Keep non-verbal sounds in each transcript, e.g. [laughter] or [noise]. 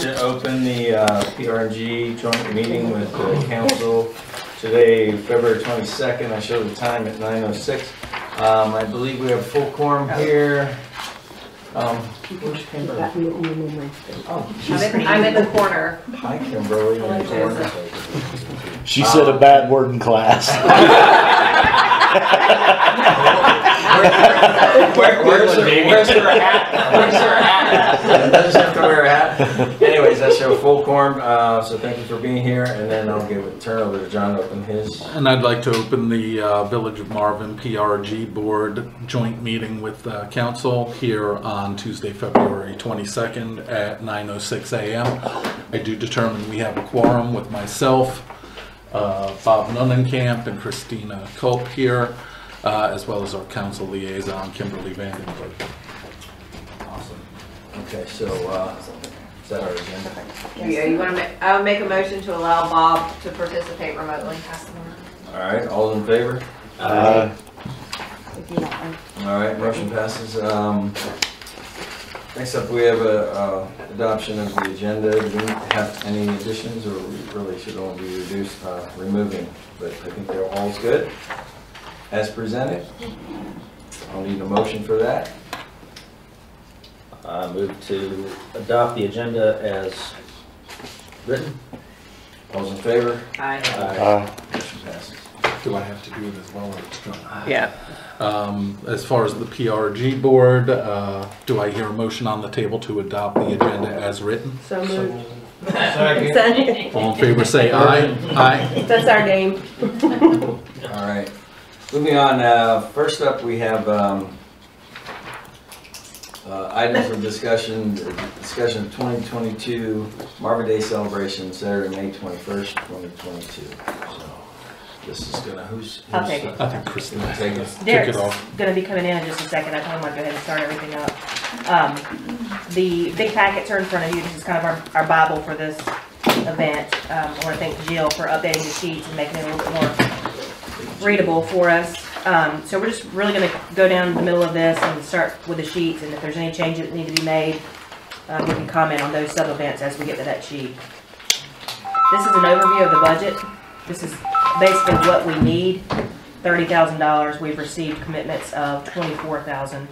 to open the uh, PRG joint meeting with the council today, February 22nd. I showed the time at 9:06. Um, I believe we have full quorum here. Um, Where's Kimberly? Oh, I'm in, I'm in the corner. hi Kimberly. in the corner. She said a bad word in class. [laughs] Where, where's her, where's her hat? Where's her hat? Does have to wear a hat? Anyways, that's your full quorum, uh, so thank you for being here, and then I'll give it, turn over to John to open his. And I'd like to open the uh, Village of Marvin PRG Board joint meeting with uh, council here on Tuesday, February 22nd at 9:06 a.m. I do determine we have a quorum with myself, uh, Bob Nunnenkamp, and Christina Culp here, uh, as well as our council liaison, Kimberly Vandenberg. Awesome. Okay, so, uh, is that our agenda? Yeah, you wanna ma, I would make a motion to allow Bob to participate remotely. All right, all in favor? Uh, All right, motion passes. Um, next up, we have a, uh, adoption of the agenda. Do we have any additions, or we really should only be reduced, uh, removing? But I think they're all good. As presented. I'll need a motion for that. I move to adopt the agenda as written. All's in favor? Aye. uh, Motion passes. Do I have to do it as well? or just- Yeah. Um, As far as the PRG Board, uh, do I hear a motion on the table to adopt the agenda as written? So moved. Second. All in favor, say aye. Aye. That's our game. [laughs] All right. Moving on, uh, first up, we have, um, uh, items of discussion, discussion of 2022 Marvin Day celebration, Saturday, May 21st, 2022. So this is gonna, who's? I'll who's, take it. uh, I think Christina Take it. kick Derek's it off. gonna be coming in in just a second. I told him I'd go ahead and start everything up. Um, the big packets are in front of you. This is kind of our, our bible for this event. Um, I wanna thank Jill for updating the sheets and making it a little bit more readable for us. Um, so we're just really gonna go down the middle of this and start with the sheets, and if there's any changes that need to be made, um, we can comment on those sub-events as we get to that sheet. This is an overview of the budget. This is basically what we need. Thirty thousand dollars, we've received commitments of twenty-four thousand.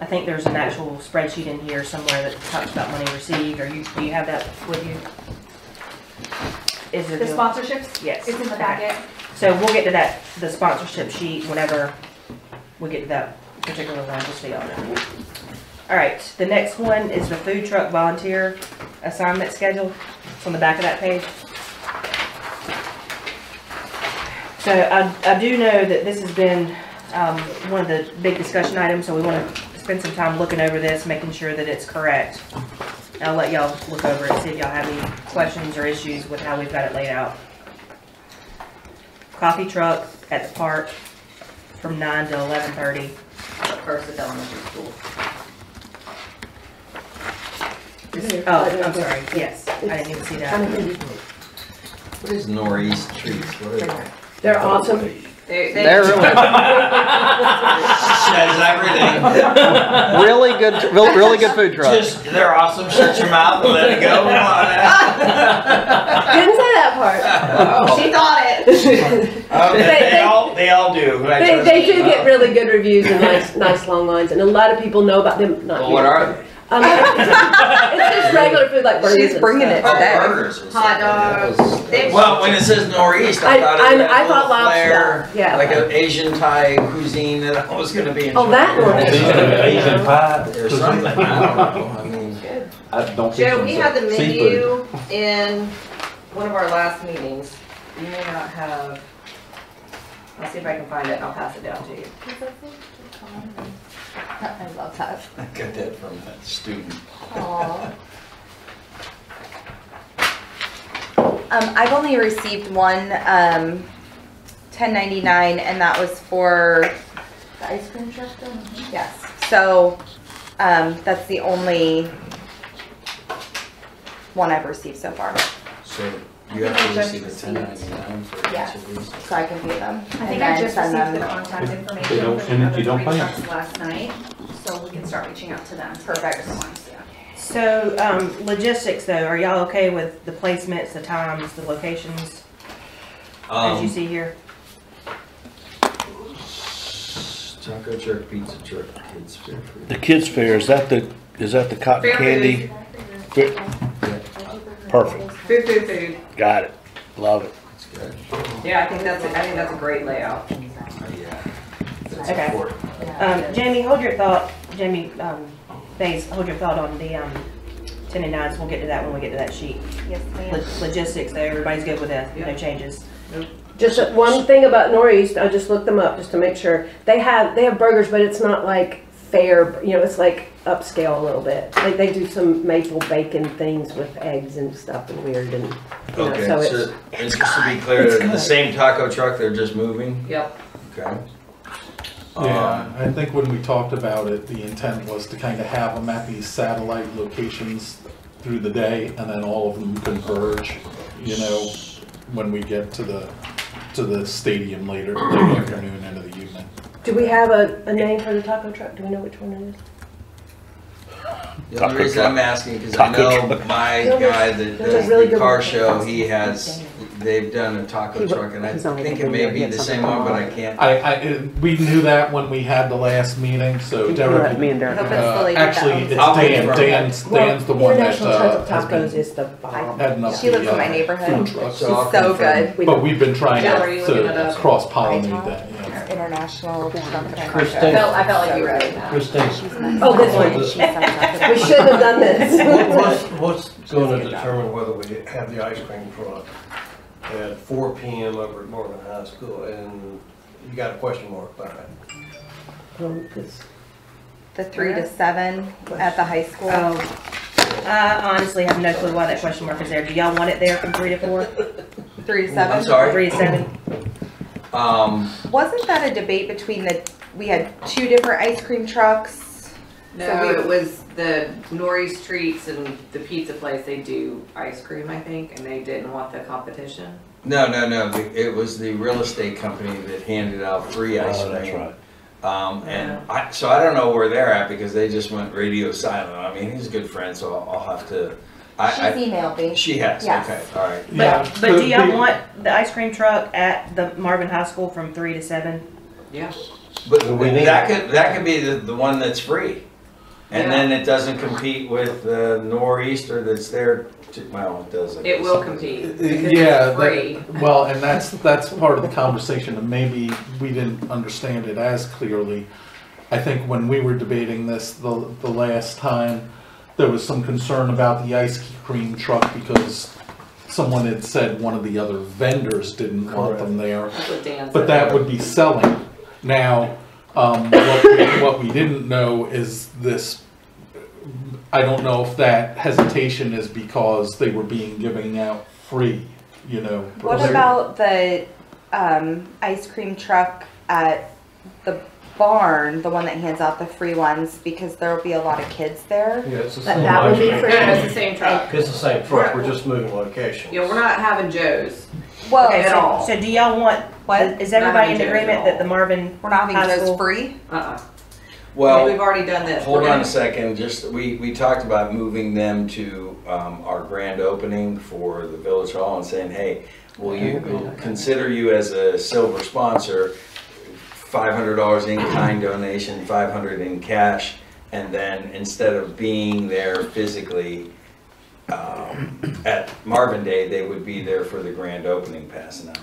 I think there's an actual spreadsheet in here somewhere that talks about money received, or you, do you have that with you? Is The it? sponsorships? Yes. It's in the packet. So we'll get to that, the sponsorship sheet whenever we get to that particular one, just so y'all know. All right, the next one is the food truck volunteer assignment schedule. It's on the back of that page. So I, I do know that this has been, um, one of the big discussion items, so we wanna spend some time looking over this, making sure that it's correct. I'll let y'all look over it, see if y'all have any questions or issues with how we've got it laid out coffee truck at the park from nine to eleven thirty. First at elementary school. Oh, I'm sorry, yes, I didn't even see that. What is Northeast Treats? What is that? They're awesome. They, they. They're really, Says everything. [laughs] really good, real- really good food truck. Just, they're awesome, shut your mouth and let it go. Come. [laughs] Didn't say that part. She thought it. Um, They- They they- all, they all do. They, they do get really good reviews and nice, nice long lines, and a lot of people know about them, not Well, what are they? Um, [laughs] it's just regular food like burgers She's bringing stuff. it Oh, today. burgers. and Hot dogs. They- Well, when it says northeast, I I- thought it I'm- had I a thought lobster, flair, yeah. like an Asian Thai cuisine that I was gonna be in. Oh, that northeast. Asian pie. Or something, I don't know, I mean, I don't think Joe, we so. had the Seafood. menu in one of our last meetings. You may not have, I'll see if I can find it and I'll pass it down to you. I love that. I got that from a student. Aw. Um, I've only received one, um, ten ninety-nine, and that was for, The ice cream truck though? yes, so, um, that's the only one I've received so far, So you have to receive a ten ninety-nine for each Yes. of these? so I can pay them. I think and I then just send received them- the contact They information don't for send the it, other you don't three pay 'em. trucks last night, so we can start reaching out to them. Perfect. Ones, yeah. So, um, logistics though, are y'all okay with the placements, the times, the locations, as you Um, see here? Taco truck, pizza truck, kids fair food. The kids fair, is that the, is that the cotton Fair candy? Fair- Perfect, Food, food, food. got it, love it. That's good. Yeah, I think that's, a- I think that's a great layout. Oh, yeah. That's Okay. important. Um, Jamie, hold your thought, Jamie, um, Bays, hold your thought on the, um, ten and nines, we'll get to that when we get to that sheet. Yes, Lo- ma'am. Logistics, though, everybody's good with that, no changes. Just uh, one thing about Northeast, I just looked them up just to make sure. They have, they have burgers, but it's not like fair, you know, it's like upscale a little bit. Like they do some maple bacon things with eggs and stuff and weird and, you know, Okay, so it's. so, and just to be clear, It's the good. same taco truck, they're just moving? Yep. Okay. Yeah, I think when we talked about it, the intent was to kind of have them at these satellite locations through the day and then all of them converge, you know, when we get to the, to the stadium later, late afternoon into the evening. Do we have a, a name for the taco truck? Do we know which one it is? The only reason truck. I'm asking, because I Taco know truck. my No, there's- guy that there's a does really the good car one. show, he has, they've done a taco He- truck, and I he's only think it been may be he the something same one, but I can't. I, I, it- we knew that when we had the last meeting, so Derek. Me and Derek. Hope it's the Uh, lady that actually, owns it's it. I'll Dan, confirm. Dan's, Well, Dan's the one that, International uh, Tons has of Tacos been is the bomb. heading up She lives the, in my uh, neighborhood. food truck. So I'll She's so confirm. good. But we've been trying Jill, are you looking it to up? cross pollinate that, yeah. International truck I felt, I felt like you were doing that. Christine, Oh, this one. She sends We should have done this. What's, what's gonna determine whether we have the ice cream truck at four P M over at Morgan High School? And you got a question mark by it. 'cause The three to seven at the high school. Oh, I honestly have no clue why that question mark is there. Do y'all want it there from three to four? Three to seven? I'm sorry, Three to seven? Um, Wasn't that a debate between the, we had two different ice cream trucks? No, it was the Nori's Treats and the pizza place, they do ice cream, I think, and they didn't want the competition. no, no, no, the- it was the real estate company that handed out free ice Oh, that's cream. right. Um, and I, so I don't know where they're at, because they just went radio silent, I mean, he's a good friend, so I'll, I'll have to, She's I, emailed me. She has, Yes. okay, all right. Yeah, But, but do the- y'all want the ice cream truck at the Marvin High School from three to seven? Yeah. But We need- that could, that could be the, the one that's free. And Yeah. then it doesn't compete with the nor'easter that's there, to- well, it does. I It guess. will compete, uh, because Yeah, it's free. that- well, and that's, that's part of the conversation, and maybe we didn't understand it as clearly. I think when we were debating this the, the last time, there was some concern about the ice cream truck because someone had said one of the other vendors didn't want them there. That's what Dan said. But that would be selling. Now, um, what we, what we didn't know is this, I don't know if that hesitation is because they were being giving out free, you know. What They're- about the, um, ice cream truck at the barn, the one that hands out the free ones, because there'll be a lot of kids there? Yeah, it's the That- same that would be cream. free. No, no, it's the same truck. It's the same truck, we're just moving locations. Yeah, we're not having Joe's. Well, Okay, At so, all. so do y'all want, what? is everybody in Not having agreement Joe's that the. Marvin, We're not having High those school. free? Uh-uh. Well. We've already done this. Hold We're on gonna- a second, just, we, we talked about moving them to, um, our grand opening for the village hall and saying, hey, will you, we'll consider you as a silver sponsor, five hundred dollars in kind donation, five hundred in cash, and then instead of being there physically, um, at Marvin Day, they would be there for the grand opening passing out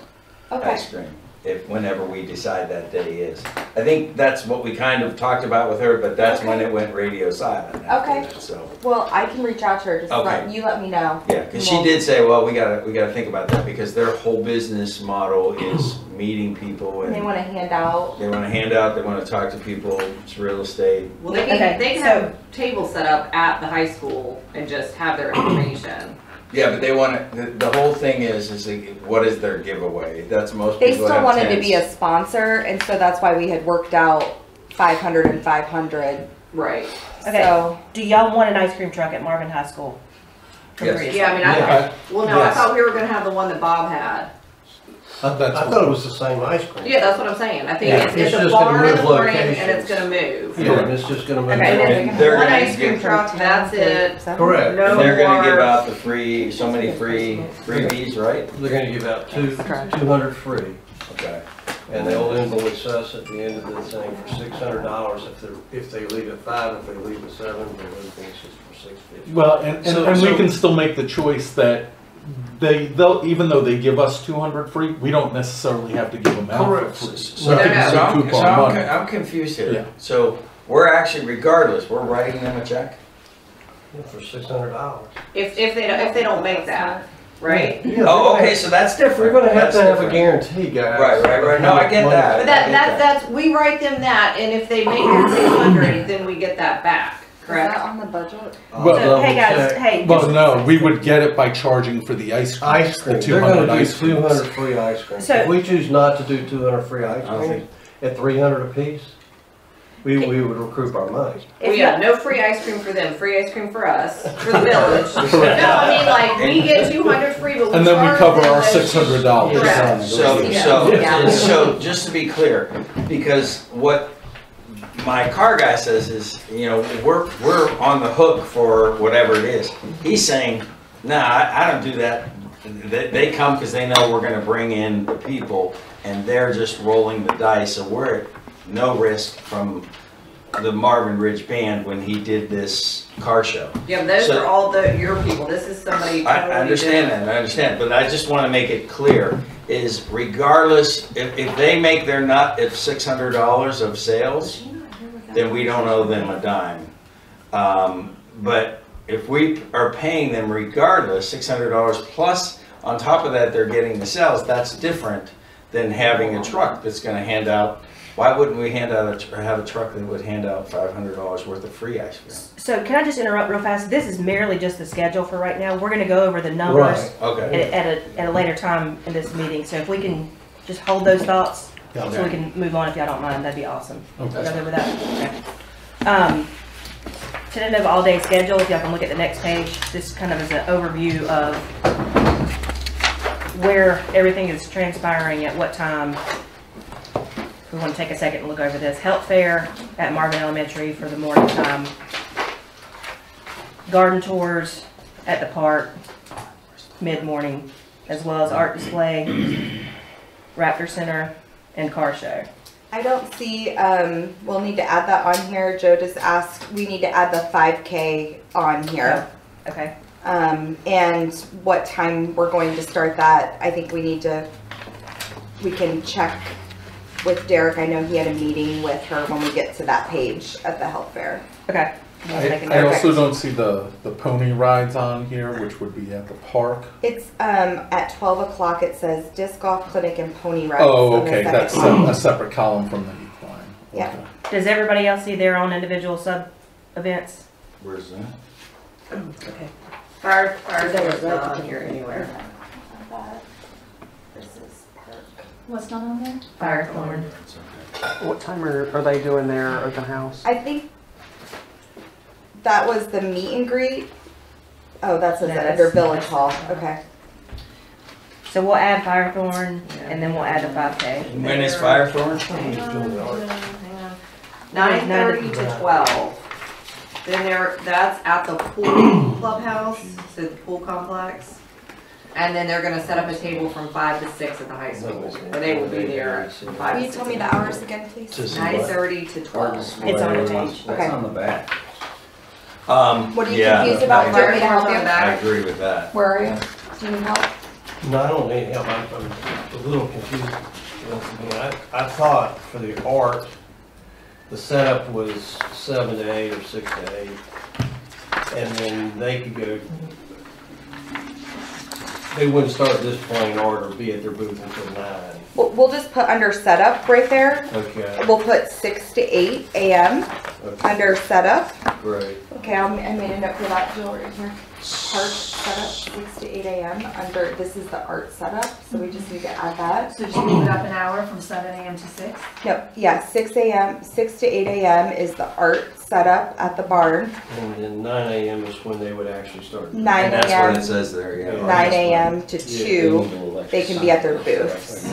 Okay. ice cream, if, whenever we decide that day is. I think that's what we kind of talked about with her, but that's when it went radio silent after Okay. that, so. Well, I can reach out to her, just Okay. let, you let me know. Yeah, cause she Well- did say, well, we gotta, we gotta think about that, because their whole business model is meeting people And they wanna hand out, they wanna hand out, they wanna talk to people, it's real estate. Well, they Okay, can, they can so- have tables set up at the high school and just have their information. Yeah, but they wanna, the, the whole thing is, is like, what is their giveaway? That's most they people still have wanted to be a sponsor, and so that's why we had worked out five hundred and five hundred, Right. okay, so. do y'all want an ice cream truck at Marvin High School? From Yes. three Yeah, I mean, I Yeah. thought, well, no, I Yes. thought we were gonna have the one that Bob had. I I thought it was the same ice cream. Yeah, that's what I'm saying. I think Yeah, it's, it's it's a just gonna barn in the move morning and it's gonna move. Yeah, and it's just gonna move. Okay, around. And they're One gonna ice cream give- truck, that's it. Correct. No And they're gonna give more- out the free, so many free freebies, right? They're gonna give out two, two hundred free, Okay. and they'll invoice us at the end of the thing for six hundred dollars if they're, if they leave at five, if they leave at seven, the everything's just for six fifty. Well, and, and, So- and we can still make the choice that they, they'll, even though they give us two hundred free, we don't necessarily have to give them out for Correct. free. So, We No, can no, so I'm, recoup so our I'm, money. co- I'm confused Yeah. here. So we're actually, regardless, we're writing them a check? For six hundred dollars. If, if they, don't if they don't make that, right? Oh, okay, so that's different. We're gonna have That's to have a different. guarantee, guys. Right, right, right. No, I get that. But that, that, that's, we write them that, and if they make it six hundred, then we get that back, Is that correct? on the budget? Uh, well, So, hey guys, check. hey, Well, just- no, we would get it by charging for the ice cream. Ice cream, The they're 200 gonna do ice cream. two hundred free ice cream. So- If we choose not to do two hundred free ice I don't cream at three hundred apiece, we, we would recoup our money. Well, if yeah, you- no free ice cream for them, free ice cream for us, for the village. [laughs] No, I mean, like, we get two hundred free, but we And then we charge cover them our those- six hundred dollars. Correct. So, Yeah. so, Yeah. so, just to be clear, because what my car guy says is, you know, we're, we're on the hook for whatever it is. He's saying, nah, I, I don't do that. They, they come because they know we're gonna bring in the people, and they're just rolling the dice, so we're at no risk from the Marvin Ridge Band when he did this car show. Yeah, those So- are all the, your people, this is somebody I, totally I understand different. that, I understand, but I just wanna make it clear, is regardless, if, if they make their nut at six hundred dollars of sales, then we don't owe them a dime. Um, but if we are paying them regardless, six hundred dollars plus, on top of that, they're getting the sales, that's different than having a truck that's gonna hand out, why wouldn't we hand out, a tr- or have a truck that would hand out five hundred dollars worth of free ice cream? So can I just interrupt real fast? This is merely just the schedule for right now. We're gonna go over the numbers Right. Okay, at, at a, at a later time in this meeting. So if we can just hold those thoughts, so we Okay. can move on if y'all don't mind, that'd be awesome. Okay. Y'all good with that? Okay. Um, tentative all-day schedule, if y'all can look at the next page, this kind of is an overview of where everything is transpiring at what time. If we want to take a second and look over this, health fair at Marvin Elementary for the morning time. Garden tours at the park, mid-morning, as well as art display, Raptor Center, and car show. I don't see, um, we'll need to add that on here. Joe just asked, we need to add the five K on here. Okay, Um, and what time we're going to start that, I think we need to, we can check with Derek. I know he had a meeting with her when we get to that page at the health fair. okay. We'll take a I, I note. also don't see the, the pony rides on here, which would be at the park. It's, um, at twelve o'clock, it says disc golf clinic and pony rides. Oh, on the okay, second that's column. a, a separate column from the equine. Yeah. Okay. Does everybody else see their own individual sub events? where's that? Okay. Fire, fire door's not on here anywhere. What's not on there? Firethorn. It's. What time are, are they doing their open house? I think that was the meet and greet. Oh, that says No, it under that's- Village Hall, okay. So we'll add Firethorn and then we'll add the five K. When is Firethorn? Hang on. Nine thirty to twelve. Then there, that's at the pool [clears throat] clubhouse, so the pool complex. And then they're gonna set up a table from five to six at the high school, where they will be there from five Will to you six. tell me the hours again, please? Just- Nine thirty to twelve. It's on the page. Okay. on the back. Um, What are you yeah, confused about? I- Do you want me to help Fireworks on the you? I agree with that. Where are you? Do you need help? No, I don't need help, I'm, I'm a little confused. You know, I mean, I, I thought for the art, the setup was seven to eight or six to eight. And then they could go, they wouldn't start displaying art or be at their booth until nine. We'll, we'll just put under setup right there. Okay, We'll put six to eight AM okay, under setup. great. Okay, I'll, I made a note for that, jewelry here. Art setup, six to eight AM under, this is the art setup, so we just need to add that. So just leave it up an hour from seven AM to six? No, yeah, six AM, six to eight AM is the art setup at the barn. And then nine AM is when they would actually start. Nine And that's what AM, it says there, yeah. nine AM to two, they can be at their booths.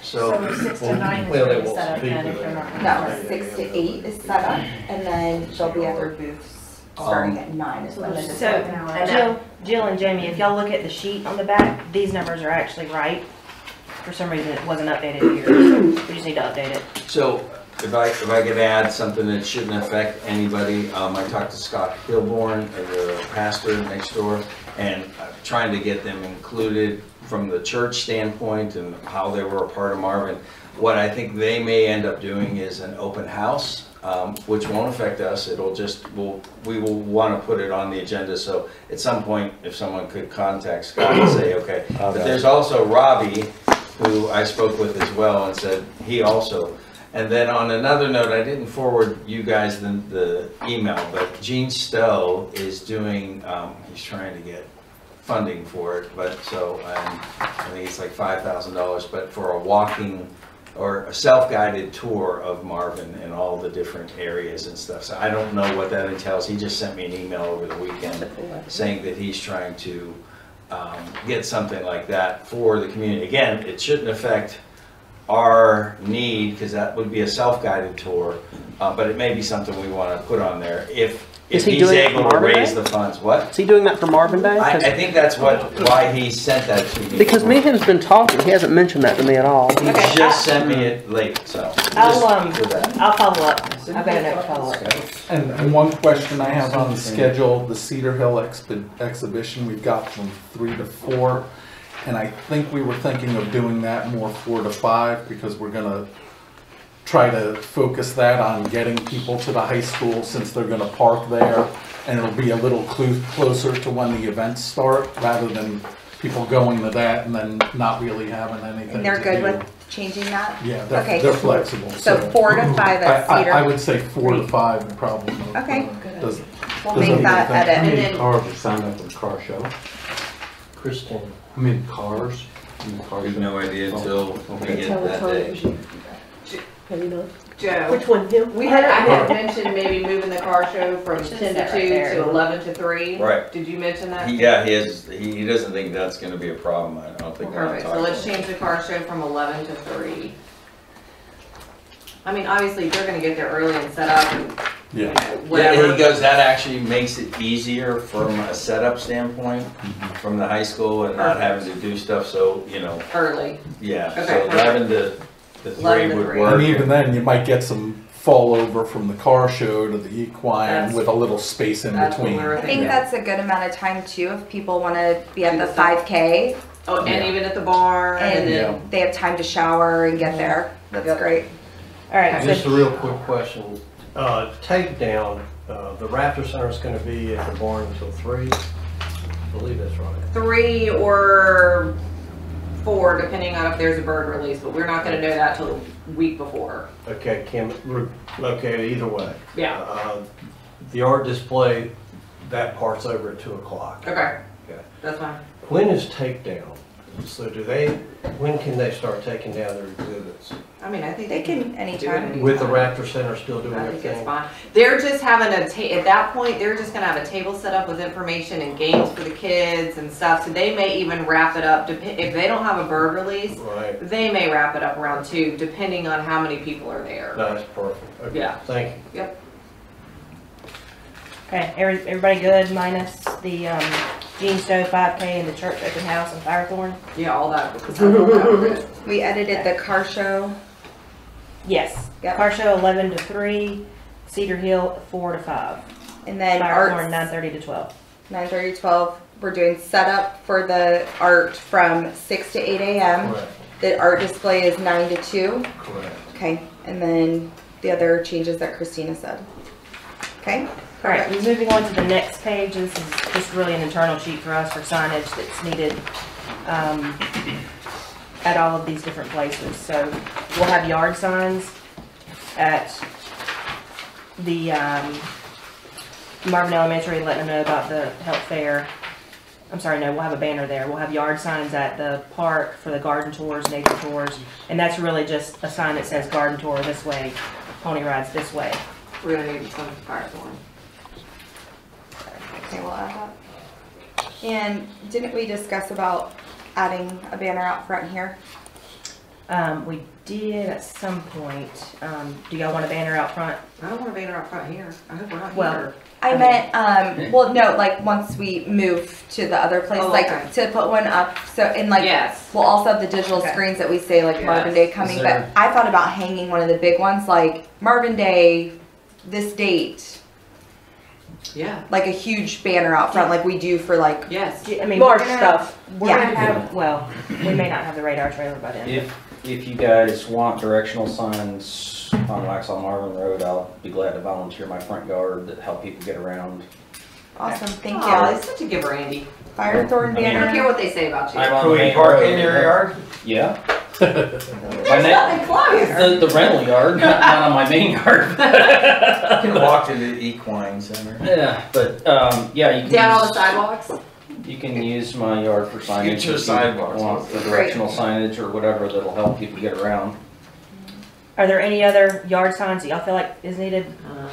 So. So six to nine is well, they when won't set up speak then with if they're it. not. No, six to eight is set up, and then there'll be at their booths starting at nine is when the So So, display. hour. Jill, Jill and Jamie, if y'all look at the sheet on the back, these numbers are actually right. For some reason, it wasn't updated here, so we just need to update it. So if I, if I could add something that shouldn't affect anybody, um, I talked to Scott Hilborn, uh, the pastor next door, and I'm trying to get them included from the church standpoint and how they were a part of Marvin. What I think they may end up doing is an open house, um, which won't affect us. It'll just, we'll, we will want to put it on the agenda. So at some point, if someone could contact Scott and say, okay. But there's also Robbie, who I spoke with as well and said he also. And then on another note, I didn't forward you guys the, the email, but Gene Stowe is doing, um, he's trying to get funding for it, but so, um, I think it's like five thousand dollars, but for a walking or a self-guided tour of Marvin and all the different areas and stuff. So I don't know what that entails. He just sent me an email over the weekend saying that he's trying to um, get something like that for the community. Again, it shouldn't affect our need, because that would be a self-guided tour, uh, but it may be something we want to put on there if, Is if he he's doing it for able to Marvin raise Day? the funds. What? Is he doing that for Marvin Day? I, 'Cause- I think that's what, why he sent that to me. Because me and him's been talking, he hasn't mentioned that to me at all. He Okay, just sent me it late, so. I'll, just um, for that. I'll follow up. I've got a note follow up. And, and one question I have on the schedule, the Cedar Hill expi- exhibition, we've got from three to four. And I think we were thinking of doing that more four to five, because we're gonna try to focus that on getting people to the high school, since they're gonna park there. And it'll be a little clu- closer to when the events start, rather than people going to that and then not really having anything And they're to good do. with changing that? Yeah, they're, Okay. they're flexible, So four to five I, at I, I Cedar. would say four to five would probably. Okay. Does, We'll does make that everything- edit. And cars are signed up for the car show? Christine. I mean, cars? in the car We have no idea oh, until we get that day. Have you not? Joe, Which one, him? we had, I had mentioned maybe moving the car show from Should've ten to two there. to eleven to three. Right. Did you mention that? He, yeah, he has, he, he doesn't think that's gonna be a problem. I don't think. I'll Perfect, talk so let's him. change the car show from eleven to three. I mean, obviously, they're gonna get there early and set up and, you Yeah. know, Yeah, whatever. he goes, that actually makes it easier from a setup standpoint, from the high school and not having to do stuff, so, you know, Early, yeah. Okay, So perfect. eleven to, to 11 three to would three. work. And even then, you might get some fall over from the car show to the equine That's- with a little space in that's between. I think thinking. that's a good amount of time too, if people wanna be at Do the the- five K Oh, and Yeah. even at the barn and then, and they have time to shower and get there. That's Yep. great. All right, Just so a real quick question. Uh, takedown, uh, the Raptor Center's gonna be at the barn until three? I believe that's right. three or four, depending on if there's a bird release, but we're not gonna know that till the week before. Okay, Kim, we're, okay, either way. Yeah. Uh, The art display, that part's over at two o'clock. Okay. Okay. That's fine. When is takedown? So do they, when can they start taking down their exhibits? I mean, I think They can do it anytime. With the. Raptor Center still doing I their think it's thing? fine. They're just having a ta, at that point, they're just gonna have a table set up with information and games for the kids and stuff, so they may even wrap it up, depe- if they don't have a bird release, Right, they may wrap it up around two, depending on how many people are there. that's perfect. Okay, Yeah. Thank you. Okay, every, everybody good minus the, um, Gene Stowe five K and the church open house and Firethorn? Yeah, all that. because [laughs] I know that we're good. We edited the car show. Yes. Yep. Car show eleven to three, Cedar Hill four to five, And then Firethorn arts, nine thirty to twelve. nine thirty, twelve. We're doing setup for the art from six to eight AM. Correct, The art display is nine to two. correct. Okay, and then the other changes that Christina said. Okay? All right, moving on to the next page, this is just really an internal sheet for us for signage that's needed, um, at all of these different places. So we'll have yard signs at the, um, Marvin Elementary, letting them know about the health fair. I'm sorry, no, we'll have a banner there. We'll have yard signs at the park for the garden tours, nature tours. And that's really just a sign that says garden tour this way, pony rides this way. We're gonna need some Firethorn. Okay, we'll add that. And didn't we discuss about adding a banner out front here? Um, we did at some point, um, do y'all want a banner out front? I don't want a banner out front here. I hope we're not Well, here. I meant, um, well, no, like once we move to the other place, Oh, like okay. to put one up. So and like Yes. we'll also have the digital Okay. screens that we say like Marvin Day coming. Is But there- I thought about hanging one of the big ones, like Marvin Day, this date, Yeah, like a huge banner out front, like we do for like. yes. Do- I mean, March we're gonna- stuff. We're Yeah. gonna have, well, we may not have the radar trailer by then. If, if you guys want directional signs on Waxhaw Marvin Road, I'll be glad to volunteer my front yard to help people get around. Awesome, thank Aw, you. he's such a giver, Andy. Firethorn I mean- I don't care banner. what they say about you. I'm on Can the we main park road, in your yard? Yeah. There's My nothing close. The, the rental yard, not, not on my main yard. [laughs] You can walk to the equine center. Yeah, but, um, yeah, you can Down all the use, sidewalks? you can use my yard for signage. your if you sidewalks. Want the directional signage or whatever that'll help people get around. Are there any other yard signs that y'all feel like is needed? Uh,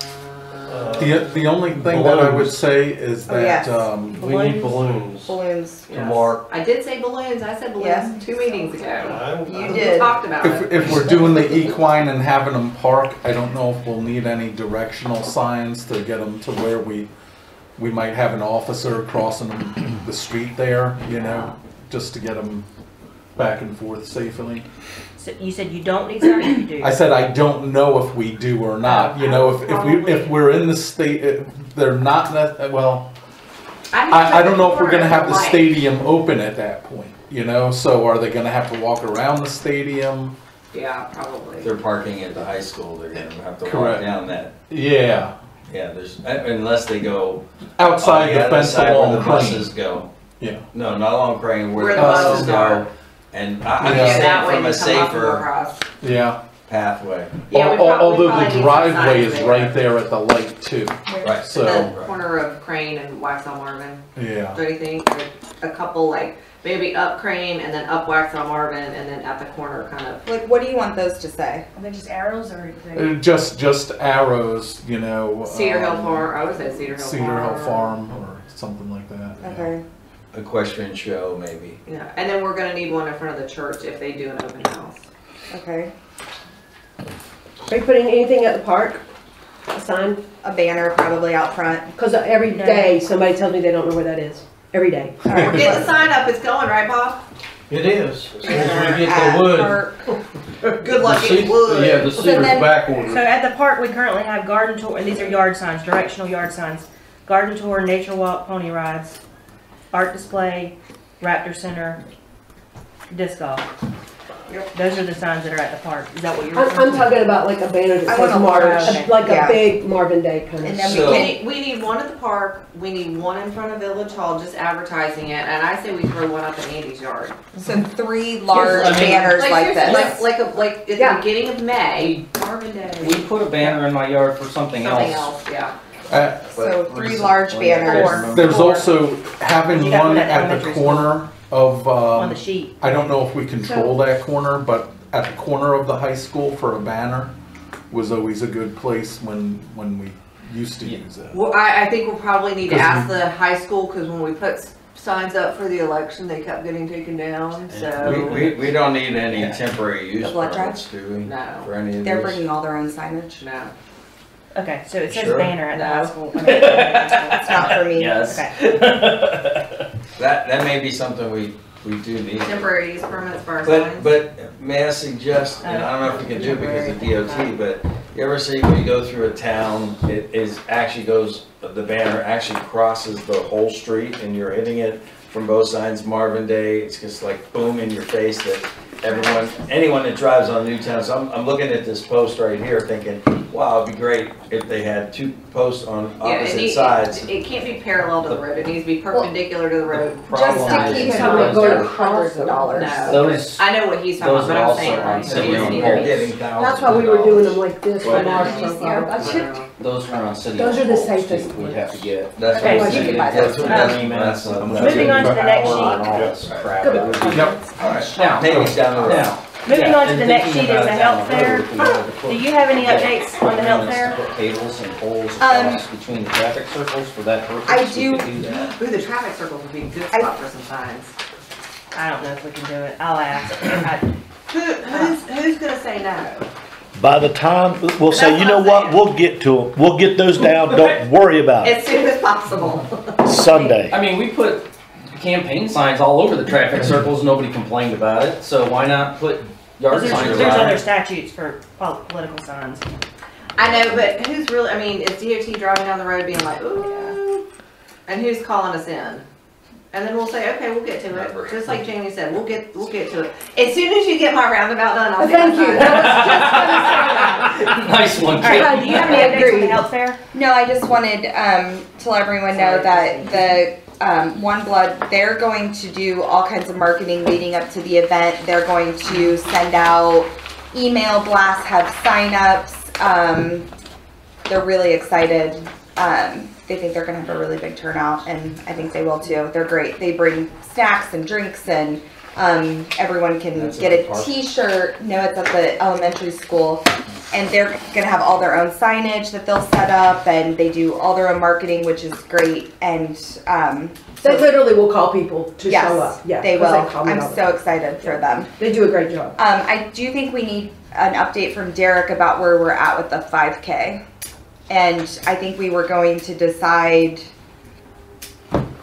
The, the only thing that I would Balloons. say is Oh, yes. that, um, We need balloons Balloons. to yes. mark. I did say balloons. I said Yes. balloons two meetings ago. I'm- You I'm- We did. talked about if, it. if we're doing the equine and having them park, I don't know if we'll need any directional signs to get them to where we, we might have an officer crossing the street there, you know, just to get them back and forth safely. So you said you don't need signs, or you do? I said I don't know if we do or not, you know, if, if we, if we're in the state, if they're not, ne- well, I, I don't know if we're gonna have the stadium open at that point, you know, so are they gonna have to walk around the stadium? Yeah, probably. If they're parking at the high school, they're gonna have to walk Correct. down that. Yeah, Yeah, there's, uh, unless they go. outside on the other fence side where along The Crane. buses go. Yeah. No, not along Crane, where Where the the buses buses go. Are. And I, I'm Yeah. just that saying way from a come up and go safer across. Yeah, pathway. Yeah, we Al- prob- we although probably the need some driveway signs is there. right there at the light too, Right. so, The corner of Crane and Waxhaw Marvin. yeah. Do you think a couple like maybe up Crane and then up Waxhaw Marvin and then at the corner kind of. Like, what do you want those to say? Are they just arrows or? Uh, Just, just arrows, you know. Cedar Hill um, Farm. I would say Cedar Hill Farm. Cedar Hill Farm or something like that. yeah. Okay. Equestrian show, maybe. Yeah, and then we're gonna need one in front of the church if they do an open house. Okay. Are you putting anything at the park? A sign? A banner probably out front. Cause every day somebody tells me they don't know where that is. Every day. All right. We're getting the sign up. It's going, right, Bob? It is, as soon as we get the wood. Good luck the getting ce- wood. Yeah, the So cedar's then- back So ordered. at the park, we currently have garden tour, and these are yard signs, directional yard signs. Garden tour, nature walk, pony rides, art display, Raptor Center, disc golf. Those are the signs that are at the park. Is that what you're I'm, referring I'm to? talking about like a banner that I says want a March, large, like yeah. a big Marvin Day kind And of. then we So- We need, we need one at the park, we need one in front of Village Hall, just advertising it, and I say we throw one up in Andy's yard. so three large I mean- banners like seriously, this. Like, like, a- like at the Yeah. beginning of May, Marvin Day, We put a banner in my yard for something something else. else, yeah. Uh, So three large banners. there's- There's also having You got one one at at the elementary school. corner of, On the um, sheet. I don't know if we control that corner, but at the corner of the high school for a banner was always a good place when, when we used to use it. Well, I, I think we'll probably need to ask the high school, cause when we put s- signs up for the election, they kept getting taken down, We, so. we, we don't need any temporary use The blood drive? permits, do we? No. For any of these? They're bringing all their own signage. No. Okay, so it says Sure. banner at the high No. school. I mean, at the high It's not for me. Yes. [laughs] That, that may be something we, we do need. Temporary use permits for our But, signs. but may I suggest, and I don't know if we can do it because of DOT, but you ever see when you go through a town, it is, actually goes, the banner actually crosses the whole street and you're hitting it from both sides, Marvin Day, it's just like boom in your face that everyone, anyone that drives on Newtown, so I'm, I'm looking at this post right here thinking, wow, it'd be great if they had two posts on Yeah, it opposite need- sides. It, it can't be parallel to the road, it needs to be perpendicular to the road. Just to is- keep is- from going going hundreds of dollars. No. Those, I know what he's talking Those about, are but I'm also saying. on like, city it needs owned be- They're poles. getting thousands That's why we were doing them like this for What? Did you see our far. budget? those are on city. Those are the owned poles, safest We'd have to get. That's Okay, what I'm you can saying. buy That's those. what- that's- that's Moving on to the next Power sheet. and all this crap. Good. It would be- Yep. All right, Now, maybe down the road. now. Moving yeah, on to and the next thinking sheet is about the it health down the fair. road, we wanted to put- Do you have any updates on the health Agreements fair? Put cables and poles Um, across between the traffic circles for that purpose. I we do- could do that. Ooh, the traffic circles would be a good I- spot for some signs. I don't know if we can do it. I'll ask. [coughs] I- Who, who's, who's gonna say no? By the time, we'll say, you know what, we'll get to them. We'll get those down. Don't [laughs] worry about it. As soon as possible. [laughs] Sunday. I mean, we put campaign signs all over the traffic [clears throat] circles, nobody complained about it, so why not put yard There's, signs there's around other it? statutes for pol- political signs. I know, but who's really, I mean, is DOT driving down the road being like, ooh, and who's calling us in? And then we'll say, okay, we'll get to Never. it, just like Jamie said, we'll get, we'll get to it. As soon as you get my roundabout done, I'll get my Thank you. sign. [laughs] That was just gonna. Nice one, All right, kid. do you have any updates on the health fair? No, I just wanted um, to let everyone know that the um, One Blood, they're going to do all kinds of marketing leading up to the event. They're going to send out email blasts, have signups. Um, they're really excited. Um, they think they're going to have a really big turnout, and I think they will too. They're great. They bring snacks and drinks, and um, everyone can That's get at the a park? T-shirt. No, it's at the elementary school and they're gonna have all their own signage that they'll set up and they do all their own marketing which is great and um They literally will call people to yes show up. Yeah, they 'cause will call me i'm all the so time. excited for them They do a great job. um i do think we need an update from derek about where we're at with the 5k and i think we were going to decide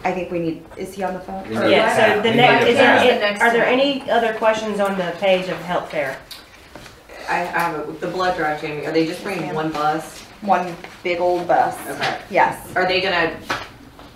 i think we need is he on the phone Or- need Yeah, so the We next, is there, The next are there any other questions on the page of health fair? I, I have a, the blood drive, Jamie, are they just bringing one bus? one big old bus Okay. yes Are they gonna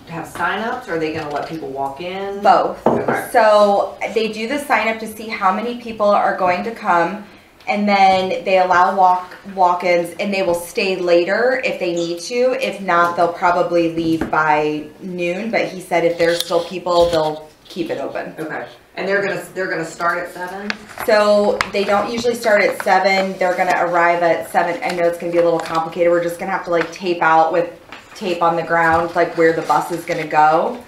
have signups, or are they gonna let people walk in? both Okay. So they do the sign up to see how many people are going to come. And then they allow walk walk-ins and they will stay later if they need to. If not, they'll probably leave by noon. But he said if there's still people, they'll keep it open. Okay, and they're gonna, they're gonna start at seven? So they don't usually start at seven. They're gonna arrive at seven. I know it's gonna be a little complicated. We're just gonna have to like tape out with tape on the ground, like where the bus is gonna go.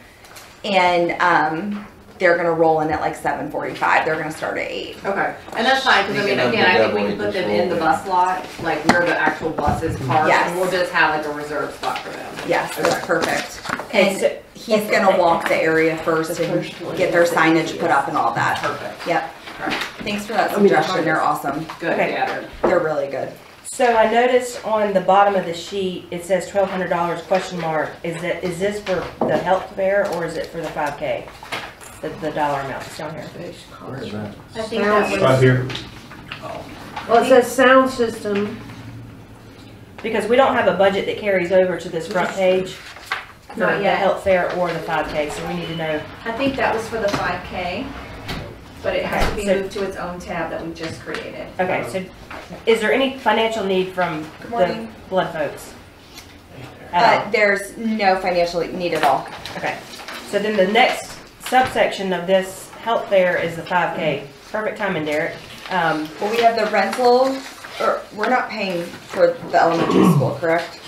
And um, they're gonna roll in at like seven forty-five. They're gonna start at eight. Okay, and that's fine, cause I mean, Speaking again, I think we can put them in the bus lot, like where the actual bus is parked, Yes. and we'll just have like a reserved spot for them. Yes, that's Okay. perfect. And he's gonna walk the area first and get their signage put up and all that. Perfect, Yep. Thanks for that I suggestion. They're awesome. good, Okay. yeah, they're- They're really good. So I noticed on the bottom of the sheet, it says twelve hundred dollars question mark. Is that, is this for the health fair or is it for the five K? The, the dollar amount that's down here. Where is that? I think that was. Right here. Well, it says sound system. Because we don't have a budget that carries over to this front page for Not the yet. health fair or the five K, so we need to know. I think that was for the five K, but it has to be Okay, so- moved to its own tab that we just created. Okay, so is there any financial need from the morning. blood folks? At all? Uh, there's no financial need at all. Okay, so then the next subsection of this health fair is the five K. Perfect timing, Derek. Um, Well, we have the rental, or we're not paying for the elementary school, correct?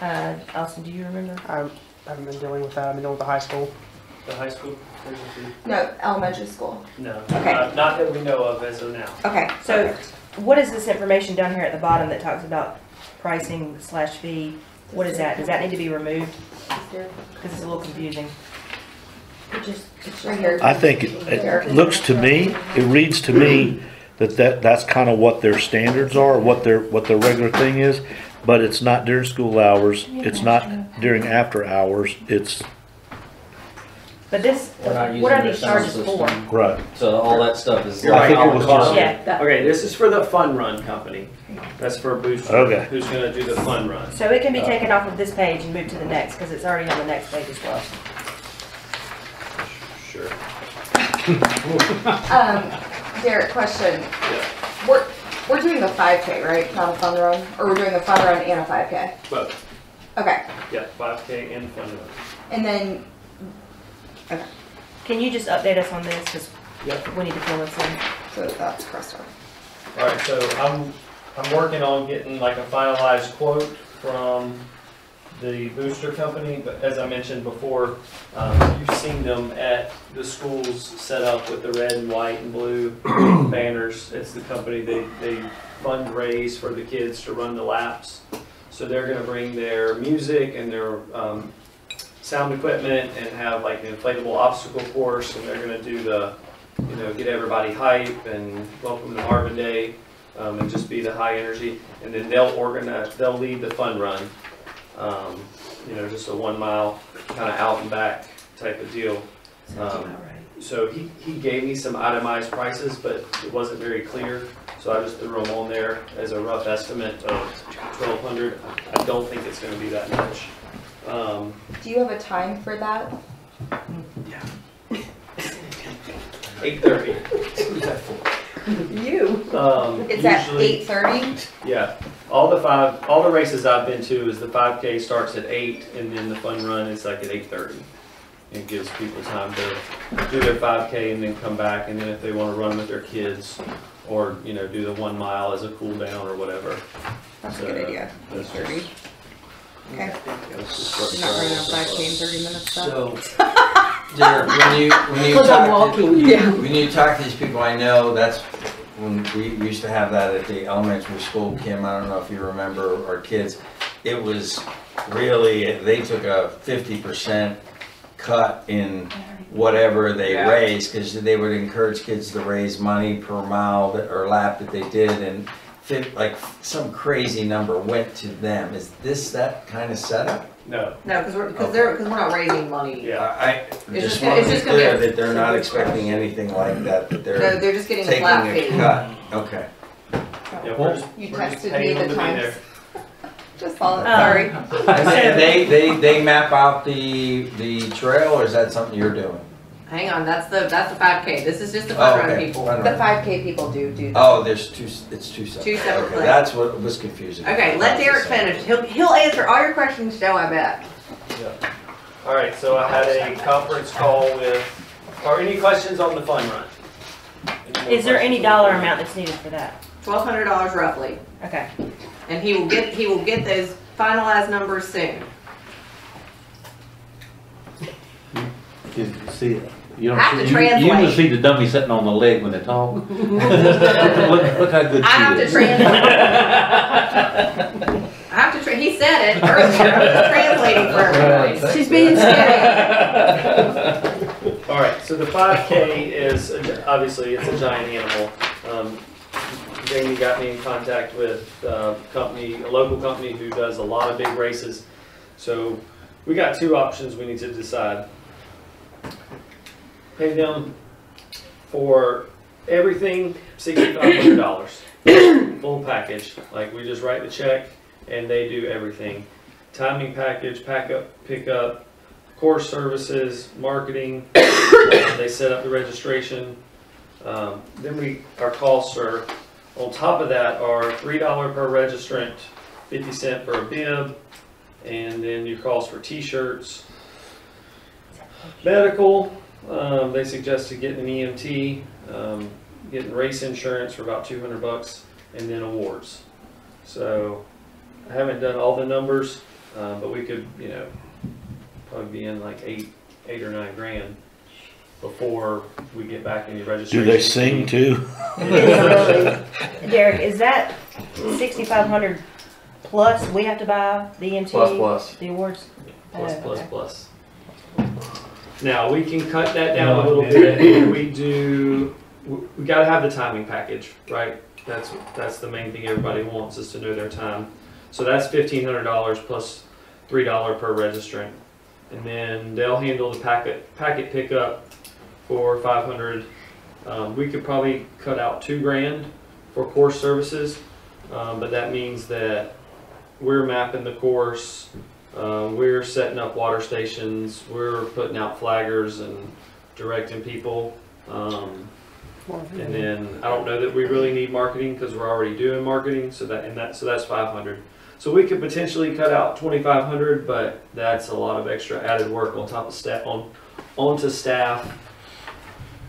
uh, Austin, do you remember? I haven't been dealing with that. I've been dealing with the high school. The high school? there's a fee? No, elementary school. No, Okay. not, not that we know of as of now. Okay. So what is this information down here at the bottom that talks about pricing slash fee? What is that? Does that need to be removed? Because it's a little confusing. Right here. I think it, it looks to me, it reads to me that that, that's kind of what their standards are, what their, what their regular thing is. But it's not during school hours, it's not during after hours, it's, But this, We're not what are using these sound charges for? system. right. So all that stuff is. You're right, think it was the costs. just- Yeah. Okay, this is for the fun run company. That's for Booster. Okay. Who's gonna do the fun run. So it can be taken off of this page and moved to the next, because it's already on the next page as well. Sure. Um, Derek, question. We're, we're doing the five K, right? Not a fun run? Or we're doing a fun run and a five K? Both, Okay. yeah, five K and fun run. And then, Can you just update us on this, because Yep. we need to fill this in? so that's crossed off. Alright, so I'm, I'm working on getting like a finalized quote from the booster company, but as I mentioned before, um, you've seen them at the schools set up with the red and white and blue [clears throat] banners. It's the company, they, they fundraise for the kids to run the laps. So they're gonna bring their music and their, um, sound equipment and have like an inflatable obstacle course, and they're gonna do the you know, get everybody hype and welcome to Marvin Day, um, and just be the high energy. And then they'll organize, they'll lead the fun run, um, you know, just a one mile kind of out and back type of deal. Um, so he, he gave me some itemized prices, but it wasn't very clear, so I just threw them on there as a rough estimate of twelve hundred. I don't think it's gonna be that much. Um, Do you have a time for that? [laughs] eight thirty. [laughs] You. Um, It's at usually- eight thirty? Yeah, all the five, all the races I've been to is the five K starts at eight and then the fun run is like at eight thirty. It gives people time to do their five K and then come back and then if they wanna run with their kids or, you know, do the one mile as a cool down or whatever. That's a So, good idea, eight that's thirty. Just- Okay. You're not running a five K in thirty minutes though? So, [laughs] Derek, when you, when you Because I'm talk, to- walking. Yeah. when you talk to these people, I know that's when we we used to have that at the elementary school, Kim, I don't know if you remember our kids. It was really, they took a fifty percent cut in whatever they Yeah. raised, because they would encourage kids to raise money per mile that, or lap that they did, and fit, like, some crazy number went to them. Is this that kind of setup? No, No, because we're, because they're, because we're not raising money. yeah. I, I It's just just- want to it's be just gonna be clear a- that they're not expecting anything like that, that No, they're they're just getting a taking flat a fee. cut. Okay. Yeah, we're just, You we're just texted me paying them the to be times. [laughs] Just saw it, Um, sorry. And they, they, they, they map out the, the trail, or is that something you're doing? Hang on, that's the, that's the five K. This is just the Oh, fun run okay. people. Fun The run. five K people do do that. Oh, there's two, s- it's two separate. Two separate Okay, plans. That's what was confusing. Okay, let Derek finish. He'll, he'll answer all your questions, Joe, I bet. Yeah. All right, so I had a conference call with, are any questions on the fun run? Any more Is there any questions? dollar amount that's needed for that? Twelve hundred dollars roughly. Okay. And he will get, he will get those finalized numbers soon. You see it. You don't I have see- to you- You translate. see the dummy sitting on the leg when they talk. [laughs] Look, look how good I have she to is. translate. I have to, tra- he said it earlier, I'm translating for everybody. She's being scary. All right, so the five K is, a gi- obviously, it's a giant animal. Um, Jamie got me in contact with a company, a local company who does a lot of big races. So we got two options we need to decide. Pay them for everything sixty-five hundred dollars, [coughs] full package. Like we just write the check and they do everything. Timing package, pack up, pick up, course services, marketing, [coughs] they set up the registration. Um, then we, our costs are, on top of that are three dollar per registrant, fifty cent for a bib, and then your cost for t-shirts. Medical, um, they suggested getting an EMT, um, getting race insurance for about two hundred bucks, and then awards. So, I haven't done all the numbers, uh, but we could, you know, probably be in like eight, eight or nine grand before we get back any register. Do they sing too? [laughs] Derek, is that sixty-five hundred plus we have to buy the EMT? Plus, plus. The awards? Plus, Oh, plus, okay. plus. Now, we can cut that down a little bit. We do, we- we gotta have the timing package, right? That's, that's the main thing everybody wants is to know their time. So that's fifteen hundred dollars plus three dollar per registrant. And then they'll handle the packet, packet pickup for five hundred. Um, we could probably cut out two grand for course services, um, but that means that we're mapping the course, uh, we're setting up water stations, we're putting out flaggers and directing people. Um, and then I don't know that we really need marketing because we're already doing marketing, so that, and that, so that's five hundred. So we could potentially cut out twenty-five hundred, but that's a lot of extra added work on top of staff, on, onto staff,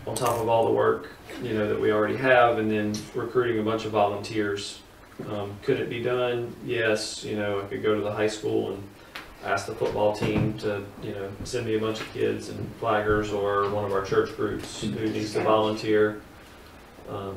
on top of all the work, you know, that we already have, and then recruiting a bunch of volunteers. Um, could it be done? Yes, you know, I could go to the high school and ask the football team to, you know, send me a bunch of kids and flaggers or one of our church groups who needs to volunteer. Um,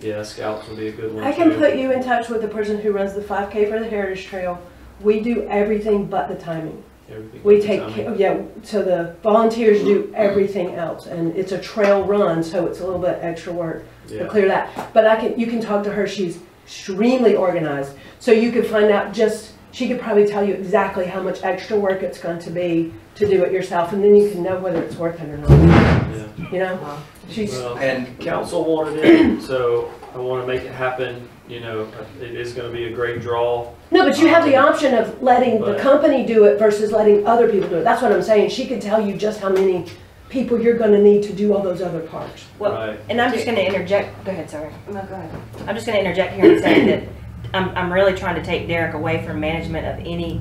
yeah, scouts would be a good one I can too. put you in touch with the person who runs the five K for the Heritage Trail. We do everything but the timing. Everything We take, time. ca- yeah, so the volunteers do everything else, and it's a trail run, so it's a little bit extra work to clear that. But I can, you can talk to her, she's extremely organized, so you can find out just, she could probably tell you exactly how much extra work it's going to be to do it yourself, and then you can know whether it's worth it or not, Yeah. you know? She's, Well, And council wanted it, [clears throat] so I want to make it happen. You know, it is going to be a great draw. no, but you have the um, option of letting the company do it versus letting other people do it, that's what I'm saying, she could tell you just how many people you're gonna need to do all those other parts. Well, right. And I'm just gonna interject, go ahead, sorry. No, go ahead. I'm just gonna interject here and say that I'm, I'm really trying to take Derek away from management of any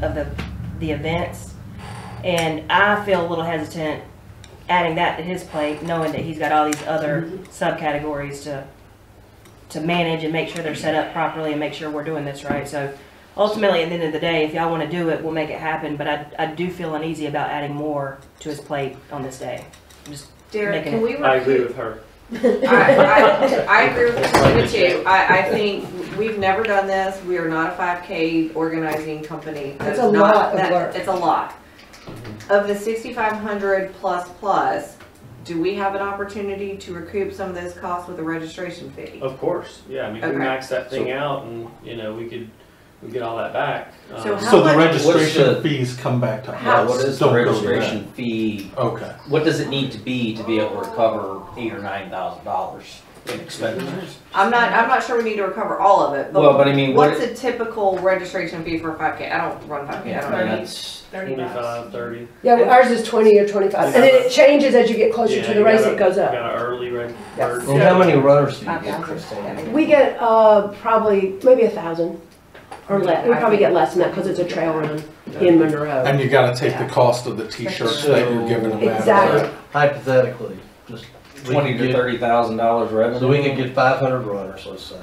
of the, the events. And I feel a little hesitant adding that to his plate, knowing that he's got all these other mm-hmm. subcategories to, to manage and make sure they're set up properly and make sure we're doing this right. So ultimately, at the end of the day, if y'all wanna do it, we'll make it happen, but I, I do feel uneasy about adding more to his plate on this day. I'm just Derek, making can we I agree recoup? with her. I, I, I agree with Christina too. I, I think we've never done this. We are not a five K organizing company. That That's is a not- lot of that- work. It's a lot. Of the sixty-five hundred plus plus, do we have an opportunity to recoup some of those costs with a registration fee? Of course, yeah. I mean, we Okay. max that thing out, and you know, we could we get all that back. So Um, how So the much- registration the- fees come back to Yeah, us. what is the don't go to them. registration fee? Okay. What does it need to be to be able to recover eight or nine thousand dollars in expenditures? I'm not, I'm not sure we need to recover all of it, Well, but I mean, what- what's a typical registration fee for a five K? I don't run five K, I don't I mean, that's, thirty bucks. 25, 30. Yeah, well, ours is twenty or twenty-five, and then it changes as you get closer Yeah, to the you race, gotta- it goes you up. Got an early reg. Yes. bird. And how many runners do you get, thousand. Christine? We get, uh, probably, maybe a thousand, or less, we probably get less than that, cause it's a trail run in Monroe. And you gotta take the cost of the t-shirts that you're giving them. out. Exactly. Hypothetically, just. We twenty could to get- thirty thousand dollars revenue. So we could get five hundred runners, let's say.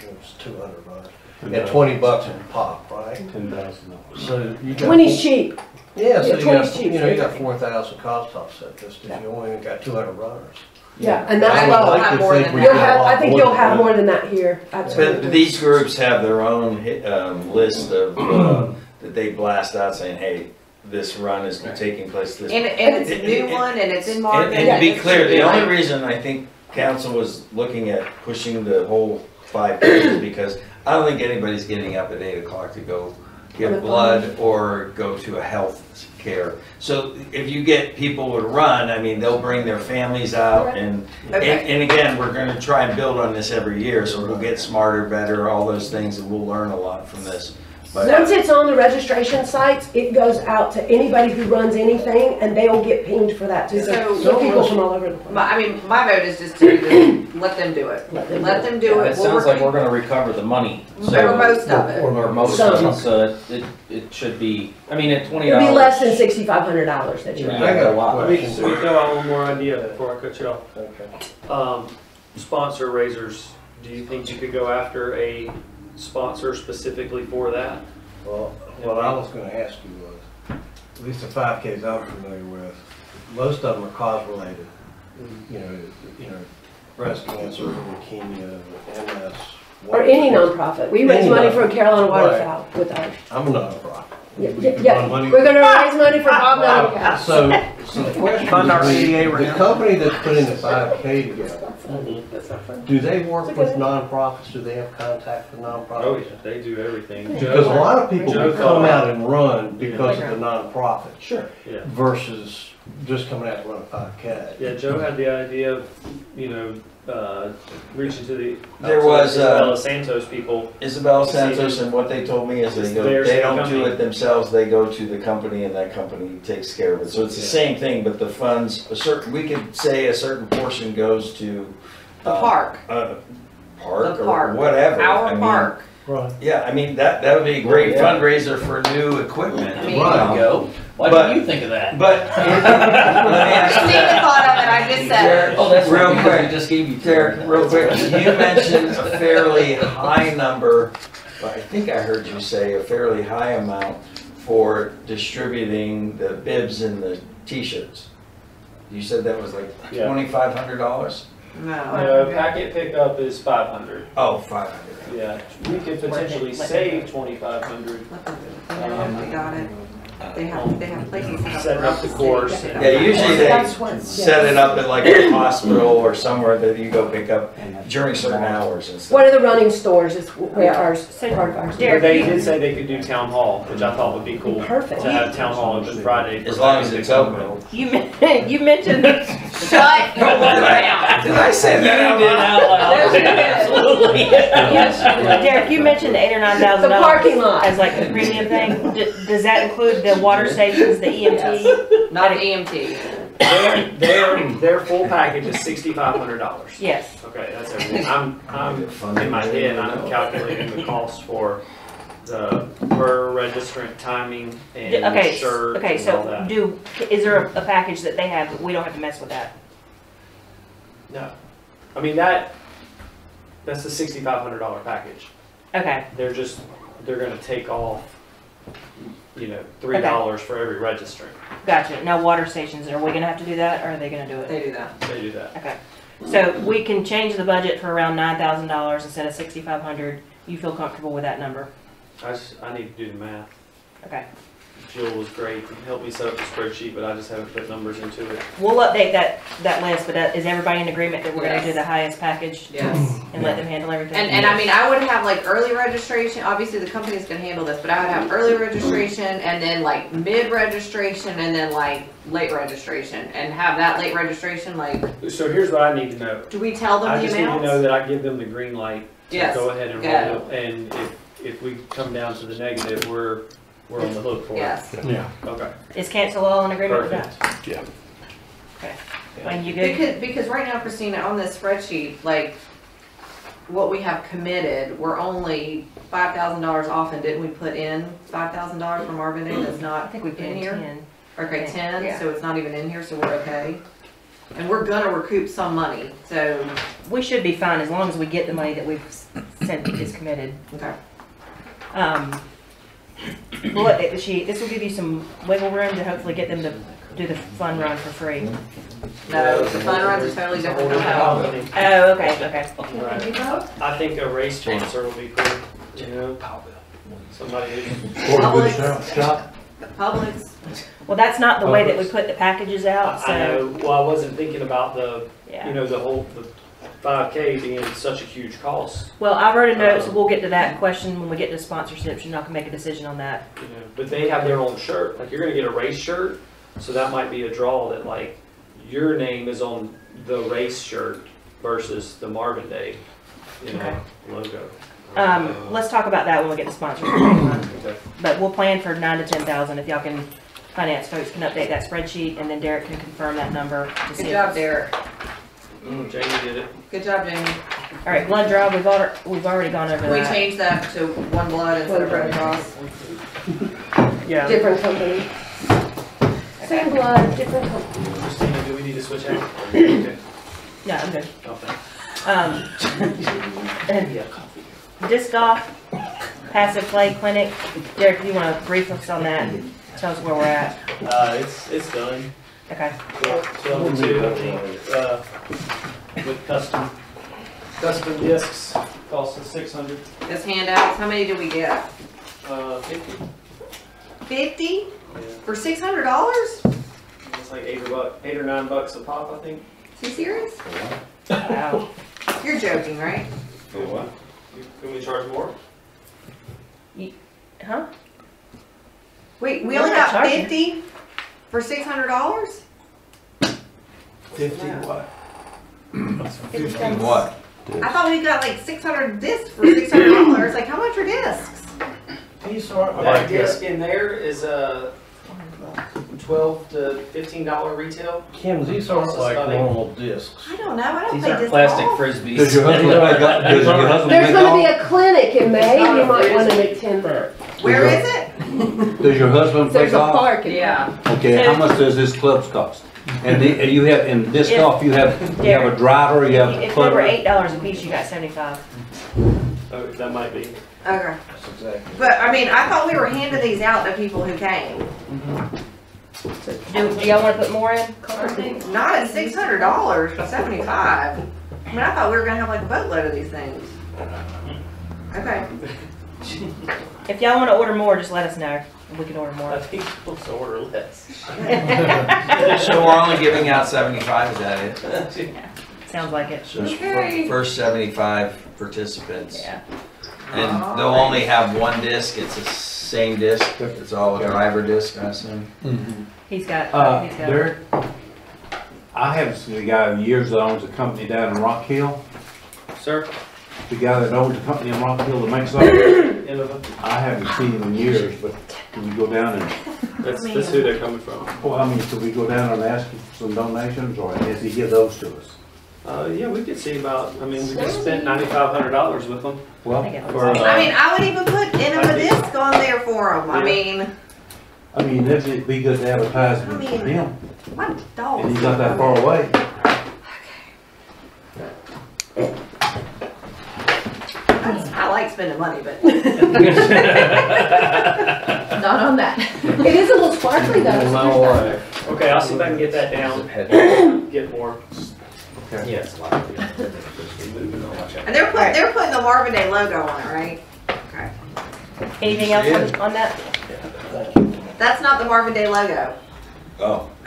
It's two hundred runners. At twenty bucks a pop, right? Ten thousand dollars. So you got. Twenty's cheap, Yeah, so yeah, you 20's got, cheap, you know, you got four thousand cost offset, just if you only got two hundred runners. yeah, and I that's would low. like to more think than we that. You'll get a have, I think more you'll than have that. more than that here, But absolutely. these groups have their own hi- um, list of, uh, that they blast out saying, hey, this run is taking place this. And, and it's a new And- one, and it's in And, Marvin. and to be clear, the only like- reason I think council was looking at pushing the whole five days is because I don't think anybody's getting up at eight o'clock to go On the give blood or go to a health care. So if you get people to run, I mean, they'll bring their families out and, and, Okay. and again, we're gonna try and build on this every year, so we'll get smarter, better, all those things, and we'll learn a lot from this. But Once it's on the registration sites, it goes out to anybody who runs anything, and they'll get pinged for that too. So- So people from all over the place. My, I mean, my vote is just to do [clears throat] let them do it. Let them Let do it. them do Yeah, it. It We'll sounds like we're gonna recover the money. Or So, most of it. or most Some. of it, so it, it, it should be, I mean, at twenty It'll dollars. be less than sixty-five hundred dollars that you. Yeah. I got a lot. a Let me, question. let me throw out one more idea before I cut you off. Okay. Um, sponsor raisers, do you think you could go after a sponsor specifically for that? Well, what I was gonna ask you was, at least the five Ks I'm familiar with, most of them are cause related. Mm-hmm. You know, you know, breast cancer, leukemia, MS. Or any nonprofit. We raise Any money for nonprofit. Carolina Right. Waterfowl with ours. I'm a nonprofit. Yeah, We yeah, can yeah. run money- We're gonna raise money for Bob Nolan. So, so the question Fund our is, CDA the right now. company that's putting the five K together, Mm-hmm. do they work with nonprofits? Do they have contact with nonprofits? Oh, yeah, they do everything. Because a lot of people will come out and run because of the nonprofit. Sure. yeah. Versus just coming out and running five K. Yeah, Joe had the idea of, you know, uh, reaching to the. There was, uh, Isabella Santos people. Isabel Santos, and what they told me is It's they go, their they don't do company. it themselves, they go to the company and that company takes care of it. So it's the Yeah. same thing, but the funds, a certain, we could say a certain portion goes to. The uh, park, Uh, park The or park. whatever. I our mean, park. Right. Yeah, I mean, that, that would be a great Yeah. fundraiser for new equipment. I mean- Right. Go. Why But- didn't you think of that? But, [laughs] let me ask you that. thought of it, I just said Derek, it. Oh, that's real right, because we quick, just gave you. Derek, real quick, you mentioned a fairly high number, but I think I heard you say a fairly high amount for distributing the bibs and the t-shirts. You said that was like Yeah. twenty-five hundred dollars? No. Uh, packet pickup is five hundred. Oh, five hundred. Yeah, we could potentially save twenty-five hundred. Let them do it. They got it. They have, they have places set up. Setting up the course. sit. Yeah, usually That's they what- set it up at like a hospital or somewhere that you go pick up during certain hours and stuff. One of the running stores is where ours, part of ours. But they did say they could do town hall, which I thought would be cool. Perfect. To have town hall open Friday. As long as it's open. You, men- [laughs] you mentioned, Shut your [laughs] mouth. [laughs] Did I say that out loud? Derek, you mentioned eight or nine thousand The dollars. parking lot. As like the premium thing. D- Does that include the water stations, the EMT? Not an EMT. Their, their, their full package is sixty-five hundred dollars. Yes. Okay, that's everything. I'm, I'm, in my head, I'm calculating the cost for the per registrant timing D- and Okay, shirt okay, and all so that. do, is there a, a package that they have, that we don't have to mess with that? No. I mean, that, that's the sixty-five hundred dollar package. Okay, They're just, they're gonna take off, you know, three dollars for every registrant. gotcha. Now, water stations, are we gonna have to do that, or are they gonna do it? They do that. They do that. Okay, so we can change the budget for around nine thousand dollars instead of sixty-five hundred. You feel comfortable with that number? I I need to do the math. Okay. Jill was great, and helped me set up the spreadsheet, but I just haven't put numbers into it. We'll update that, that list, but uh, is everybody in agreement that we're gonna do Yes. the highest package? Yes. And let them handle everything? And, and I mean, I would have like early registration, obviously the company's gonna handle this, but I would have early registration and then like mid registration and then like late registration and have that late registration, like, So here's what I need to know. do we tell them I the just need to know amounts? that I give them the green light to Yes. go ahead and Good. roll it, and if, if we come down to the negative, we're, we're on the hook for it. Yes, Yeah. Okay. Is cancel all in agreement with that? Perfect. Yeah. Okay. Wayne, you good? because, because right now, Christina, on this spreadsheet, like, what we have committed, we're only five thousand dollars off and didn't we put in five thousand dollars from Marvin Day that's I not think we put in in here? ten. Okay, Okay, ten, yeah. so it's not even in here, so we're okay. And we're gonna recoup some money, so, We should be fine as long as we get the money that we've s- said is committed. okay. Um, we'll update the sheet. This will give you some wiggle room to hopefully get them to do the fun run for free. No, the fun runs are totally different from how. Oh, okay, okay. Right. I think a race chaser would be cool, you know? Somebody who Publix, Publix, Well, that's not the way that we put the packages out, I know, so, well, I wasn't thinking about the, you yeah. know, the whole, the five K being such a huge cost, Well, I wrote a note, so we'll get to that question when we get to sponsorships, and y'all can make a decision on that. you know, but they have their own shirt, like, you're gonna get a race shirt, so that might be a draw that like, your name is on the race shirt versus the Marvin Day, you know, logo. Um, let's talk about that when we get to sponsorships. Okay. But we'll plan for nine to ten thousand, if y'all can, finance folks can update that spreadsheet, and then Derek can confirm that number. to see good if- job, Derek. Mm, Jamie did it. Good job, Jamie. All right, blood draw, we've already, we've already gone over We that. changed that to OneBlood instead of Red Cross. Yeah. Different company. Same blood, different company. Christina, do we need to switch out? Okay. [clears throat] No, I'm good. Oh, thanks. Um, disc golf, passive play clinic. Derek, if you want to brief us on that, and tell us where we're at. Uh, it's, it's done. Okay. Twelve and two, I think, uh, with custom, custom discs, cost us six hundred, This handouts, how many did we get? uh, fifty. Fifty Yeah, for six hundred dollars? it's like eight or buck, eight or nine bucks a pop, I think. Is he serious? Wow. You're joking, right? For what? Can we charge more? Huh? Wait, we We're only not got charging. fifty for six hundred dollars? Fifty what? Fifty what? I thought we got like six hundred discs for six hundred dollars. Like, how much are discs? That disc in there is a twelve to fifteen dollar retail. Kim, these aren't like normal discs. I don't know. I don't These play aren't disc plastic golf. frisbees. Does your husband [laughs] play golf? Does your husband There's play gonna be golf? a clinic in May, It's you might wanna frisbee. attend. Where is it? Does your husband play There's a golf? park in. Yeah. Okay, how much does this clubs cost? And the, and you have, in disc If- golf, you have, you have a driver, you have a If they were putter. eight dollars a piece, you got seventy-five. Oh, that might be. Okay. That's exactly. But I mean, I thought we were handing these out to people who came. Do, do y'all want to put more in? Not at six hundred dollars for seventy-five. I mean, I thought we were gonna have like a boatload of these things. Okay. If y'all wanna order more, just let us know, and we can order I more. think supposed to order less. [laughs] So we're only giving out seventy-five, is that it? Sounds like it. Just for Okay. first seventy-five participants. Yeah. And they'll only have one disc, it's the same disc, it's all a driver disc, I assume. He's got, Uh, he's got. Derek, I haven't seen a guy in years that owns a company down in Rock Hill. Sir? The guy that owns a company in Rock Hill that makes something. [coughs] I haven't seen him in years, but can we go down and, [laughs] That's, that's who they're coming from. well, I mean, can we go down and ask him for some donations or does he give those to us? Uh, yeah, we could see about, I mean, we just spent ninety-five hundred dollars with them. Well, I. For, uh, I mean, I would even put in a disc on there for them. I Yeah. mean, I mean, it'd be good to advertise it for him, my dog. and he's not that far away. I like spending money, but [laughs] not on that. It is a little sparkly though. My wife. Okay, I'll see if I can get that down, [coughs] get more. Yes. [laughs] And they're putting, they're putting the Marvin Day logo on it, right? Okay. Anything else on, on that? That's not the Marvin Day logo. Oh. [laughs]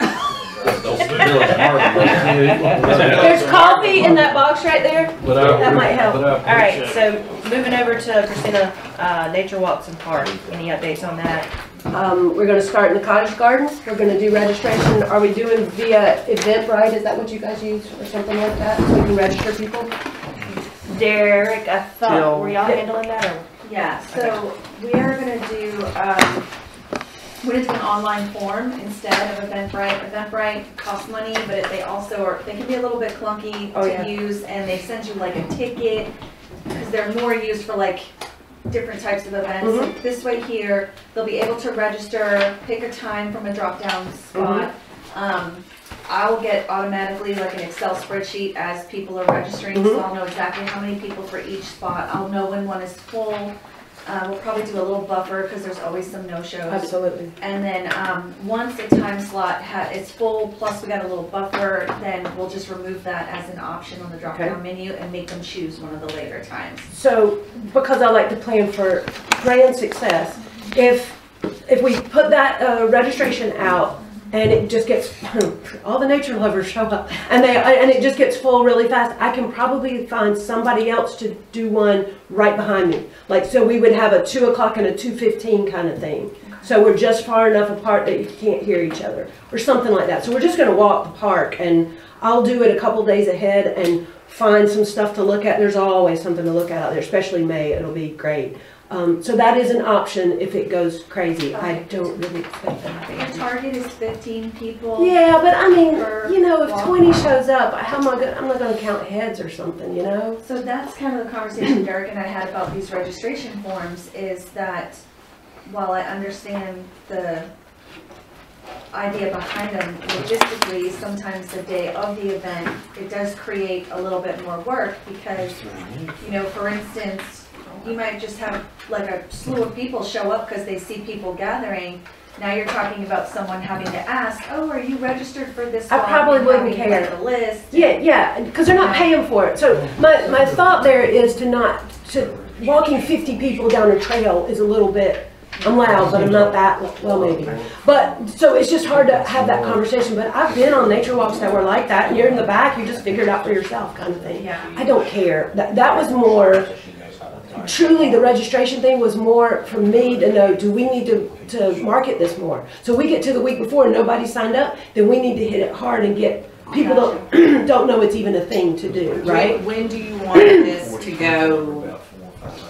There's coffee in that box right there. That might help. Alright, so moving over to Christina, uh, Nature Walks and Park, any updates on that? Um, we're gonna start in the cottage gardens. We're gonna do registration. Are we doing via Eventbrite? Is that what you guys use or something like that? So we can register people? Derek, I thought, Jill. were y'all handling that or? Yeah, so we are gonna do, um, we're gonna an online form instead of Eventbrite. Eventbrite costs money, but it- they also are, they can be a little bit clunky Oh, yeah. to use, and they send you like a ticket, because they're more used for like different types of events. Mm-hmm. This way here, they'll be able to register, pick a time from a drop-down spot. Mm-hmm. Um, I will get automatically like an Excel spreadsheet as people are registering, so I'll know exactly how many people for each spot. I'll know when one is full. Uh, we'll probably do a little buffer, because there's always some no-shows. Absolutely. And then, um, once the time slot ha, is full, plus we got a little buffer, then we'll just remove that as an option on the drop-down menu and make them choose one of the later times. So, because I like to plan for grand success, if, if we put that, uh, registration out and it just gets, [laughs] all the nature lovers show up and they, and it just gets full really fast, I can probably find somebody else to do one right behind me. Like, so we would have a two o'clock and a two fifteen kind of thing. So we're just far enough apart that you can't hear each other or something like that. So we're just gonna walk the park and I'll do it a couple days ahead and find some stuff to look at. There's always something to look at out there, especially May. It'll be great. Um, so that is an option if it goes crazy. I don't really expect that. Our target is fifteen people. Yeah, but I mean, Per you know, if walk. 20 shows up, how am I gonna, I'm not gonna count heads or something, you know? So that's kind of the conversation Derek and I had about these registration forms, is that while I understand the idea behind them logistically, sometimes the day of the event, it does create a little bit more work because, you know, for instance, you might just have like a slew of people show up because they see people gathering. Now you're talking about someone having to ask, oh, are you registered for this I one? probably And wouldn't having, care. The list. Yeah, yeah, because they're not paying for it. So my, my thought there is to not, to, walking 50 people down a trail is a little bit, I'm loud, but I'm not that, well, maybe. But, so it's just hard to have that conversation, but I've been on nature walks that were like that, and you're in the back, you just figure it out for yourself kind of thing. Yeah. I don't care. That, that was more, truly the registration thing was more for me to know, do we need to, to market this more? So we get to the week before and nobody signed up, then we need to hit it hard and get, people don't, [clears throat] don't know it's even a thing to do, right? When, when do you want this to go,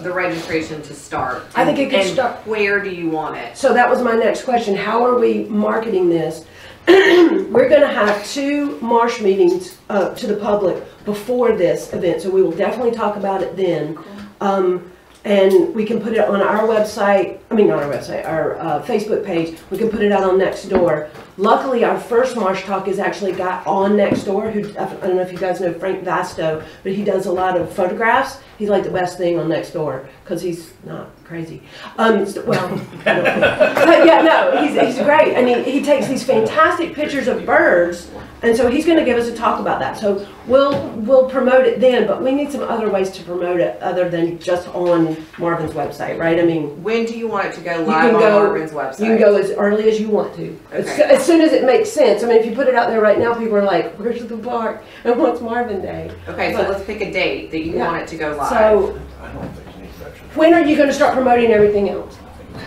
the registration to start? I think it could And start- Where do you want it? So that was my next question. How are we marketing this? [clears throat] We're gonna have two marsh meetings, uh, to the public before this event, so we will definitely talk about it then. Um, and we can put it on our website, I mean, not our website, our, uh, Facebook page. We can put it out on Nextdoor. Luckily, our first Marsh Talk has actually got on Nextdoor, who, I don't know if you guys know Frank Vasto, but he does a lot of photographs. He's like the best thing on Nextdoor, cause he's not crazy. Um, so- well, [laughs] but yeah, no, he's, he's great. I mean, he takes these fantastic pictures of birds And so he's gonna give us a talk about that. So we'll, we'll promote it then, but we need some other ways to promote it other than just on Marvin's website, right? I mean, When do you want it to go live on go- Marvin's website? you can go as early as you want to. As, Okay. as soon as it makes sense. I mean, if you put it out there right now, people are like, where's the park? And what's Marvin Day? Okay, so let's pick a date that you Yeah. want it to go live. So I don't think it's any better. when are you gonna start promoting everything else?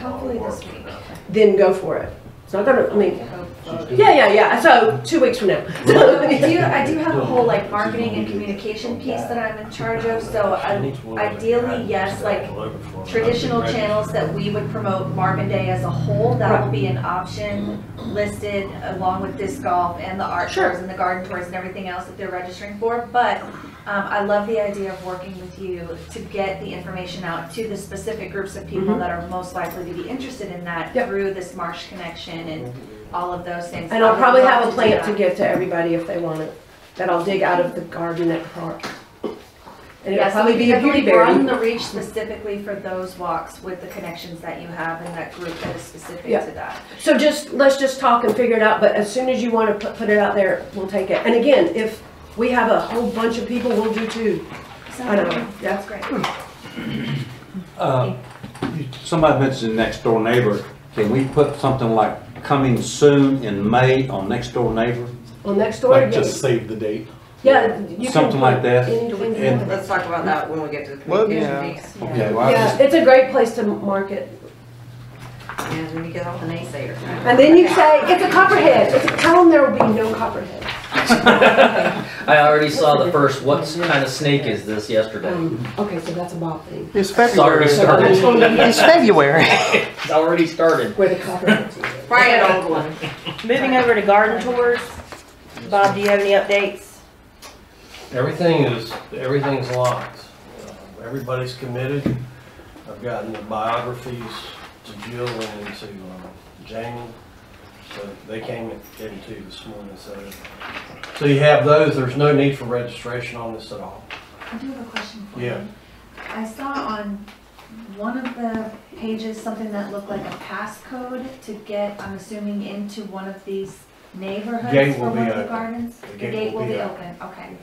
Hopefully this week. Then go for it. It's not gonna, I mean, yeah, yeah, yeah. So two weeks from now. [laughs] I do, I do have a whole like marketing and communication piece that I'm in charge of, so I, ideally, yes, like traditional channels that we would promote Marvin Day as a whole, that will be an option listed along with disc golf and the art Sure. tours and the garden tours and everything else that they're registering for, but um, I love the idea of working with you to get the information out to the specific groups of people Mhm. that are most likely to be interested in that Yep. through this Marsh connection and all of those things. And I I'll probably have a do plant that. to give to everybody if they want it, that I'll dig out of the garden at the park. And it'll probably we be a can beauty definitely broaden berry. the reach specifically for those walks with the connections that you have in that group that is specific Yeah. to that. So just, let's just talk and figure it out, but as soon as you wanna put, put it out there, we'll take it. And again, if we have a whole bunch of people, we'll do too. I know, yeah. That's great. Uh, you- Somebody mentioned next door neighbor. Can we put something like coming soon in May on next door neighbor? Well, next door, Like yeah, just save the date. yeah, you can Something like put that. anything you And- Let's talk about that when we get to the Well, communication yeah. piece. Okay, well, I Yeah, just, it's a great place to market. And when you get all the naysayers. And then you say, it's a copperhead. It's, tell them there will be no copperhead. [laughs] I already saw the first, what kind of snake is this yesterday? Um, okay, so that's a Bob thing. It's It's already February. started. It's February. [laughs] [laughs] It's already started. Where the copperheads are. Probably an old one. Moving over to garden tours. Bob, do you have any updates? Everything is, everything's locked. Uh, Everybody's committed. I've gotten the biographies to Jill and to um, Jamie. So they came and gave to you this morning, so. So you have those, there's no need for registration on this at all. I do have a question for you. Yeah. I saw on one of the pages something that looked like a passcode to get, I'm assuming, into one of these neighborhoods Gate for will be of the open. gardens? The The gate gate will will be be open. open, okay.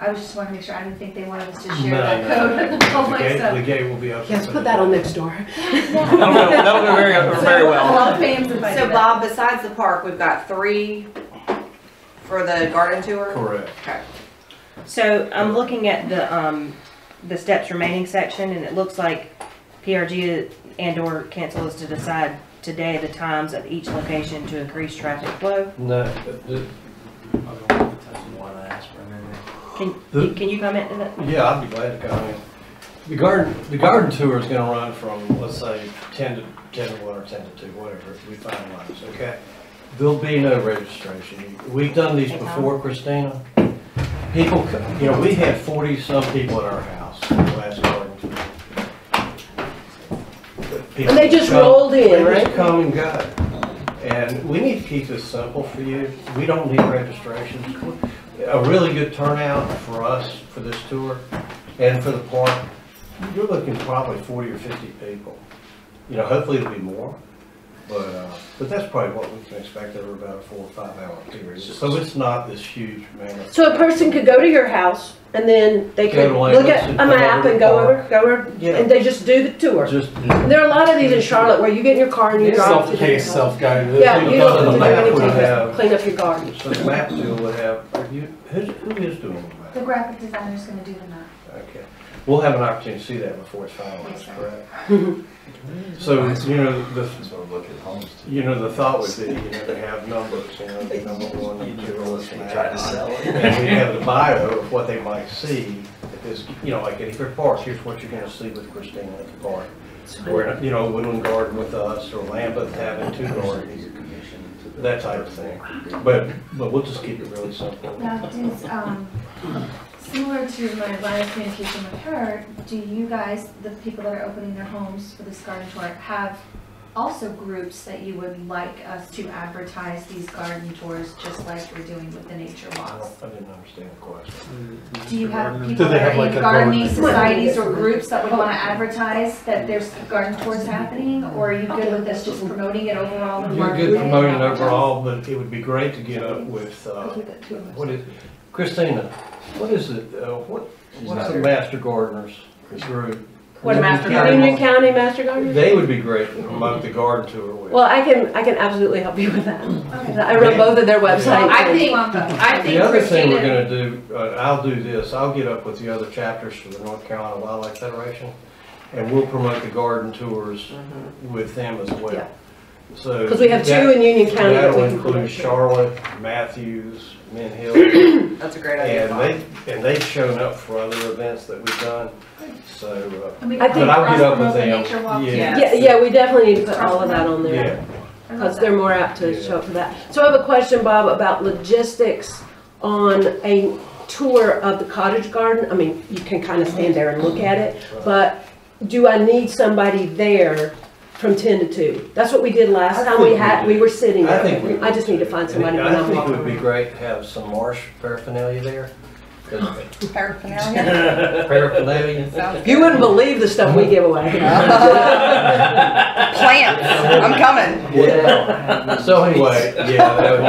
I was just wanting to make sure, I didn't think they wanted us to share No, that no. code with the The public, gate, the so. gate will be open. Yes, put that on next door. That'll go, that'll go very, very A well. lot of fans if I So. Bob, besides the park, we've got three for the garden tour? Correct. Okay. So I'm looking at the, um, the steps remaining section and it looks like PRG and or council is to decide today the times of each location to increase traffic flow. No, the- Can, The- can you comment on that? Yeah, I'd be glad to comment. The garden, the garden tour is gonna run from, let's say, ten to, ten to one or ten to two, whatever, we finalize, okay? There'll be no registration. We've done these before, Christina. People, co- you know, we had forty-some people at our house last garden tour. People And they just come- rolled in, They right? just come and go. And we need to keep this simple for you. We don't need registrations. A really good turnout for us for this tour and for the park. You're looking probably forty or fifty people. You know, hopefully it'll be more. But, uh, but that's probably what we can expect over about a four or five hour period. So it's not this huge mammoth. So a person could go to your house and then they Go could to look Lambert's at and a come map over and go the over, go over, Yeah. and they just do the tour. Just, There are a lot of these in Charlotte where you get in your car and you drive to the Self-paced, self-guided. Yeah, you don't have to do map would anything, have- clean up your garden. so the map deal would have, are you, who's, who is doing the map? The graphic designer's gonna do the map. Okay, we'll have an opportunity to see that before it's Yes, finalized, sir. correct? [laughs] So, you know, the, you know, the thought would be, you know, to have numbers, you know, the number one, number two, all this and that. And we have the bio of what they might see, if it's, you know, like at Efird Park, here's what you're gonna see with Christina at the park. Or, you know, Woodland Garden with us, or Lambeth having two gardens, that type of thing. But, but we'll just keep it really simple. Now, does, um, similar to my line of communication with her, do you guys, the people that are opening their homes for this garden tour, have also groups that you would like us to advertise these garden tours, just like we're doing with the nature I walks? don't, I didn't understand the question. Do you have Do people they that have are like in a gardening garden- societies or groups that would wanna advertise that there's garden tours happening? Or are you good with us just promoting it overall in You're Marvin good Day? promoting it overall, but it would be great to get up with, uh, what is, Christina, what is it, uh, what, what's the Master Gardeners group? What a master Gardeners? Union County Master Gardeners? They would be great to promote the garden tour with. Well, I can, I can absolutely help you with that. Okay. I run both of their websites. I think, Swamp Up. I The think other thing we're Christina, gonna do, uh, I'll do this, I'll get up with the other chapters for the North Carolina Wildlife Federation, and we'll promote the garden tours with them as well. Yeah. So. Because we have two that- in Union County that That'll can include. Charlotte, Matthews, Mint Hill, [clears throat] that's a great idea, and Bob. they, and they've shown up for other events that we've done, so, uh, And we I can think- But I'll get up with them. nature walk, Yeah. Yeah, yeah, we definitely need to put all of that on yeah. there. I love Because that. they're more apt to Yeah. show up for that. So I have a question, Bob, about logistics on a tour of the cottage garden. I mean, you can kind of stand there and look at it, but do I need somebody there from ten to two? That's what we did last I time we think had, we do. were sitting I think we there. I just need to find somebody when I I'm think it would be around. great to have some marsh paraphernalia there. 'cause- Paraphernalia? Paraphernalia. Sounds You wouldn't believe the stuff we give away. [laughs] Plants, I'm coming, Yeah. So anyway, yeah, that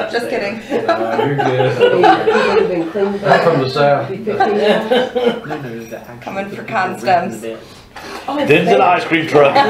would just kidding. Uh, You're It good. have been cleaned I'm from the south. Be 15 minutes. Coming for constems. Oh, Den's an ice cream truck. [laughs]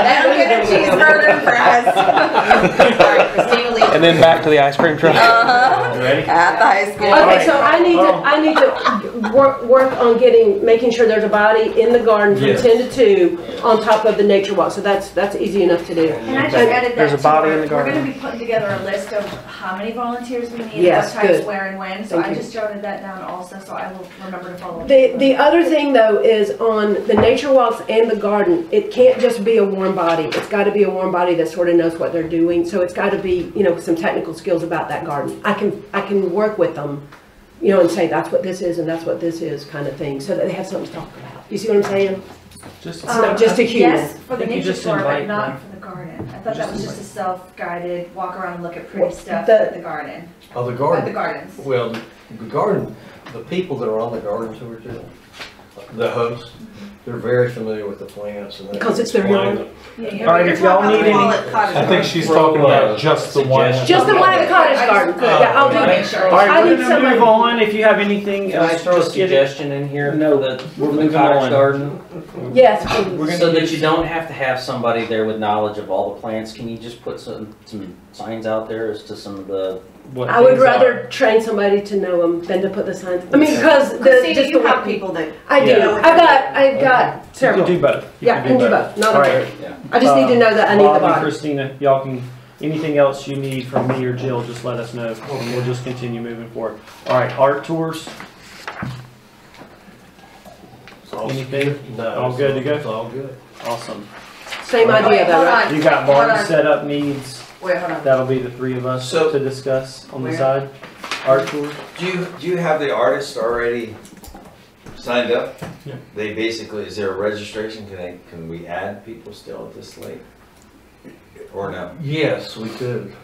Then get a cheeseburger for us. [laughs] Alright, Christina Lee. And then back to the ice cream truck. Uh-huh, Ready? at the high school. Okay, so I need to, I need to work, work on getting, making sure there's a body in the garden from Yes. ten to two on top of the nature walk, so that's, that's easy enough to do. Can I just edit that There's a too? body in We're- the We're garden. gonna be putting together a list of how many volunteers we need, what Yes, types, good. where and when, so Thank I you. just jotted that down also, so I will remember to follow. up. The, the other thing though is on the nature walks and the garden, it can't just be a warm body. It's gotta be a warm body that sort of knows what they're doing, so it's gotta be, you know, some technical skills about that garden. I can, I can work with them, you know, and say that's what this is and that's what this is kind of thing, so that they have something to talk about. You see what I'm saying? Just, It's not just a human. Yes, for the you nature just tour, but not them. for the garden. I thought that was just a self-guided, walk around and look at pretty Well, stuff the- at the garden, Oh, the at the gardens. Well, the garden, the people that are on the garden tour too, the hosts, mm-hmm. They're very familiar with the plants and they. Because it's their explain yard. them. Yeah, you're- All right, if y'all need about any- I think she's talking about just the one. Just the one at the cottage garden, yeah, I'll do Make that. sure. All right, I we're need gonna somebody- move on. If you have anything Can I else, throw a just get it. suggestion in here No, for the, we're for the moving cottage on. garden? Yes, please. gonna So that use- you don't have to have somebody there with knowledge of all the plants, can you just put some, some signs out there as to some of the, what I would things are. rather train somebody to know them than to put the signs. I mean, because the, Christina, just you the have way- people that. I do. Yeah. I've got, I've got You several. can do both. You Yeah, I can do both, not a All right. worry. yeah. I just need to know that I need the Bob and body. Christina, y'all can, anything else you need from me or Jill, just let us know, and we'll just continue moving forward. All right, art tours, all- Anything? No. All good to go? It's all good. awesome. Same idea though, right? You got Hold barn on. setup needs, Wait, hold on. that'll be the three of us So- to discuss on the Where? side. Art tours, Do you, do you have the artist already signed up? Yeah. They basically, is there a registration? Can they, can we add people still at this late? Or no? Yes, we could.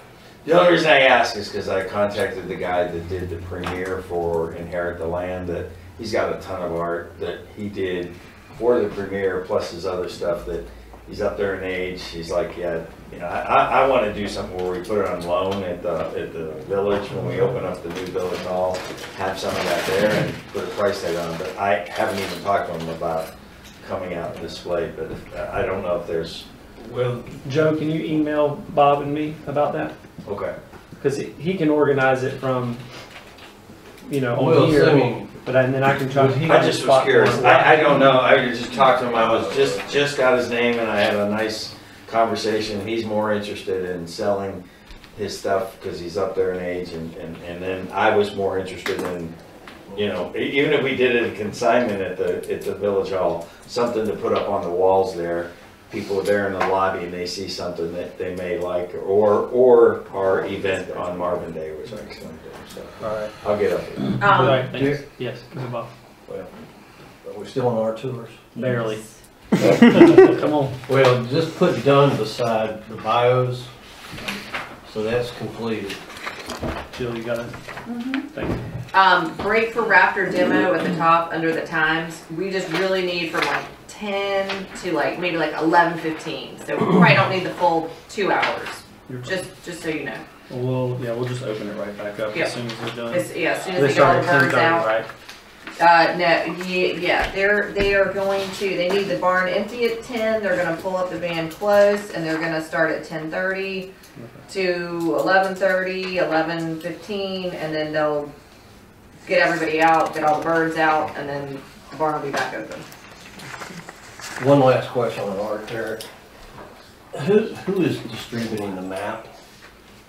The only reason I ask is because I contacted the guy that did the premiere for Inherit the Land, that he's got a ton of art that he did for the premiere, plus his other stuff that he's up there in age. He's like, yeah, you know, I, I, I want to do something where we put it on loan at the, at the village when we open up the new village hall, have some of that there and put a price tag on it. But I haven't even talked to him about coming out and display, but if- I don't know if there's, Well, Joe, can you email Bob and me about that? okay. Cause he can organize it from, you know, well, on here, assuming, but then then I can try. to Would he- find I a just was spot for curious. it. I, I don't know. I just talked to him. I was just, just got his name and I had a nice conversation. He's more interested in selling his stuff because he's up there in age and, and, and then I was more interested in, you know, e- even if we did it in consignment at the, at the village hall, something to put up on the walls there. People are there in the lobby and they see something that they may like or, or our event on Marvin Day, which I explained. So All right. I'll get up with him. All Um, right, thanks. Yes, go ahead, Bob. well, are we still on our tours? Barely. [laughs] Come on. Well, just put done beside the bios, so that's completed. Jill, you got it? Thank you. Um, break for Raptor demo at the top under the times. We just really need from like ten to like maybe like eleven fifteen. So we probably don't need the full two hours. You're fine. Just just so you know. We'll, yeah, we'll just open it right back up Yep. as soon as we're done. As, yeah, as soon as They they get all start the at ten birds thirty, out. right? Uh, no, yeah, yeah, they're, they are going to, they need the barn empty at ten, they're gonna pull up the van close, and they're gonna start at ten thirty to eleven thirty, eleven fifteen, and then they'll get everybody out, get all the birds out, and then the barn will be back open. One last question on art, Derek. Who, who is distributing the map?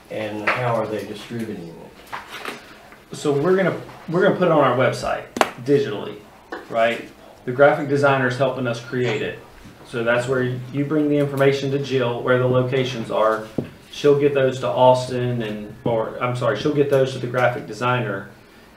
And how are they distributing it? So we're gonna, we're gonna put it on our website digitally, right? The graphic designer is helping us create it. So that's where you bring the information to Jill, where the locations are. She'll get those to Austin and, or, I'm sorry, she'll get those to the graphic designer.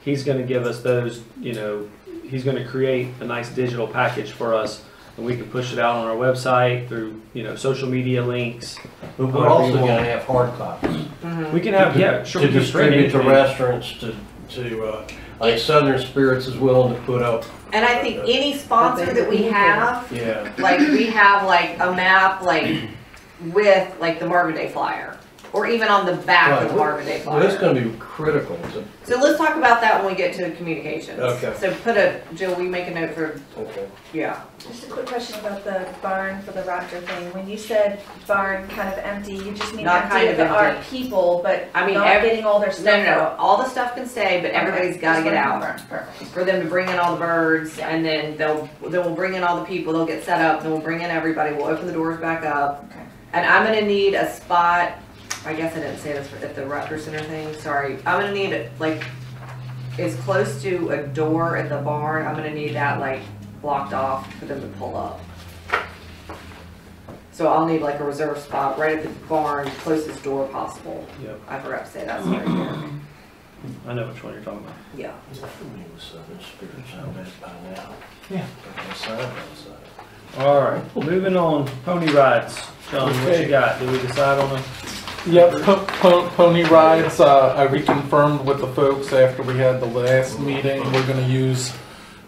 He's gonna give us those, you know, he's gonna create a nice digital package for us. And we can push it out on our website through, you know, social media links. But we're also gonna have hard copies. We can have, yeah, sure. To we can print distribute to anything. restaurants, to, to, uh, like Southern Spirits is willing to put up, And I think any sponsor that we have, yeah. like, we have like a map, like, with like the Marvin Day flyer, or even on the back of the Marvin Day Well, it's flyer. gonna be critical to, So let's talk about that when we get to communications. Okay. So put a, Jill, we make a note for, okay. yeah. Just a quick question about the barn for the raptor thing. When you said barn kind of empty, you just mean Not empty kind if of there are empty. people, but I mean, not ev- getting all their No, stuff no, no, out. all the stuff can stay, but everybody's Okay, gotta get wanted to out. confirm. Perfect. For them to bring in all the birds, and then they'll, then we'll bring in all the people, they'll get set up, then we'll bring in everybody, we'll open the doors back up. Okay. And I'm gonna need a spot, I guess I didn't say this at the Raptor Center thing, sorry. I'm gonna need it, like, as close to a door at the barn, I'm gonna need that like blocked off for them to pull up. So I'll need like a reserve spot right at the barn, closest door possible. Yep. I forgot to say that's right there. I know which one you're talking about. Yeah. Southern Spirits, I bet by now. Yeah. Got a sign outside. All right, moving on, pony rides. John, what Okay. you got? Did we decide on a? Yep, po- po- pony rides, uh, I reconfirmed with the folks after we had the last meeting, we're gonna use,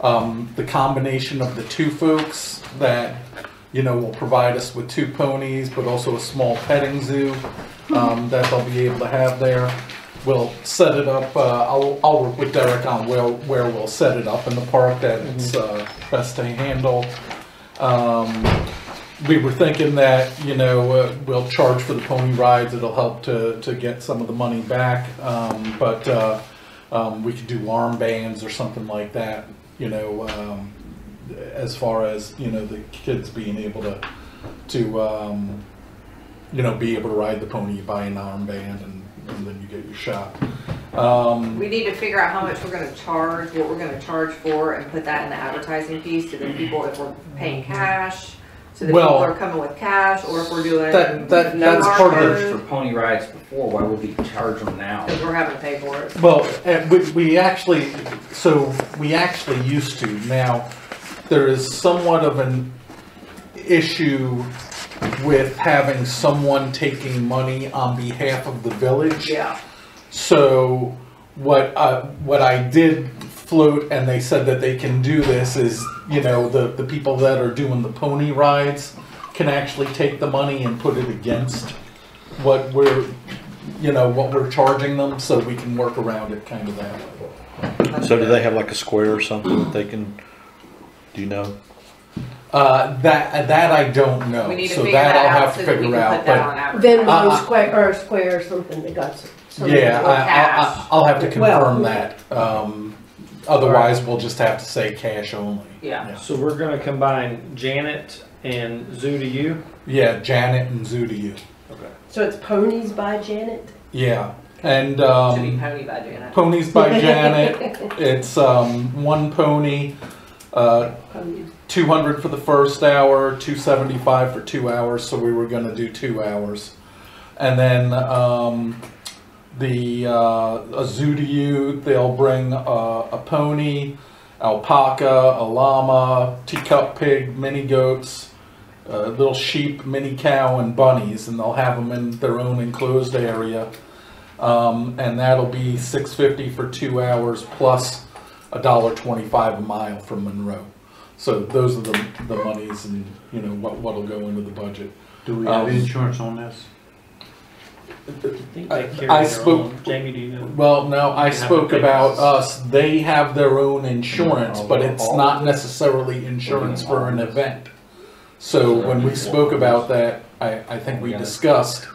um, the combination of the two folks that, you know, will provide us with two ponies, but also a small petting zoo, um, that they'll be able to have there. We'll set it up, uh, I'll, I'll work with Derek on where, where we'll set it up in the park that it's, uh, best to handle. Um, we were thinking that, you know, uh, we'll charge for the pony rides, it'll help to, to get some of the money back. Um, but, uh, um, we could do armbands or something like that, you know, um, as far as, you know, the kids being able to, to, um, you know, be able to ride the pony, you buy an armband and, and then you get your shot. Um, We need to figure out how much we're gonna charge, what we're gonna charge for, and put that in the advertising piece, so that people, if we're paying cash, so that people Well- are coming with cash, or if we're doing. That- that- no that's part of the- barcode, For pony rides before, why would we charge them now? Cause we're having to pay for it. Well, and we, we actually, so we actually used to. Now, there is somewhat of an issue with having someone taking money on behalf of the village. Yeah. So what, uh, what I did float, and they said that they can do this, is, you know, the, the people that are doing the pony rides can actually take the money and put it against what we're, you know, what we're charging them, so we can work around it kind of that way. So do they have like a square or something that they can, do you know? Uh, that, that I don't know, We need to so figure that that I'll out have so to that we figure can out, that but. on advertising. Then Uh, one square, or square or something, they got some. some- Yeah, I, I, I- I'll have to Well- confirm that, um, otherwise we'll just have to say cash only. Yeah. So we're gonna combine Janet and Zoo to You. Yeah, Janet and Zoo to you. Okay. So it's ponies by Janet? Yeah, and, Should be um, pony by Janet. ponies by [laughs] Janet, it's, um, one pony, uh, Ponies. two hundred for the first hour, two seventy-five for two hours, so we were gonna do two hours. And then, um, the, uh, a zoo to you, they'll bring, uh, a pony, alpaca, a llama, teacup pig, mini goats, uh, little sheep, mini cow, and bunnies, and they'll have them in their own enclosed area. Um, and that'll be six fifty for two hours plus a dollar twenty-five a mile from Monroe. So those are the, the monies and, you know, what, what'll go into the budget. Do we have Um, insurance on this? I think they carry I their spoke- own. Jamie, do you know? Well, no, I You have spoke to about us. us, they have their own insurance, but it's not necessarily insurance for an event. So when we spoke about that, I, I think we discussed,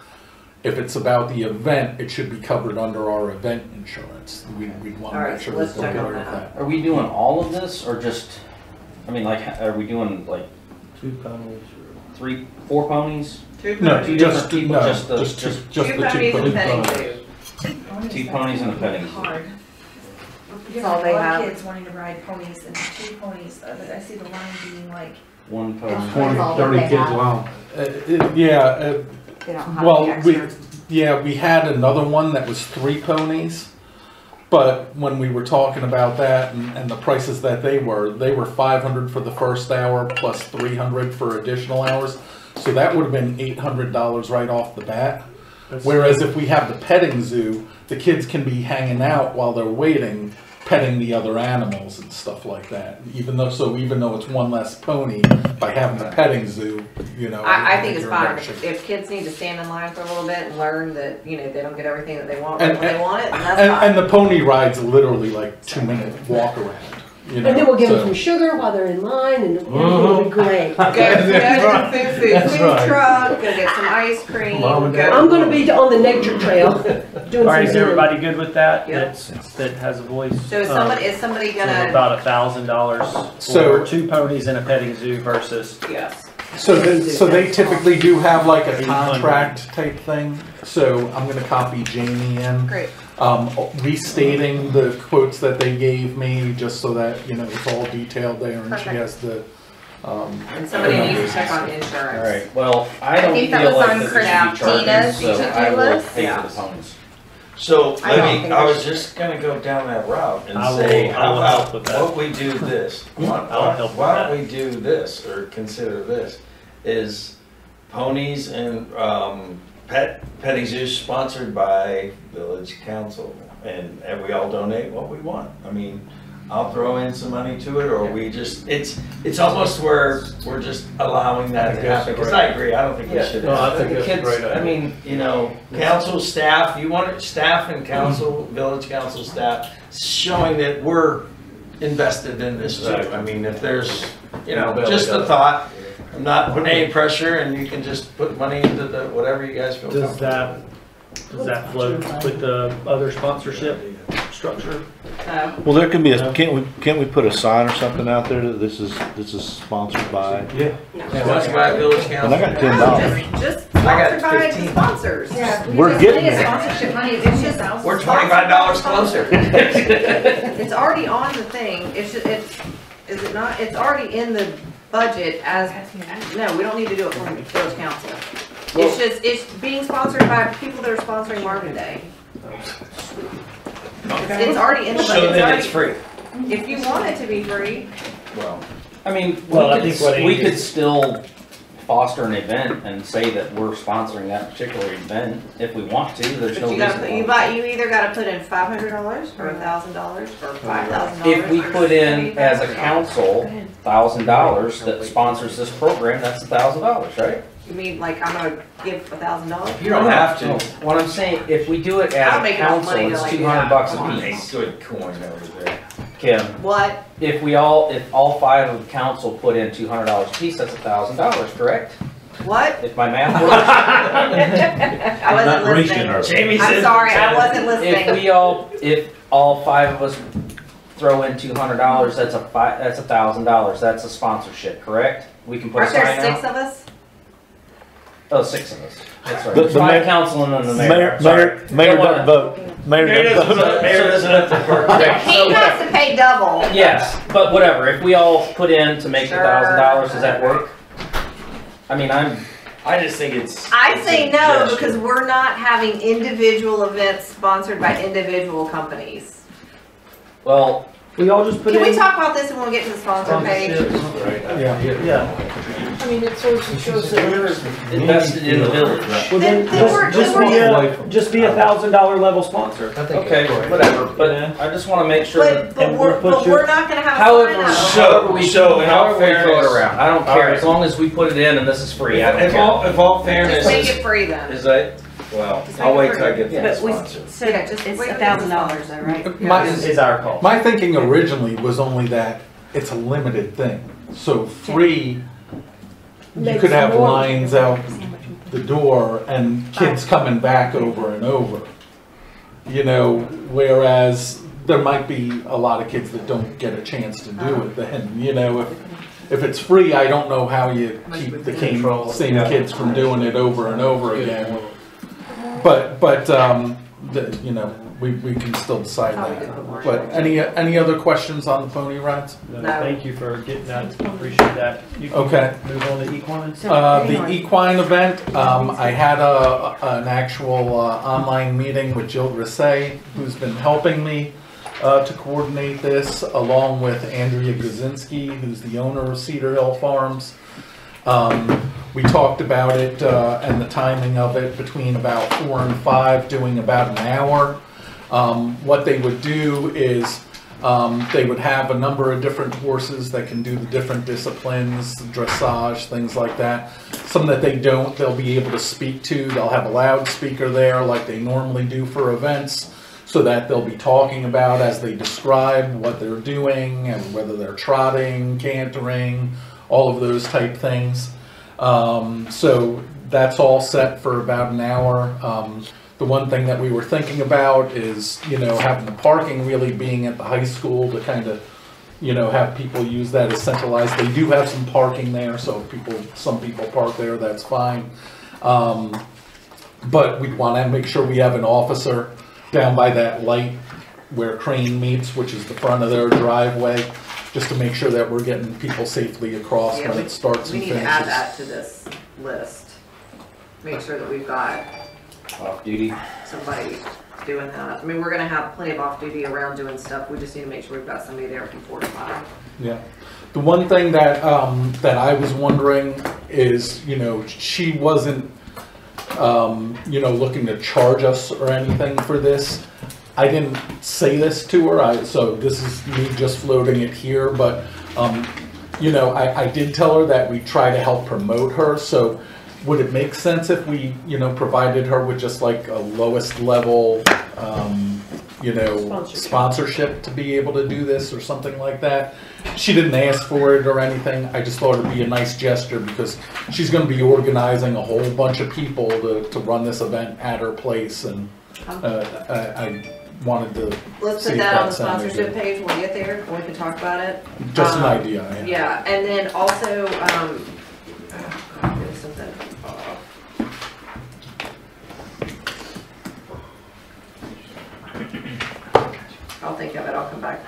if it's about the event, it should be covered under our event insurance. We, we'd want to Alright, make sure so we're let's check good on with that. that. Are we doing all of this or just, I mean, like, are we doing like Two ponies. three, four ponies? Two No, ponies. just, people, no, just the- just, just- just Two the two ponies and ponies. petting. Two ponies and a petting zoo. Hard. That's all they A have. kids wanting to ride ponies and two ponies, uh, I see the line being like, One pony. It's Twenty, all thirty they kids have. long. Uh, it- yeah, uh, They don't have Well, the we, extra. yeah, we had another one that was three ponies. But when we were talking about that and, and the prices that they were, they were five hundred for the first hour plus three hundred for additional hours. So that would have been eight hundred dollars right off the bat. That's- Whereas if we have the petting zoo, the kids can be hanging out while they're waiting, petting the other animals and stuff like that. Even though, so even though it's one less pony, by having the petting zoo, you know. I, I think it's you're fine, if, if kids need to stand in line for a little bit and learn that, you know, they don't get everything that they want And- right when they want it, and that's And, fine. and the pony ride's literally like two minute walk around, you know. And then we'll give them some sugar while they're in line and it'll be great. Go, go to the right. food, food, That's food right. truck, go get some ice cream, Mom and go. I'm gonna be on the nature trail [laughs] doing All right, some is Zen. everybody good with that? Yep. That's, that has a voice? So is Um, somebody, is somebody so gonna, About a thousand dollars So- for two ponies and a petting zoo versus, yes, So they, so they typically do have like a contract type thing, so I'm gonna copy Jamie in. great. Um, restating the quotes that they gave me, just so that, you know, it's all detailed there and she Perfect. has the, um. And somebody the needs to numbers check on stuff. insurance. Alright, well, I I don't think that feel was like on this should be charged, so to-do I will list. pay Yeah. for the ponies. So, I let don't me, think I we was should- just gonna go down that route and I will- say, I how will help about, with that. what we do this? Why, I'll why- help with why don't we do this, or consider this, is ponies and, um, pet, petting zoos sponsored by village council, and, and we all donate what we want. I mean, I'll throw in some money to it, or we just, it's, it's almost where we're just allowing that to happen, because I agree, I don't think we Yeah. should. No, I think that's a kids- great I idea. mean, you know, council staff, you want it, staff and council, village council staff, showing that we're invested in this too. I mean, if there's, you know, Belly just a does. thought, I'm not putting any pressure, and you can just put money into the, whatever you guys feel does comfortable. that, does that float with the other sponsorship structure? So, Well, there can be a, can't we, can't we put a sign or something out there that this is, this is sponsored by? Yeah. Sponsored by village And I got ten dollars. just, just I got sponsored by the 15. sponsors. yeah. We're just getting plenty of there. Sponsorship money, it's just thousands. We're twenty-five dollars closer. It's already on the thing, it's, ju- it's, is it not, it's already in the budget as, no, we don't need to do it from village council. It's just, it's being sponsored by people that are sponsoring Marvin Day. It's, it's already in the So then it's it's free. already, if you want it to be free, Well, I mean, Well, I we think what could, we Amy could still foster an event and say that we're sponsoring that particular event if we want to, there's but no you reason. gotta, you why. buy, you either gotta put in five hundred dollars, or a thousand dollars, or five thousand dollars. If we put in as a council, thousand dollars that sponsors this program, that's a thousand dollars, right? You mean, like, I'm gonna give a thousand dollars? you don't have No, to. What I'm saying, if we do it as I'll a make enough council, money to it's like two hundred that. bucks Come on. a piece. Good coin over there. Kim, What? if we all, if all five of the council put in two hundred dollars a piece, that's a thousand dollars, correct? What? If my math [laughs] works? I wasn't Not reaching listening. her. Jamie I'm said- sorry, I wasn't If listening. we all, if all five of us throw in two hundred dollars, that's a fi- that's a thousand dollars, that's a sponsorship, correct? We can put a Aren't there six out? of us? Oh, six of us, that's right, The- There's the five mayor- council and then the mayor, Mayor, sorry. mayor, mayor Don't wanna- doesn't vote. Mayor doesn't vote. Mayor doesn't have to work. He has to pay double. Yes, but whatever, if we all put in to make the thousand dollars, does that work? I mean, I'm, I just think it's. I say it's a no, gesture. because we're not having individual events sponsored by individual companies. well, We all just put Can we talk about this and we'll get to the sponsor page? sponsorships. Yeah. Yeah. I mean, it sort of shows that we're Invested in the village. Well, then, Then- then we're- just, just then be a, just be a thousand dollar level sponsor. Okay, whatever, but I just wanna make sure that But, but And we're, we'll put but your- we're not gonna have a sign However, up. however we, So, in all however we throw it fairness- around, I don't care, Alright. as long as we put it in and this is free, I don't If care. all, if all fairness Just make is, it free then. is that, well, I'll wait till I get to the But we sponsor. said Yeah, just it's wait a till we thousand dollars though, right? My, Is, is our call. my thinking originally was only that it's a limited thing. So three, you could have lines out the door and kids oh. coming back over and over. You know, whereas there might be a lot of kids that don't get a chance to do it oh. then, you know, if, if it's free, I don't know how you keep the same, same kids from doing it over and over again. But, but, um, the, you know, we, we can still decide Probably could put that. But any, any other questions on the pony rides? No, No. Thank you for getting that, appreciate that. You can Okay. Move on to equines. Uh, the equine event, um, I had a, an actual, uh, online meeting with Jill Grisay, who's been helping me, uh, to coordinate this, along with Andrea Gazinski, who's the owner of Cedar Hill Farms. Um, we talked about it, uh, and the timing of it between about four and five, doing about an hour. Um, what they would do is, um, they would have a number of different horses that can do the different disciplines, dressage, things like that. Some that they don't, they'll be able to speak to. They'll have a loudspeaker there like they normally do for events so that they'll be talking about as they describe what they're doing and whether they're trotting, cantering, all of those type things. Um, so that's all set for about an hour. Um, the one thing that we were thinking about is, you know, having the parking really being at the high school to kind of, you know, have people use that as centralized. They do have some parking there, so if people, some people park there, that's fine. Um, but we'd want to make sure we have an officer down by that light where Crane meets, which is the front of their driveway, just to make sure that we're getting people safely across Yeah, when we- it starts We and need to add finishes. that to this list. Make sure that we've got Off duty. somebody doing that. I mean, we're gonna have plenty of off-duty around doing stuff, we just need to make sure we've got somebody there from four to five. Yeah. The one thing that, um, that I was wondering is, you know, she wasn't, um, you know, looking to charge us or anything for this. I didn't say this to her, I, so this is me just floating it here, but, um, you know, I, I did tell her that we try to help promote her, so would it make sense if we, you know, provided her with just like a lowest level, um, you know, Sponsorship. sponsorship to be able to do this or something like that? She didn't ask for it or anything, I just thought it'd be a nice gesture because she's gonna be organizing a whole bunch of people to, to run this event at her place and, uh, I, I wanted to Let's see put if that on the sponsorship page when we get there, and we can talk about it. Just an Um, idea, yeah. Yeah, and then also, um, there's something off. I'll think of it, I'll come back.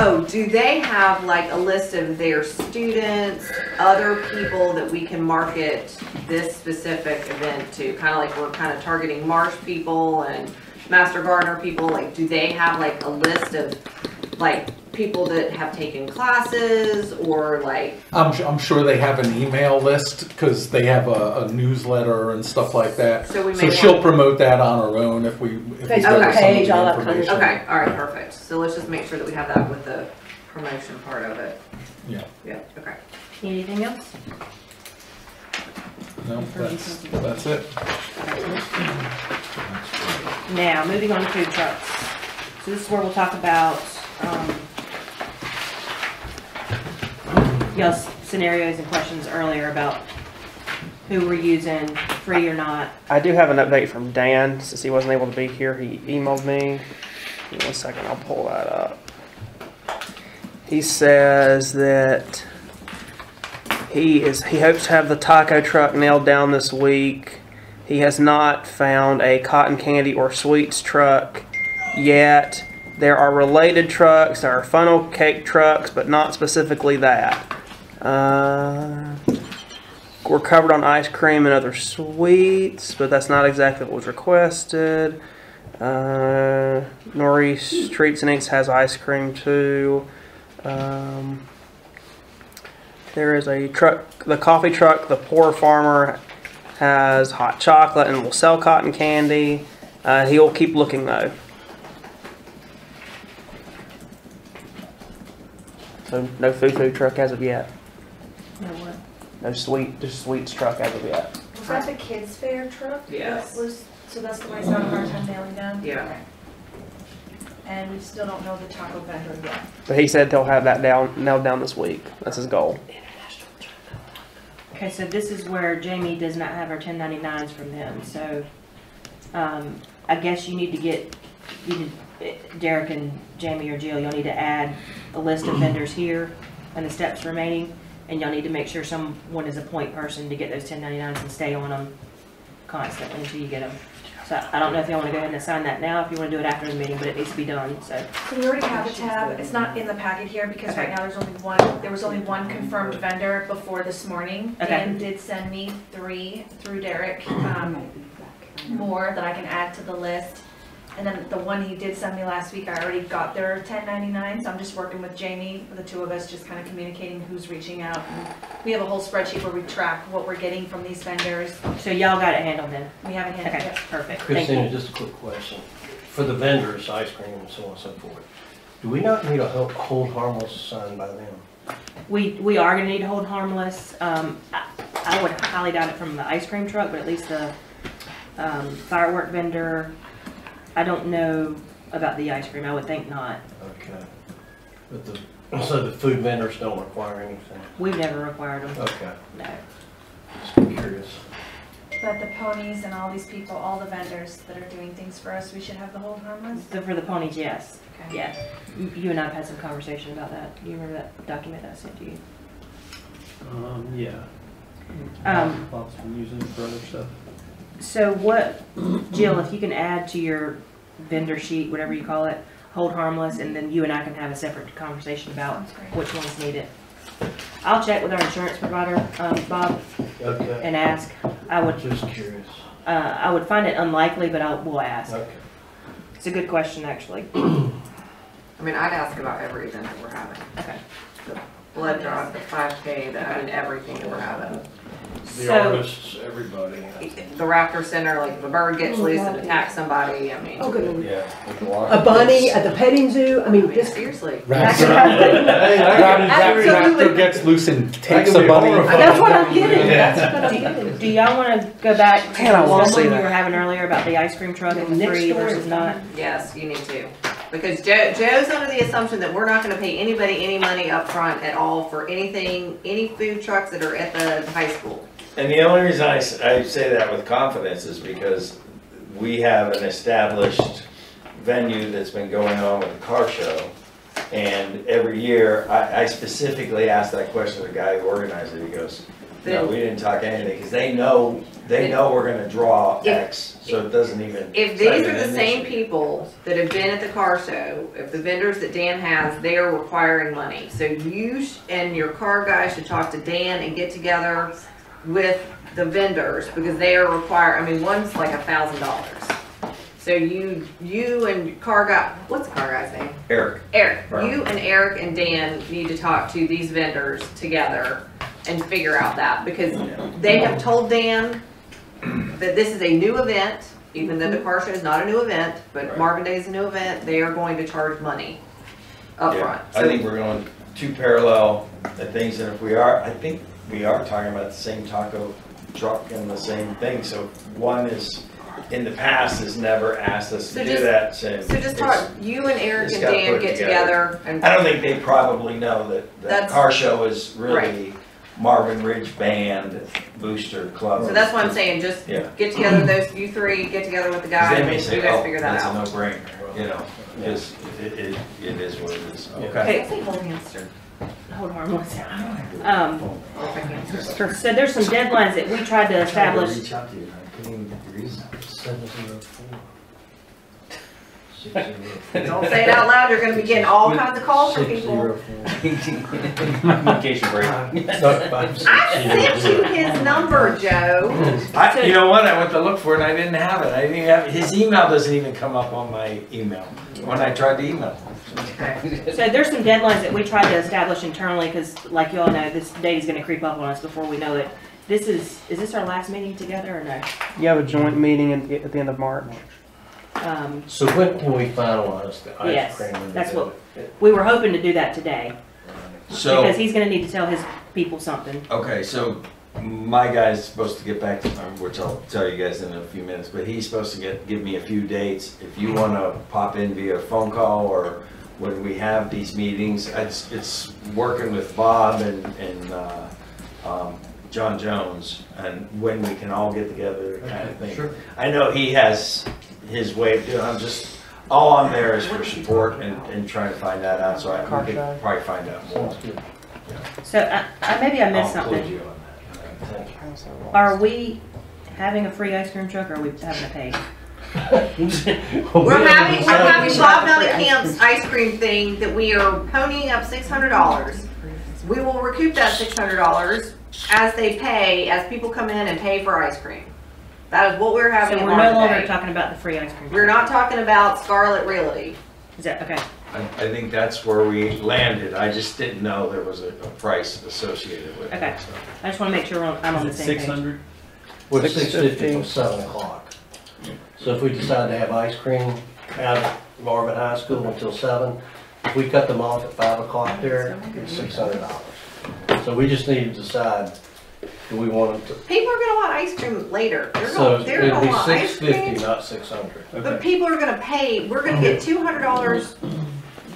Oh, do they have like a list of their students, other people that we can market this specific event to? Kind of like we're kind of targeting Marsh people and Master Gardener people, like, do they have like a list of like people that have taken classes or like, I'm, su- I'm sure they have an email list because they have a, a newsletter and stuff like that. So we may So she'll want- promote that on her own if we. if we Facebook give some of page, all that kind of information. okay, all right, perfect. So let's just make sure that we have that with the promotion part of it. Yeah. Yeah, okay. Anything else? No, that's, that's it. Now, moving on to food trucks. So this is where we'll talk about, um, y'all's scenarios and questions earlier about who we're using, free or not. I do have an update from Dan since he wasn't able to be here. He emailed me. Give me one second, I'll pull that up. He says that he is he hopes to have the taco truck nailed down this week. He has not found a cotton candy or sweets truck yet. There are related trucks. There are funnel cake trucks, but not specifically that. Uh, we're covered on ice cream and other sweets, but that's not exactly what was requested. Uh, Northeast Treats and Inks has ice cream too. Um, there is a truck, the coffee truck, the Poor Farmer has hot chocolate and will sell cotton candy. Uh, he'll keep looking though. So no food food truck as of yet. No what? No sweet, just sweets truck as of yet. Was that the kids fair truck? Yes. That was, so that's the one he's having a hard time nailing down? Yeah. Okay. And we still don't know the taco vendor yet. But he said he'll have that down nailed down this week. That's his goal. Okay, so this is where Jamie does not have her ten ninety-nines from them, so, um, I guess you need to get, you need, Derek and Jamie or Jill, you'll need to add a list of vendors here and the steps remaining, and y'all need to make sure someone is a point person to get those ten ninety-nines and stay on them constantly until you get them. So I don't know if y'all wanna go ahead and assign that now, if you wanna do it after the meeting, but it needs to be done, so. So we already have a tab, it's not in the packet here because right Okay. now there's only one, there was only one confirmed vendor before this morning. Okay. Dan did send me three through Derek, um, more that I can add to the list. And then the one he did send me last week, I already got their ten ninety-nine, so I'm just working with Jamie, the two of us, just kind of communicating who's reaching out. And We have a whole spreadsheet where we track what we're getting from these vendors. So y'all got it handled then? We haven't handled Okay, it. perfect, thank Christina, you. just a quick question. For the vendors, ice cream and so on and so forth, do we not need a ho- hold harmless sign by them? We, we are gonna need to hold harmless, um, I, I would highly doubt it from the ice cream truck, but at least the, um, firework vendor, I don't know about the ice cream, I would think not. Okay. But the, so the food vendors don't require anything? We've never required them, Okay, no. just curious. But the ponies and all these people, all the vendors that are doing things for us, we should have the whole harmless? The- For the ponies, yes, Okay. yeah. You- You and I have had some conversation about that, do you remember that document I sent you? Um, yeah. Um, Bob's been using it for other stuff. So what, Jill, if you can add to your vendor sheet, whatever you call it, hold harmless, and then you and I can have a separate conversation about Sounds great. which ones need it. I'll check with our insurance provider, um, Bob, Okay, and ask. I would, just curious. uh, I would find it unlikely, but I will ask. Okay. It's a good question, actually. [clears throat] I mean, I'd ask about every event that we're having. Okay. Blood drive, the five K, the, I mean, everything that we're having. The So- artists, everybody. The Raptor Center, like if a bird gets oh, loose and attacks somebody, I mean. Oh, good. Yeah. A bunny at the petting zoo, I I mean, mean, just. seriously. Absolutely. gets loose and takes a bunny. That's what I'm getting, that's what I'm getting. Do y'all wanna go back to Man, I the wanna one see you that. were having earlier about the ice cream truck and the Next three door. versus not? Yes, you need to. Because Joe, Joe's under the assumption that we're not gonna pay anybody any money up front at all for anything, any food trucks that are at the high school. And the only reason I, s- I say that with confidence is because we have an established venue that's been going on with the car show. And every year, I, I specifically ask that question to the guy who organized it, he goes, no, we didn't talk anything, because they know, they know we're gonna draw If- X, so it doesn't even. If these are the same people that have been at the car show, if the vendors that Dan has, they are requiring money. So you sh- and your car guy should talk to Dan and get together with the vendors because they are required, I mean, one's like a thousand dollars. So you, you and car guy, what's the car guy's name? Eric, Eric, Right. you and Eric and Dan need to talk to these vendors together and figure out that, because they have told Dan [clears throat] that this is a new event, even though the mm-hmm. car show is not a new event, but Right. Marvin Day is a new event, they are going to charge money upfront. I think we're going two parallel uh, things, and if we are, I think we are talking about the same taco truck and the same thing, so one is, in the past, has never asked us So to do just- that, so. So just talk, you and Eric it's and gotta Dan put get together. together and. I don't think they probably know that, that That's- car show is really Marvin Ridge Band Booster Club. So that's what I'm saying, just Yeah. get together, those, you three, get together with the 'Cause guy, They and may you say, guys oh, figure that that's a out. no-brainer, you know, because it, it, it is what it is, okay? Okay. Say hold hands, sir. Hold harmless. Um, so there's some deadlines that we tried to establish. Seven zero four. Don't say it out loud, you're gonna be getting all kinds of calls from people. zero four. Communication break. No, five, I sent you his number, Joe. I, you know what, I went to look for it and I didn't have it, I didn't even have, his email doesn't even come up on my email, when I tried to email. So there's some deadlines that we tried to establish internally, because like you all know, this date is gonna creep up on us before we know it. This is, is this our last meeting together or no? You have a joint meeting at, the- at the end of March. Um, So when can we finalize the ice Yes, cream? and that's the- what- we were hoping to do that today, So. because he's gonna need to tell his people something. Okay, so my guy's supposed to get back to, um, which I'll tell you guys in a few minutes, but he's supposed to get, give me a few dates. If you wanna pop in via phone call or when we have these meetings, it's, it's working with Bob and, and, uh, um, John Jones and when we can all get together kind of thing. Sure. I know he has his way of doing, I'm just, all I'm there is for support and, and trying to find that out, so I we could probably find out more. So I, I, maybe I missed I'll include something. you on that. Thank you. Are we having a free ice cream truck or are we having to pay? [laughs] We're having, we're having Bob camp's ice cream thing that we are ponying up six hundred dollars. We will recoup that six hundred dollars as they pay, as people come in and pay for ice cream. That is what we're having So in we're no longer talking about the free ice cream. We're not talking about Scarlet Realty. Is that, okay. I, I think that's where we landed, I just didn't know there was a, a price associated with it. Okay. so. I just wanna make sure we're on- I'm on the same page. Six hundred? Well, it's six fifty till seven o'clock. So if we decide to have ice cream out of Marvin High School until seven, if we cut them off at five o'clock there, it's six hundred dollars. So we just need to decide, do we want them People are gonna want ice cream later. They're so gonna, they're it'd gonna be want six ice cream. fifty, not six hundred. But people are gonna pay, we're gonna get two hundred dollars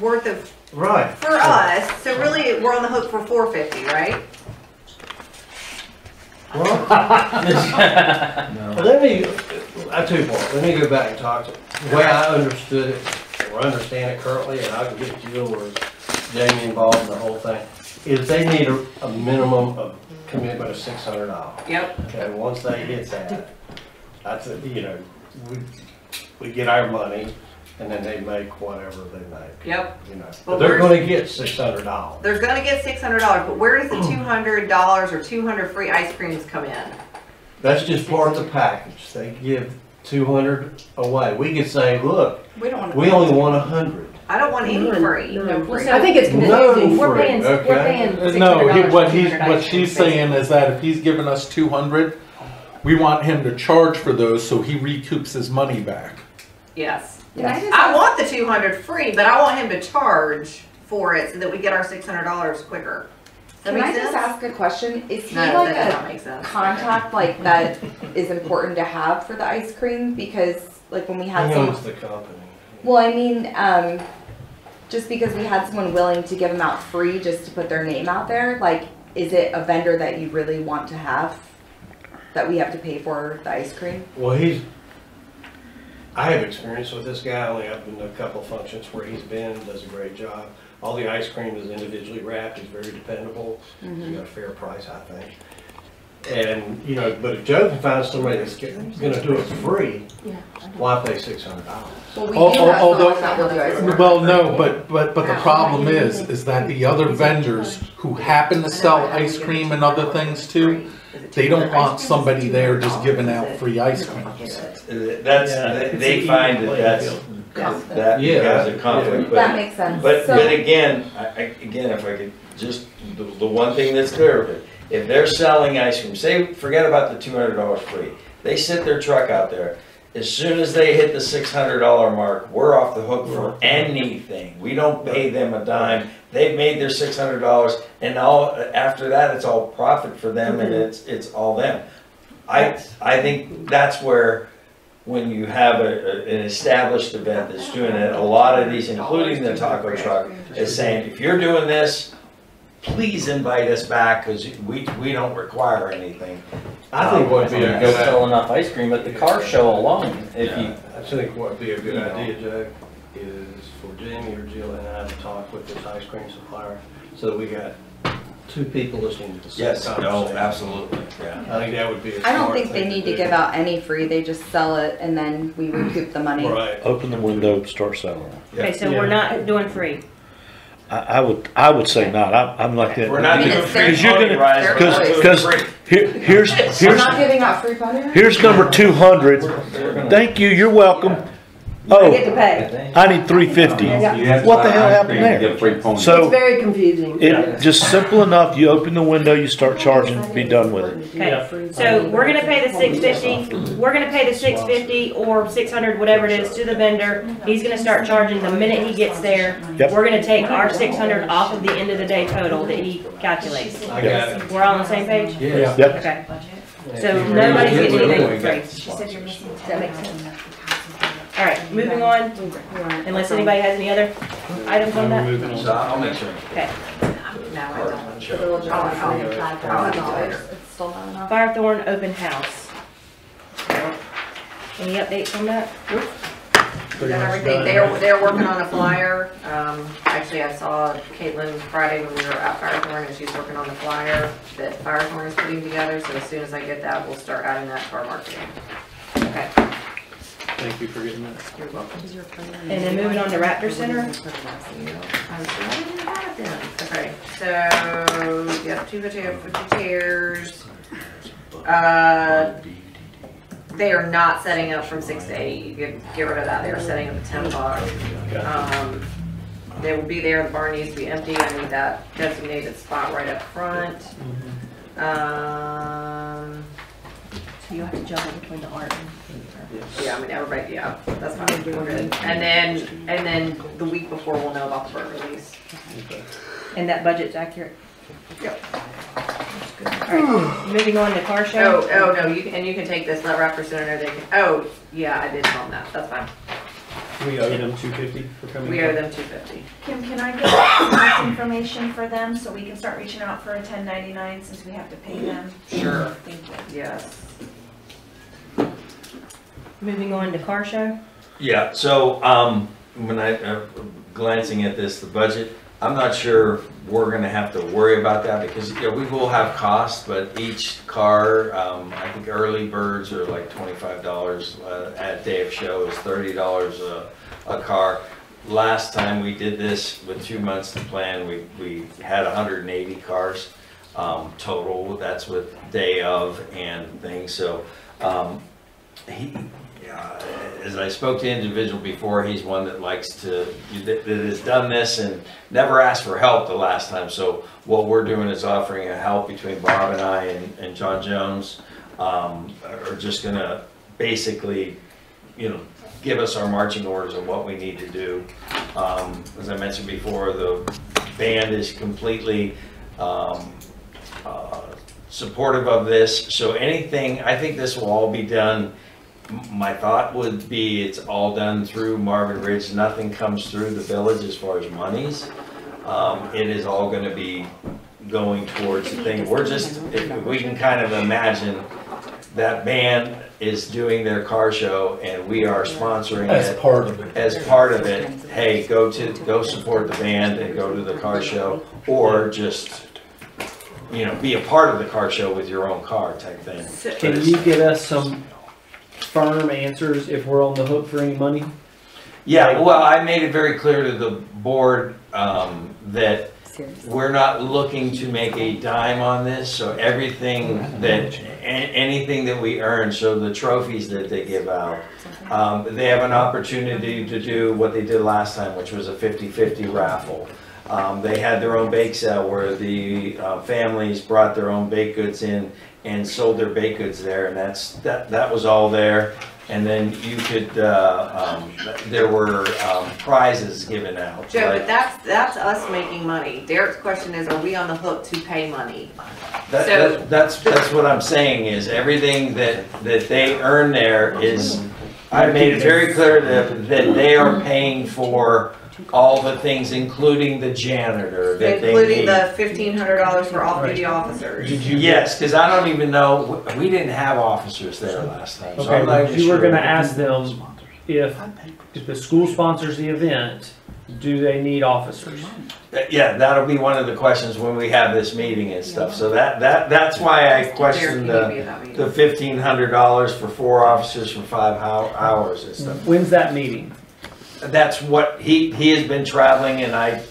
worth of, Right. for us, so really, we're on the hook for four fifty, right? [laughs] Well, Let me, I tell you what, let me go back and talk to, the way I understood it, or understand it currently, and I can get Jill or Jamie involved in the whole thing, is they need a, a minimum of commitment of six hundred dollars. Yep. Okay, once they hit that, that's, it, you know, we, we get our money, and then they make whatever they make, Yep. you know. But they're gonna get six hundred dollars. They're gonna get six hundred dollars, but where does the two hundred dollars or two hundred free ice creams come in? That's just part of the package. They give two hundred away. We could say, look, We don't wanna. we only want a hundred. I don't want any free. No, free. I think it's No confusing. We're free, paying, we're okay? paying No, he- $600 what for he's, 200 what she's saying is that if he's giving us two hundred, we want him to charge for those so he recoups his money back. Yes. Can I just I ask- want the two hundred free, but I want him to charge for it so that we get our six hundred dollars quicker. Does that Can I make just sense? ask a question? Is he No, that like does not a make sense. contact like that is important to have for the ice cream? Because like when we He had owns some, the company. Well, I mean, um, just because we had someone willing to give them out free just to put their name out there, like, is it a vendor that you really want to have? That we have to pay for the ice cream? Well, he's, I have experience with this guy. Only have been to a couple functions where he's been, does a great job. All the ice cream is individually wrapped. He's very dependable. He's got a fair price, I think. And, you know, but if Joe can find somebody that's gonna do it for free, why pay six hundred dollars? Well, we do al- have someone although- that will do ice cream. Well, no, but, but, but the problem is, is that the other vendors who happen to sell ice cream and other things too, they don't want somebody there just giving out free ice cream. That's, Yeah, they- it's they an find even that that's, Yeah. that Yeah. becomes a conflict, but. That makes sense. But, So- but again, I, I, again, if I could, just, the, the one thing that's clear of it, if they're selling ice cream, say, forget about the two hundred dollars free, they sit their truck out there, as soon as they hit the six hundred dollar mark, we're off the hook for anything, we don't pay them a dime, they've made their six hundred dollars, and all, after that, it's all profit for them, and mm-hmm. it's, it's all them. I, I think that's where, when you have a, a- an established event that's doing it, a lot of these, including the taco truck, is saying, if you're doing this, please invite us back, because we, we don't require anything. I think um, what'd be a Go good, sell enough ice cream at the car show alone, if you, I think what'd be a good idea, Joe, is for Jamie or Jill and I to talk with this ice cream supplier, so that we got two people listening to the same Yes, no, conversation. Oh, absolutely, yeah. I think that would be a I don't smart think they thing need to do. give out any free, they just sell it and then we recoup the money. Right. Open the window, start selling. Okay, so we're not doing free. I, I would, I would say not. I'm, I'm like that. We're not I doing free you're pony gonna, rides, we're because, not because here, here's, I'm here's, not giving out free pony rides? here's number two hundred. Thank you, you're welcome. Oh, I get Oh, to pay. I need three fifty. Yeah. You have to What the buy hell ice happened cream to there? get free pony. So- It's very confusing. It, just simple enough, you open the window, you start charging, be done with it. Okay, so we're gonna pay the six fifty, we're gonna pay the six fifty or six hundred, whatever it is, to the vendor. He's gonna start charging the minute he gets there. Yep. We're gonna take our six hundred off of the end of the day total that he calculates. I got it. We're all on the same page? Yeah. Yep. Okay, so nobody's getting anything for free. She said you're missing. Does that make sense? All right, moving on, unless anybody has any other items on that? Moving on. I'll make sure. Okay. Now I don't. Sure. I'll- I'll- I'll do. It's still not enough. Firethorn open house. Any updates on that? Pretty Done much everything, done. they're, they're working on a flyer, um, actually, I saw Caitlin Friday when we were at Firethorn, and she's working on the flyer that Firethorn is putting together, so as soon as I get that, we'll start adding that to our marketing. Okay, Thank you for getting that. you're welcome. And then moving on to Raptor Center. Okay, so, yeah, two potato, two chairs. Uh, they are not setting up from six to eight, you get, get rid of that, they are setting up at ten o'clock. Um, they will be there, the bar needs to be empty, I need that designated spot right up front. Um, So you have to juggle between the art and. Yeah, I mean, everybody, yeah, that's fine, we're good. And then, and then the week before, we'll know about the bird release. And that budget's accurate? Yep. Alright, moving on to car show. Oh, oh, no, you can, and you can take this, let Raptor Center know they can, oh, yeah, I did tell them that, that's fine. We owe them two fifty for coming. We owe them two fifty. Kim, can I get this information for them so we can start reaching out for a ten ninety-nine since we have to pay them? Sure. Thank you. Yes. Moving on to car show. Yeah, so, um, when I, uh, glancing at this, the budget, I'm not sure we're gonna have to worry about that because, you know, we will have costs, but each car, um, I think early birds are like twenty-five dollars, uh, at day of show is thirty dollars a, a car. Last time we did this with two months to plan, we, we had hundred and eighty cars, um, total, that's with day of and things, so, um, he, as I spoke to the individual before, he's one that likes to, that that has done this and never asked for help the last time. So what we're doing is offering a help between Bob and I and, and John Jones. Um, are just gonna basically, you know, give us our marching orders of what we need to do. Um, as I mentioned before, the band is completely, um, uh, supportive of this. So anything, I think this will all be done my thought would be it's all done through Marvin Ridge, nothing comes through the village as far as monies. Um, it is all gonna be going towards the thing, we're just, if we can kind of imagine that band is doing their car show and we are sponsoring As it part of it. as part of it, hey, go to, go support the band and go to the car show, or just, you know, be a part of the car show with your own car type thing. But Can you get us some firm answers if we're on the hook for any money? Yeah, well, I made it very clear to the board, um, that we're not looking to make a dime on this, so everything that, a- anything that we earn, so the trophies that they give out, um, they have an opportunity to do what they did last time, which was a 50-50 raffle. Um, they had their own bake sale where the, uh, families brought their own baked goods in and sold their baked goods there, and that's, that, that was all there. And then you could, uh, um, there were, um, prizes given out. Joe, like- but that's, that's us making money. Derek's question is, are we on the hook to pay money? That, So- that, that's, that's what I'm saying is everything that, that they earn there is, I made it very clear that, that they are paying for all the things, including the janitor that they Including need. the fifteen hundred dollars for off-duty officers. Did you? Yes, cause I don't even know, we didn't have officers there last time, so Okay, I'm not but you were sure. gonna ask them if, if the school sponsors the event, do they need officers? Uh, yeah, that'll be one of the questions when we have this meeting and stuff. So that, that, that's why I questioned Derek, you need to be the, at that meeting. the fifteen hundred dollars for four officers for five hou- hours and stuff. When's that meeting? That's what, he, he has been traveling and I,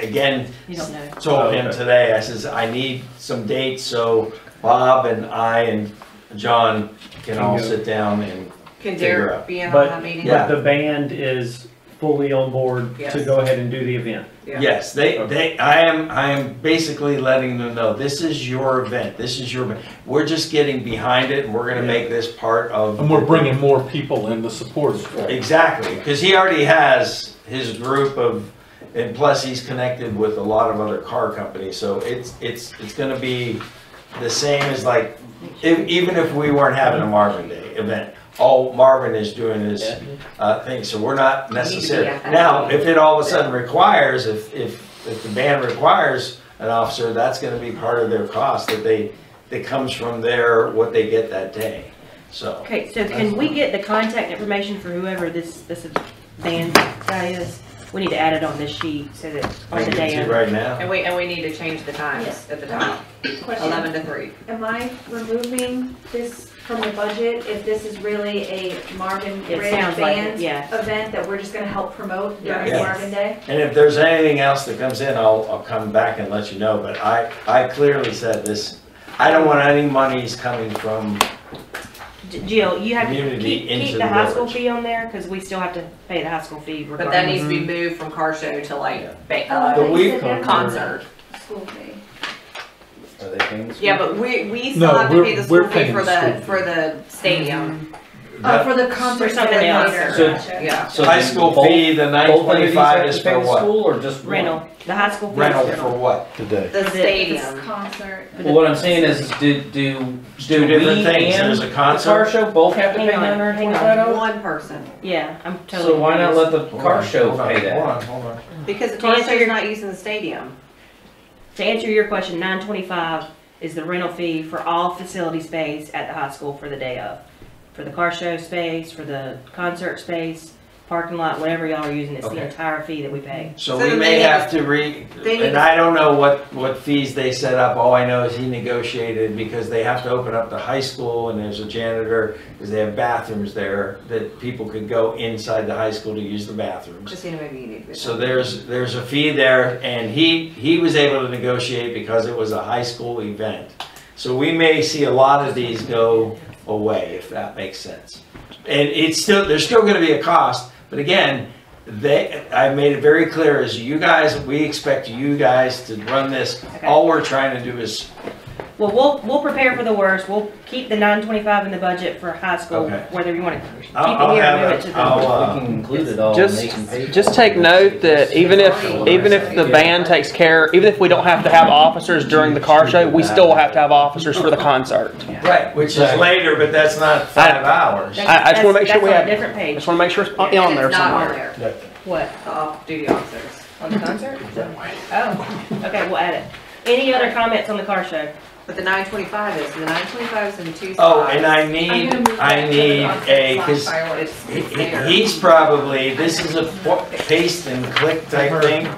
again, You don't know. told oh, him Okay. today, I says, I need some dates so Bob and I and John can all Can sit down and Can Figure Derek out. be in on But, that meeting? Yeah. but the band is fully on board to go ahead and do the event. Yeah. Yes, they, they, I am, I am basically letting them know, this is your event, this is your, event. we're just getting behind it, and we're gonna make this part of. And we're bringing more people in to support it. Exactly, because he already has his group of, and plus he's connected with a lot of other car companies, so it's, it's, it's gonna be the same as like, if, even if we weren't having a Marvin Day event, all Marvin is doing is, uh, thing, so we're not We need to be necessary. Now, if it all of a sudden requires, if, if, if the band requires an officer, that's gonna be part of their cost, that they, that comes from their, what they get that day, so. Okay, so can we get the contact information for whoever this, this band guy is? We need to add it on this sheet so that I on the can day see of. right now. And we, and we need to change the times at the top, Question. eleven to three. Am I removing this from the budget if this is really a Marvin It Ridge sounds like it, band yeah. event that we're just gonna help promote during Yes. Marvin Day? And if there's anything else that comes in, I'll, I'll come back and let you know, but I, I clearly said this, I don't want any monies coming from, J- Jill, you have to Community keep, into keep the the high school village. fee on there, cause we still have to pay the high school fee But that needs to be moved from car show to like, ba- Oh, uh, The thought week said that was concert. School fee. Are they paying the school? Yeah, but we, we still No, have to we're- pay the we're school fee paying for the the, school for the stadium. Mm-hmm. Oh, for the concert. something else. So- Gotcha. Yeah. So high school both- fee, the nine both entities twenty-five have is pay for the what? School or just one? Rental, the high school fee Rental rental. for what? today. The This stadium. concert. Well, what I'm saying is, do, do, Two different we things. and There's a the car concert. show both have to Hang pay on, nine hundred and hang twenty-five on. dollars? One person. Yeah, I'm totally. So why not let the Hold car on, show hold on, pay Hold that? on, hold on. Because the To car answer show's your- not using the stadium. To answer your question, nine twenty-five is the rental fee for all facility space at the high school for the day of. For the car show space, for the concert space, parking lot, whatever y'all are using, it's the Okay. entire fee that we pay. So So we then may they have have- to re, they need and I don't know what, what fees they set up, all I know is he negotiated, because they have to open up the high school, and there's a janitor, because they have bathrooms there, that people could go inside the high school to use the bathrooms. Christina, maybe you need to. So there's, there's a fee there, and he, he was able to negotiate because it was a high school event. So we may see a lot of these go away, if that makes sense. And it's still, there's still gonna be a cost, but again, they, I made it very clear, is you guys, we expect you guys to run this. Okay. All we're trying to do is, Well, we'll, we'll prepare for the worst. We'll keep the nine twenty-five in the budget for high school, Okay. whether you want to keep it I'll, I'll here or move it it, to the. I'll, We uh, can include it all Just, just take note that even if, even if the band takes care, even if we don't have to have officers during the car show, we still will have to have officers for the concert. right, which is later, but that's not five hours. I- I just wanna make sure we that's on have- a different page. Just wanna make sure it's on And there it's not on somewhere. there, What? the off-duty officers. On the concert? Oh, okay, we'll add it. Any other comments on the car show? But the nine twenty-five is, the nine twenty-five is in two oh, spots. Oh, and I I'm need, gonna move I that to the need a, slash cause Fireworks, He- it's he- He's probably, this is a po- paste and click type thing.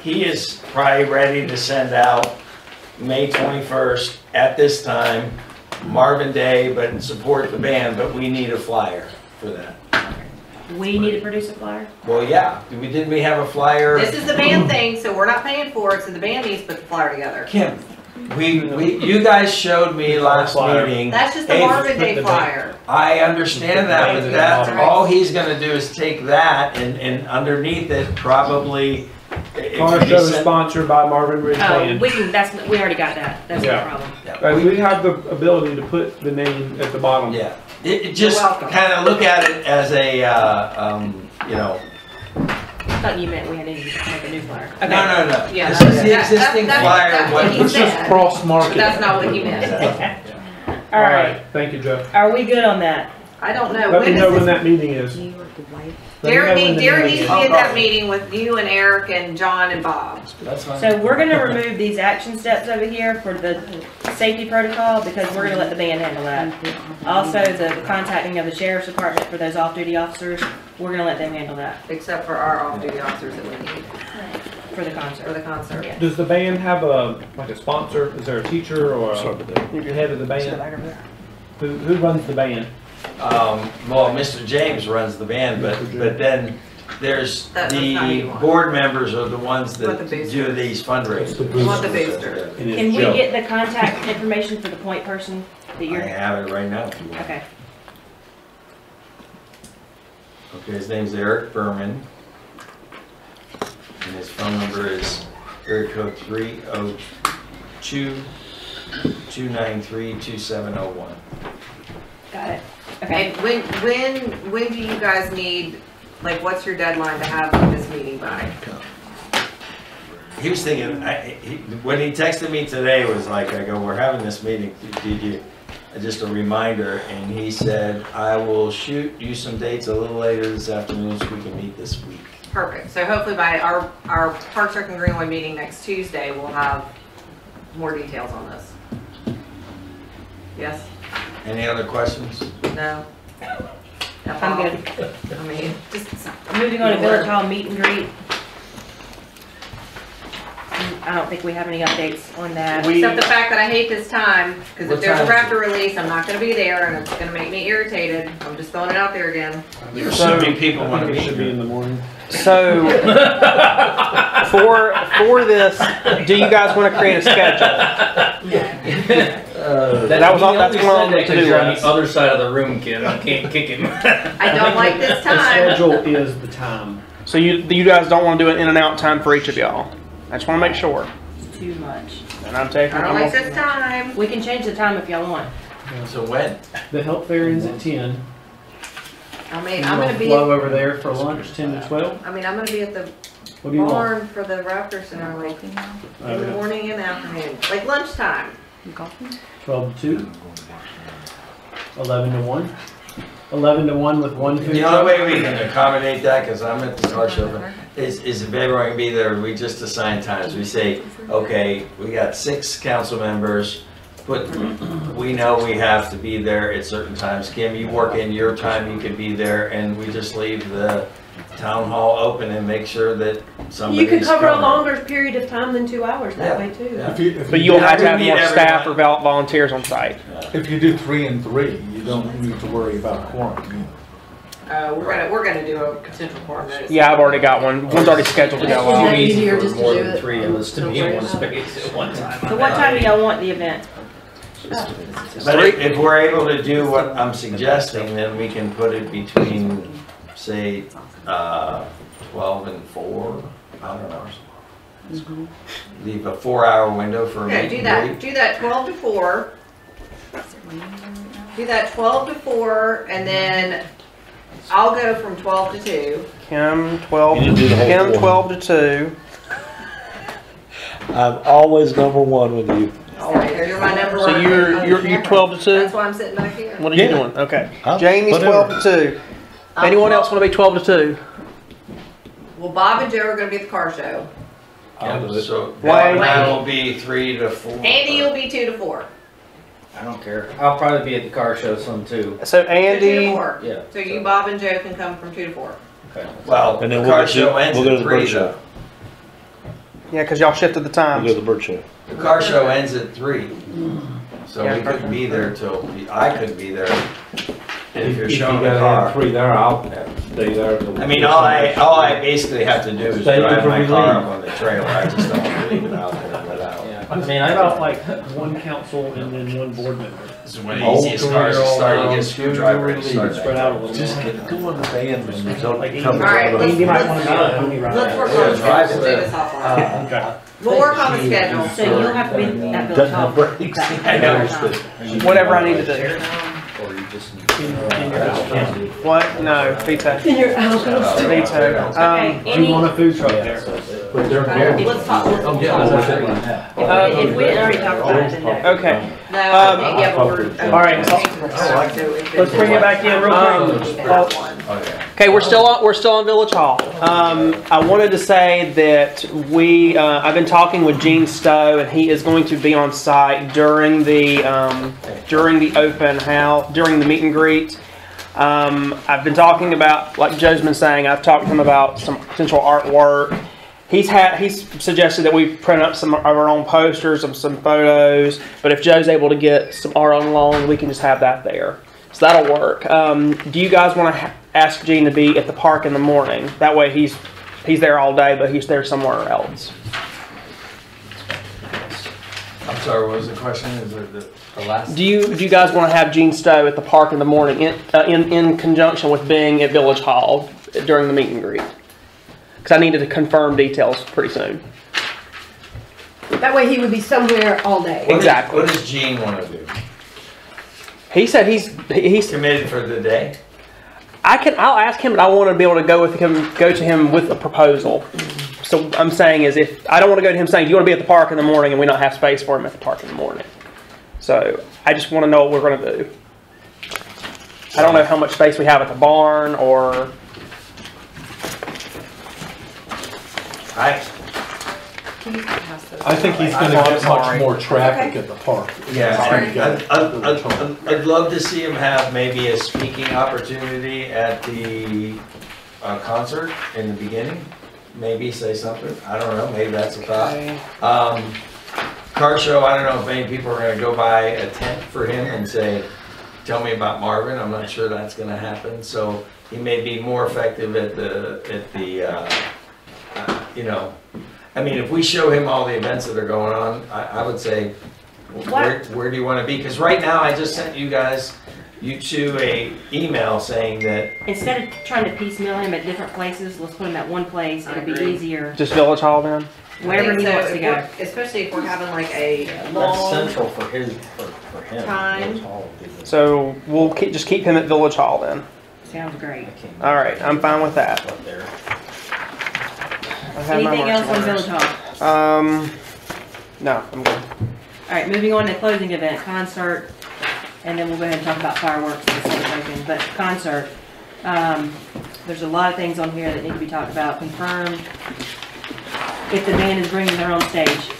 He is probably ready to send out May twenty-first at this time, Marvin Day, but support the band, but we need a flyer for that. We need to produce a flyer? Well, yeah, did we, didn't we have a flyer? This is the band thing, so we're not paying for it, so the band needs to put the flyer together. Kim, we, we, you guys showed me last Flyer. meeting. That's just the Hey, Marvin Day the- flyer. I understand that, but That's that, right. all he's gonna do is take that and, and underneath it, probably. it Car could be show is sent- sponsored by Marvin Ridge Oh, Band. we can, that's, we already got that. That's no Yeah. problem. Right, we have the ability to put the name at the bottom. Yeah, it, it just welcome. kinda look at it as a, uh, um, you know, I thought you meant we had to make a new flyer. no, no, no. Yeah, This that's- is the existing that- flyer, that's what what he It's just said. cross But marketing. that's not what he meant. [laughs] All right, Thank you, Joe. are we good on that? I don't know. Let me When know when this? that meeting is. Let me know Derek, when need- the Derek meeting needs to be at that meeting with you and Eric and John and Bob. That's fine. So we're gonna remove these action steps over here for the safety protocol because we're gonna let the band handle that. Also, the contacting of the sheriff's department for those off-duty officers, We're gonna let them handle that except for our off-duty officers that we need for the for concert. the concert. Yeah. Does the band have a, like a sponsor? Is there a teacher or Sorry a, about head of the band? back over there? Who, who runs the band? Um, well, Mr. James runs the band, but, but then there's That- that's not who you the want. board members are the ones Want that the booster. do these fundraisers. We want the booster. And it's Can we Joe. get the contact information for the point person that I you're, have it right now if you want. okay. Okay, his name's Eric Berman. And his phone number is area code three oh two, two nine three, two seven oh one. Got it. Okay. And when, when, when do you guys need, like, what's your deadline to have this meeting by? He was thinking, I, he, when he texted me today, was like, I go, we're having this meeting, did you, just a reminder, and he said, I will shoot you some dates a little later this afternoon so we can meet this week. Perfect, so hopefully by our, our Parks Rec and Greenway meeting next Tuesday, we'll have more details on this. Yes? Any other questions? No? I'm good. I mean, just, Moving on to Village Hall meet and greet. I don't think we have any updates on that. We- except the fact that I hate this time, because What if there's a time is raptor release, I'm not gonna be there, and it's gonna make me irritated. I'm just throwing it out there again. There's So- so many people I want to be it should be in here. the morning. So, for, for this, do you guys want to create a schedule? [laughs] Uh, that was all- that's one on the to-do on the other side of the room, Kim. I can't kick him. [laughs] I don't like this time. The time. schedule is the time. So you, you guys don't want to do an in and out time for each of y'all? I just want to make sure. It's Too much. And I'm taking. I don't like this time. We can change the time if y'all want. So when? The health fair ends at ten. I mean, You I'm gonna be, Flow over there for lunch, ten to twelve? I mean, I'm gonna be at the What do you want? barn for the Raptor Center, like, in the morning and afternoon, like lunchtime. Twelve to two? Eleven to one? Eleven to one with one food The truck? only way we can accommodate that, because I'm at the car show, is, is if everyone can be there, we just assign times. We say, okay, we got six council members, but we know we have to be there at certain times. Kim, you work in your time, you can be there, and we just leave the town hall open and make sure that somebody's You could cover a covered. longer period of time than two hours that Yeah. way too. Yeah. If you, if But you, you'll have to have Need more staff or vol- volunteers on site. if you do three and three, you don't need to worry about quorum. Uh, we're gonna, we're gonna do a potential quorum notice. Yeah, I've already got one. One's already scheduled to go Isn't off. easier just to more do than it? three of us to be in Don't one space at one time. So what time do y'all want the event? But if, if we're able to do what I'm suggesting, then we can put it between, say, uh, twelve and four, I don't know. Leave a four-hour window for a Okay, meet do and that, greet. do that twelve to four. Do that twelve to four, and then I'll go from twelve to two. Kim, twelve, You didn't do the whole Kim, four. twelve to two. [laughs] I'm always number one with you. So you're my number one. So you're, you're, you're twelve to two? That's why I'm sitting back here. What are you Yeah. doing? Okay. Huh? Jamie's Whatever. twelve to two. I'm Anyone 12 else want to be twelve to two? Well, Bob and Joe are gonna be at the car show. Yeah, um, So, Why- that will be three to four. Andy will be two to four. I don't care. I'll probably be at the car show some too. So So two to Andy, four. Yeah. So you, Bob and Joe can come from two to four. Okay. Well, And the then we'll car go to- show ends we'll go to at the three bird show. though. yeah, because y'all shifted the time. We'll go to the bird show. The car show ends at three. So Yeah, we couldn't be there till, I couldn't be there if you're If you showing the gotta car. have three there, I'll stay there. till- I mean, all I, all I basically have to do is Stay drive till my car leave. up on the trailer, I just don't want to leave it out there without. Uh, yeah. I mean, I felt like one council and then one board member. This is one of the easiest cars to career, start, you old get a screwdriver and start Spread out a little Just more. get, go on the band members, don't Like come. All right, let's, Andy might wanna let's, go, Tony ride. let's work Yeah, on the drive schedule, we'll do this offline. Uh, okay. We'll work on the schedule. So you'll have to be at Village Doesn't Hall. have brakes. [laughs] I know. that Whatever I need to do. Or you just. In- in your house, What? No, veto. In your house. Veto. Um, Okay, Do you any, want a food truck there? But they're Right, Let's talk, let's Oh, yeah, about that's it. it. If if we already talk about it, then no. okay. No, Um, I think, yeah, but we're. All right, so- Let's bring it back in real Um, quick. Oh, Okay. Okay, we're still on, we're still on Village Hall. Um, I wanted to say that we, uh, I've been talking with Gene Stowe, and he is going to be on site during the um, during the open house, during the meet and greet. Um, I've been talking about, like Joe's been saying, I've talked to him about some potential artwork. He's had, he's suggested that we print up some of our own posters of some photos, but if Joe's able to get some art on loan, we can just have that there. So that'll work. Um, do you guys want to ha- ask Gene to be at the park in the morning? That way he's, he's there all day, but he's there somewhere else. I'm sorry, what was the question? Is it the, the last? Do you, do you guys want to have Gene Stowe at the park in the morning in, uh, in, in conjunction with being at Village Hall during the meet and greet? Because I needed to confirm details pretty soon. That way he would be somewhere all day. What does- Exactly. What does Gene wanna do? He said he's he's Committed for the day? I can I'll ask him, but I want to be able to go with him, go to him with a proposal. So I'm saying is if I don't want to go to him saying, "Do you want to be at the park in the morning?" and we don't have space for him at the park in the morning. So I just want to know what we're going to do. I don't know how much space we have at the barn or I, Can you pass those? I think he's gonna get much more traffic at the park. yeah, Sorry. I'd, I'd, I'd, I'd- I'd love to see him have maybe a speaking opportunity at the, uh, concert in the beginning. Maybe say something, I don't know, maybe that's a thought. Um, car show, I don't know if any people are gonna go buy a tent for him and say, tell me about Marvin, I'm not sure that's gonna happen, so he may be more effective at the, at the, uh, uh, you know, I mean, if we show him all the events that are going on, I, I would say, where, where do you wanna be? Cause right now, I just sent you guys, you two, a email saying that, Instead of trying to piecemeal him at different places, let's put him at one place. It'll be agree. easier. just Village Hall then. Wherever he wants to go. Especially if we're having like a That's long, central for his, for, for him. Time. Village Hall would So we'll keep, just keep him at Village Hall then. Sounds great. I can't- All right, I'm fine with that. Up there. I have my Anything else marching on orders. Village Hall? Um, no, I'm good. All right, moving on to closing event, concert, and then we'll go ahead and talk about fireworks and celebration, but concert. Um, there's a lot of things on here that need to be talked about, confirmed. If the band is bringing their own stage.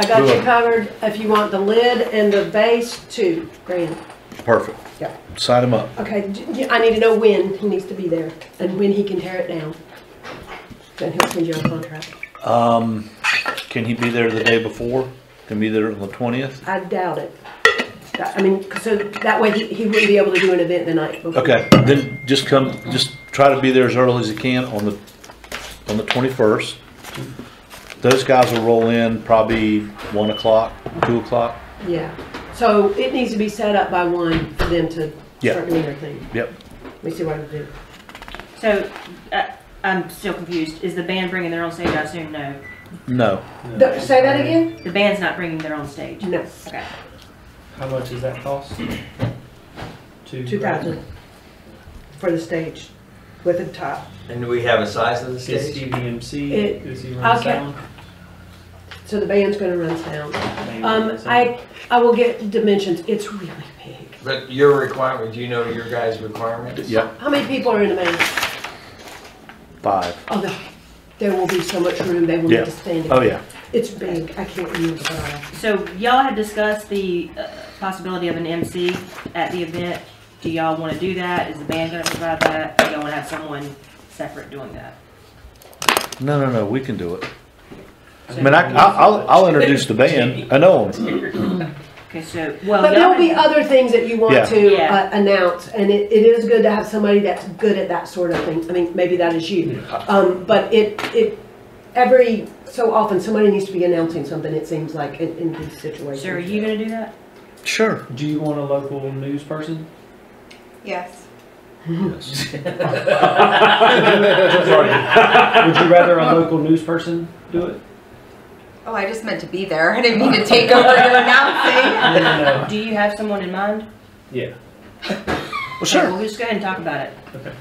I got you covered. If you want the lid and the base, too, grand. Perfect. Yeah. Sign him up. Okay, j- j- I need to know when he needs to be there and when he can tear it down. Then he'll send you a contract. Um, can he be there the day before? Can he be there on the twentieth? I doubt it. I mean, so that way he, he wouldn't be able to do an event the night before. Okay, then just come, just try to be there as early as you can on the, on the twenty-first. Those guys will roll in probably one o'clock, two o'clock. Yeah, so it needs to be set up by one for them to Yeah. start doing their thing. Yep. Let me see what I can do. So, uh, I'm still confused. Is the band bringing their own stage? I assume no. No, The- Say that again? The band's not bringing their own stage? No, Okay. How much does that cost? Two. two thousand for the stage with the top. and do we have a size of the Is stage? he the MC? It- Does he run okay. sound? So the band's gonna run sound. Maybe Um, sound? I, I will get dimensions. It's really big. But your requirement, do you know your guys' requirements? yep, How many people are in the band? Five. Oh, no. There will be so much room. They will Yeah. need to stand. in. Oh, yeah. It's big. I can't remember. So y'all had discussed the uh, possibility of an MC at the event. Do y'all want to do that? Is the band going to provide that? Do y'all want to have someone separate doing that? No, no, no, we can do it. I mean, I, I'll, I'll introduce the band. I know them. [laughs] Okay, so, well, But there'll be had- other things that you Yeah. want to Yeah. uh, announce, and it, it is good to have somebody that's good at that sort of thing. I mean, maybe that is you. Um, but it, it, every so often, somebody needs to be announcing something, it seems like, in, in these situations. So are you going to do that? Sure. Do you want a local news person? yes. [laughs] [laughs] Would you rather a local news person do it? Oh, I just meant to be there. I didn't mean to take over your announcing. [laughs] No, no, no. Do you have someone in mind? Yeah. Well, Okay, sure. We'll just go ahead and talk about it. Okay.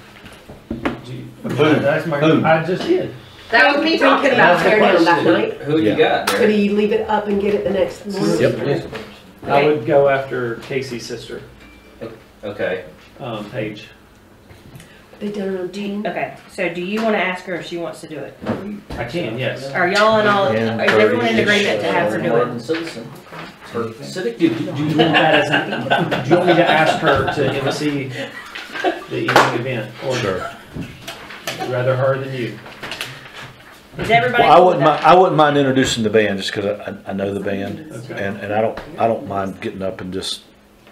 you- Who? That's my, Who? I just did. That was me talking about about tear down that night. Who you got Could he leave it up and get it the next morning? Yep. I would go after Casey's sister, Okay. um, Paige. They done it on Do you, team. okay, so do you want to ask her if she wants to do it? I can, yes. Are y'all in all, is And everyone in agreement to have her do it? than citizen. Civic, do, do you want that as, an- do you want me to ask her to MC the evening event? Or Sure. Rather her than you? Is everybody Well, I cool with wouldn't mind. I wouldn't mind introducing the band just because I, I know the band. Okay. And, and I don't, I don't mind getting up and just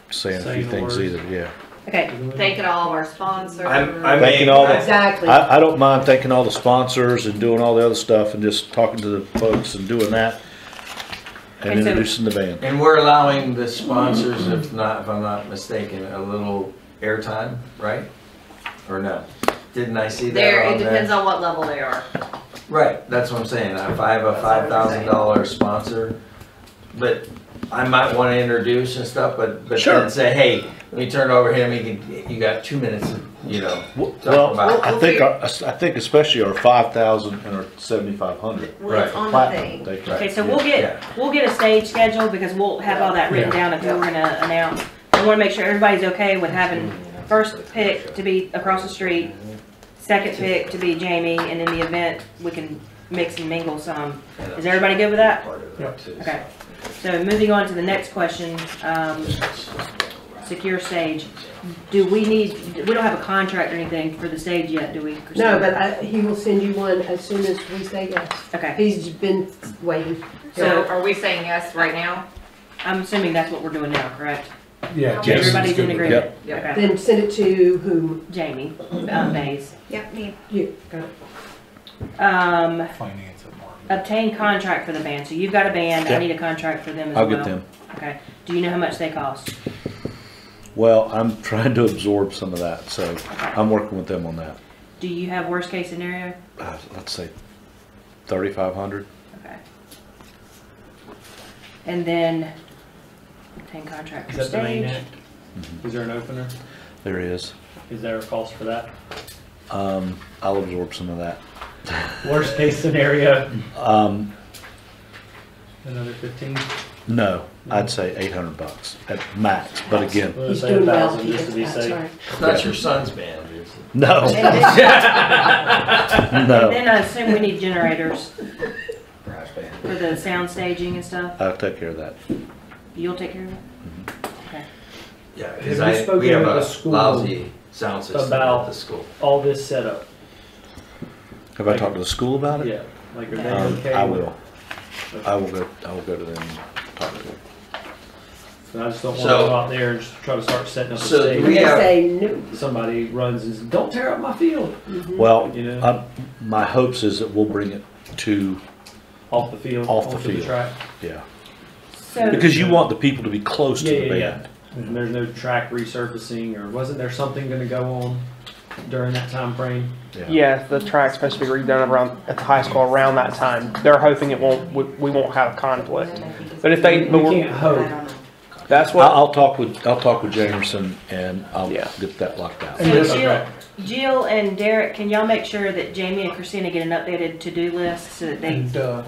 saying a few the things words. either, yeah. Okay, Thanking all of our sponsors. I'm- I Thanking all the- Exactly. I, I don't mind thanking all the sponsors and doing all the other stuff and just talking to the folks and doing that. And Okay, so- introducing the band. And we're allowing the sponsors, if not, if I'm not mistaken, a little airtime, right? Or no? Didn't I see that? There, that it on depends there? on what level they are. Right, that's what I'm saying. If I have a five thousand dollar sponsor, but I might wanna introduce and stuff, but, but Sure. then say, hey, let me turn it over him, he can, you got two minutes, you know, talk Well, about. I think, our- I think especially our five thousand and our seventy-five hundred. Well, it's on the Platinum, thing. they- okay, so we'll get, Yeah. we'll get a stage schedule because we'll have all that written down if we're gonna announce. We wanna make sure everybody's okay with having first pick to be across the street, second pick to be Jamie, and in the event, we can mix and mingle some. Is everybody good with that? Okay. So moving on to the next question, um, secure stage. Do we need, we don't have a contract or anything for the stage yet, do we? No, but I, he will send you one as soon as we say yes. Okay, He's been waiting. So are we saying yes right now? I'm assuming that's what we're doing now, correct? Yeah. Yes. Everybody's in agreement? Yep. Okay. Then send it to whom? Jamie, um, Bays. Yep, me. You. Um, Finance at Marvin. obtain contract for the band. So you've got a band, I Yeah. need a contract for them as well. I'll get them. Okay. Do you know how much they cost? Well, I'm trying to absorb some of that, so I'm working with them on that. Do you have worst case scenario? Uh, let's say thirty-five hundred. Okay. And then ten contract Is for that the main stage. act? Is there an opener? There is. Is there a cost for that? Um, I'll absorb some of that. Worst case scenario, [laughs] Um, another fifteen? No, I'd say eight hundred bucks at max, but again, We'll He's say doing well. thousand just to be that, safe. sorry. It's not your son's band, is it? no, And [laughs] [laughs] no, then I assume we need generators Brass band. for the sound staging and stuff. I'll take care of that. You'll take care of it? Mm-hmm. Okay. Yeah, Have cause you I, spoken we have with a the school lousy sound system at about- the school. All this setup, Have I talked to the school about it? yeah, like are they Um, okay? I with- will. I will go, I will go to them and talk to them. So I just don't want to So- go out there and just try to start setting up a So do stage. we They have- Somebody runs and says, don't tear up my field, Well, you know, um, my hopes is that we'll bring it to, off the field, off the onto the field. track. yeah, So, because you want the people to be close to Yeah, the yeah, yeah. band. And there's no track resurfacing, or wasn't there something gonna go on during that time frame? Yeah, the track's supposed to be redone around at the high school around that time. They're hoping it won't. We, we won't have a conflict. But if they, but We we're, can't hope. that's I'll, what. I'll talk with, I'll talk with Jamerson and I'll Yeah. get that locked out. so Jill, Jill and Derek, can y'all make sure that Jamie and Christina get an updated to-do list so that they And, uh,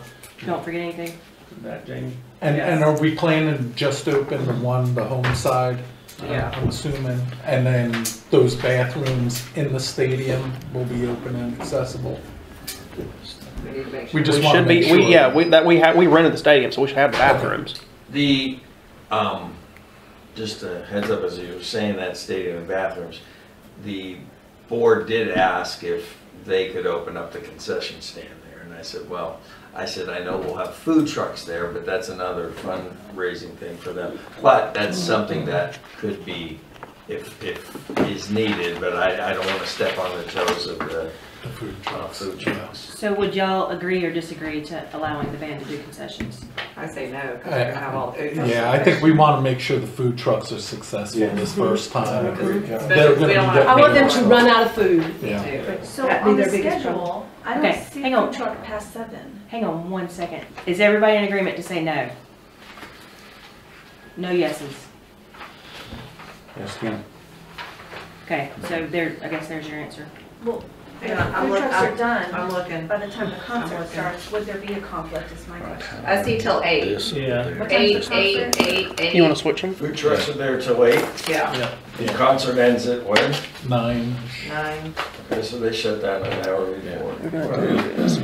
don't forget anything? That, Jamie? and, and are we planning just open the one, the home side? Yeah. I'm assuming, and then those bathrooms in the stadium will be open and accessible. We need to make We just we wanna should make be. sure. We yeah. We that we have. We rented the stadium, so we should have the bathrooms. The, um, just a heads up as you were saying that stadium and bathrooms, the board did ask if they could open up the concession stand there, and I said, well, I said, I know we'll have food trucks there, but that's another fundraising thing for them. But that's something that could be, if, if is needed, but I, I don't wanna step on the toes of the, The food trucks. food trucks. So would y'all agree or disagree to allowing the band to do concessions? I say no, because they're gonna have all the food. Yeah, I think we wanna make sure the food trucks are successful this first time. Especially They're gonna be I want them to run out of food. Yeah. So That'd be on the their biggest schedule, I Okay, don't see hang on. food truck past seven. Hang on one second. Is everybody in agreement to say no? No yeses. Yes, ma'am. Okay, so there, I guess there's your answer. Well, Hang on, I'm food trucks are done I'm looking. by the time the concert looking. starts. Would there be a conflict is my question. I see till eight. This Yeah. there. What time's Eight, the eight, concert? eight, eight. You want to switch them? Food trucks are there till eight, Yeah, Yeah, the concert ends at when? Nine. nine. Okay, so they shut down an hour before. We're gonna do this.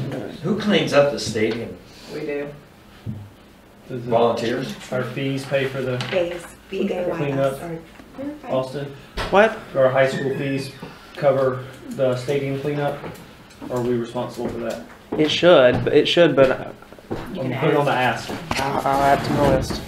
Who cleans up the stadium? We do. Does the- Volunteers? Our fees pay for the Bays, B A Y cleanup, S. Austin? What? Do our high school fees cover the stadium cleanup? Or are we responsible for that? It should, but it should, but uh, I'm put it on the ask. I'll, I'll add to the list.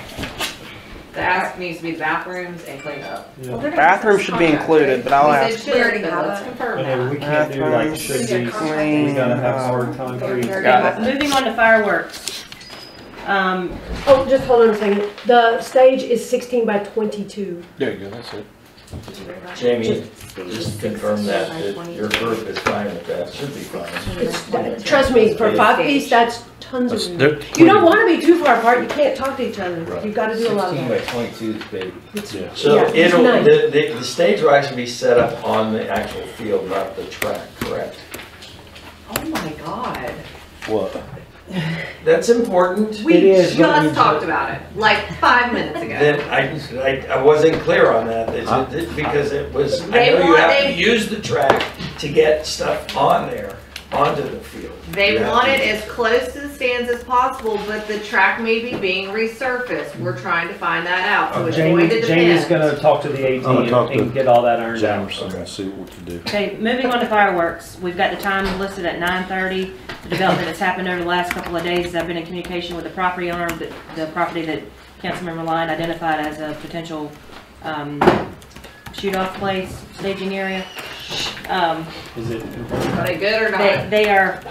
The ask needs to be bathrooms and cleanup. Yeah. Bathroom should be included, but I'll We ask. said should, but let's confirm And then we can't do like should be, we gotta have hard concrete. Got it. Moving on to fireworks. Um, Oh, just hold on a second. The stage is sixteen by twenty-two. There you go, that's it. Jamie, just confirm that, that your group is fine with that, should be fine. It's, trust me, for five piece, that's tons That's- of they're room. You don't wanna be too far apart, you can't talk to each other. You've gotta do a lot of Sixteen by that. twenty-two is big. Yeah. So Yeah, it's it'll, nice. the, the, the stage will actually be set up on the actual field, not the track, correct? Oh my god. What? That's important. We It is, but we just talked about it, like five minutes ago. Then I, I, I wasn't clear on that, It's- Huh? it- because it was, I They know you want- have to they- use the track to get stuff on there, onto the field. They You have want it as close to the stands as possible, but the track may be being resurfaced. We're trying to find that out, so it's going Jamie, to Jamie's depend. gonna talk to the AT gonna and to and get all that ironed out. Jamerson and see what we can do. okay, moving on to fireworks. We've got the time listed at nine thirty. The development that's happened over the last couple of days, I've been in communication with the property owner, the, the property that Councilmember Lyon identified as a potential, um, shoot-off place, staging area. Um, Is it? Are they good or They, not? they are,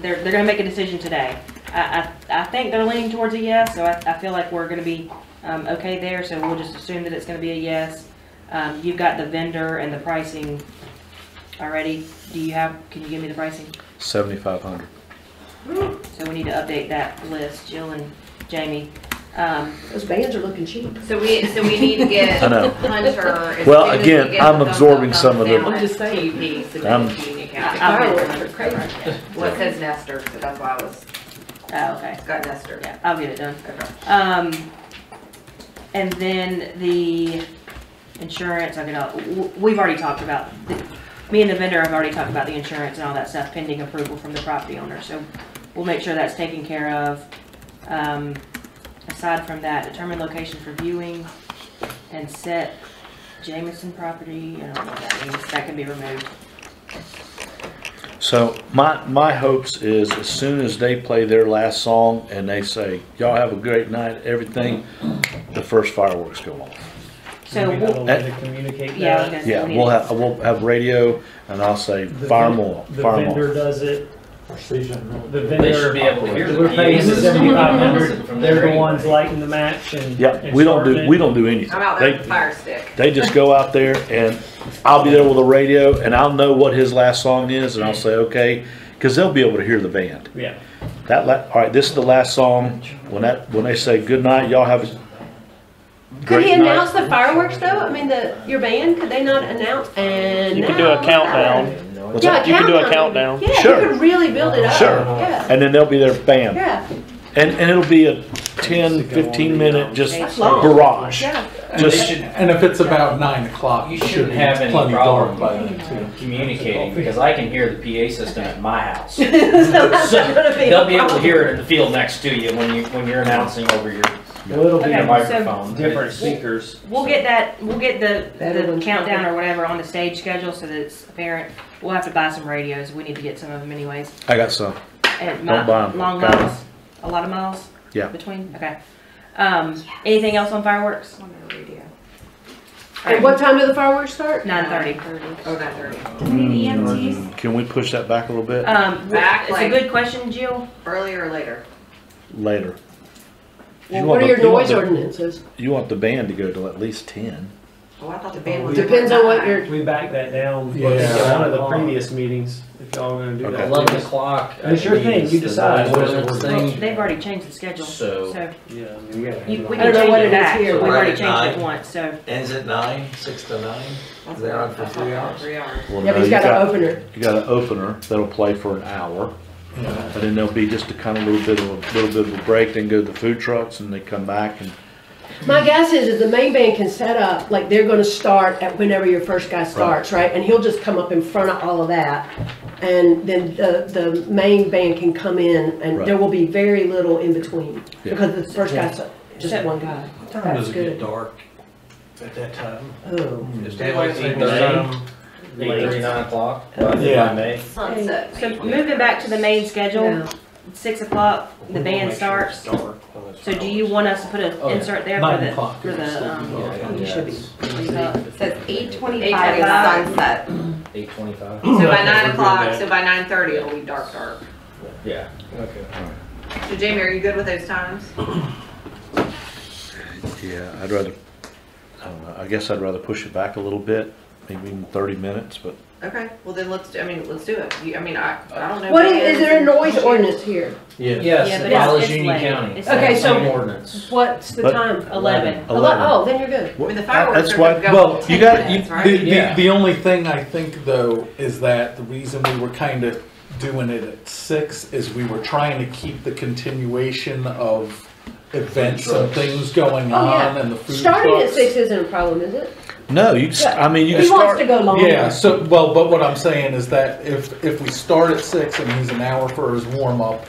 they're, they're gonna make a decision today. I, I, I think they're leaning towards a yes, so I, I feel like we're gonna be, um, okay there, so we'll just assume that it's gonna be a yes. Um, you've got the vendor and the pricing already. Do you have, can you give me the pricing? Seventy-five hundred. So we need to update that list, Jill and Jamie. Um, Those bands are looking cheap. So we, so we need to get I know. Hunter. as Well, soon as again, get I'm the thumbs absorbing some of thumbs the- down I'm just saying. TP, submitted I'm- to Union County. I'll get Fireworks it are crazy. done. Well, it says Nestor, so that's why I was, Oh, okay. it's got Nestor. Yeah, I'll get it done. Okay. Um, and then the insurance, I mean, uh, w- we've already talked about, the- me and the vendor have already talked about the insurance and all that stuff pending approval from the property owner, so we'll make sure that's taken care of. Um, aside from that, determine location for viewing and set Jameson property, I don't know what that means, that can be removed. So my, my hopes is as soon as they play their last song and they say, y'all have a great night, everything, the first fireworks go off. So We have a we'll, way to communicate yeah, that. gonna Yeah, we need we'll have, we'll have radio and I'll say, The fire ven- them The fire them vendor all. does it. The vendor. They should be able to hear the We're paying PA system seventy-five hundred, from they're there the ones lighting the match and. Yeah, and we don't starting do, it. we don't do anything. I'm out there They, with the fire stick. they just go out there and I'll be there with a radio and I'll know what his last song is and I'll say, okay, cause they'll be able to hear the band. Yeah. That la, all right, this is the last song. When that, when they say good night, y'all have a Could great he announce night. the fireworks though? I mean, the, your band, could they not announce and You could do a now- countdown. What's Yeah, that? You can do a countdown. Yeah, you Sure. could really build it up. Sure. Yeah, And then they'll be there, bam. yeah. And, and it'll be a 10, 15 minute just That's long. barrage. Yeah. And Just- should- and if it's about nine o'clock, You should shouldn't have any plenty problem by then too. communicating, because I can hear the PA system at my house. [laughs] [laughs] So So be They'll be able to hear it in the field next to you when you, when you're announcing over your Well, it'll be Okay, your so- microphone. different speakers. We'll get that, we'll get the, Better the than countdown or whatever on the stage schedule so that it's apparent. We'll have to buy some radios, we need to get some of them anyways. I got some. And Don't mi- buy 'em. long Got 'em. miles, a lot of miles? Yeah. Between, okay. Um, anything else on fireworks? On the radio. And what time do the fireworks start? Nine thirty. Oh, nine thirty. Mm, Can we push that back a little bit? Um, Back, it's a like- good question, Jill. Earlier or later? Later. Well, You what want are your the- you want noise the- ordinances? You want the band to go till at least ten. Oh, I thought the band oh, was. Depends on what you're, We backed that down Yeah. in one of the previous meetings, if y'all are gonna do Okay. that. Eleven o'clock. I It's your thing, you decide. noise ordinance thing. They've already changed the schedule, So- so Yeah, I mean, we gotta you, we I can don't know change what it it is back. here. We've Right already at changed it nine. once, so. Ends at nine, six to nine? That's They're on for that's three not hours. Three hours. Well, yeah, no, but he's you got an opener. You got an opener that'll play for an hour. And then there'll be just a kind of little bit of, a little bit of a break, then go to the food trucks and they come back and My guess is, is the main band can set up, like, they're gonna start at whenever your first guy starts, right? And he'll just come up in front of all of that. And then the, the main band can come in and there Right. will be very little in between. Yeah. Because the first guy's just one guy. What time That's does it get good. dark at that time? Oh. Is Daylight daylight savings savings time. Time? Eight thirty, nine o'clock, Yeah. by May. Sunset. So moving back to the main schedule, six o'clock, the band make sure it's starts. dark when it's So do you want us to put an Oh, yeah. insert there Nine for the, o'clock, for the, um. Yeah, You should be. yeah, It says eight twenty-five is twenty-five. sunset. Eight twenty-five, So by nine o'clock, so by nine thirty, it'll be dark, dark. yeah. Okay. So Jamie, are you good with those times? Yeah, I'd rather, I don't know, I guess I'd rather push it back a little bit, maybe even thirty minutes, but Okay, well then let's, do- I mean, let's do it. You, I mean, I, I don't know. What is, is there a noise ordinance here? Yes. Yes, Yeah, but it it's- follows it's Union late. County. It's Okay, late. so- Same ordinance. What's the But- time? Eleven. Ele- eleven. Oh, then you're good. I mean, the fireworks That's are why- gonna go Well, for you 10 got, you, minutes, right? the, the, Yeah. the only thing I think though is that the reason we were kind of doing it at six is we were trying to keep the continuation of events and trucks. things going Oh, yeah. on and the food Starting at trucks. six isn't a problem, is it? No, you, s- I mean, you He wants to start, go longer. Yeah, so, well, but what I'm saying is that if, if we start at six and he's an hour for his warm-up,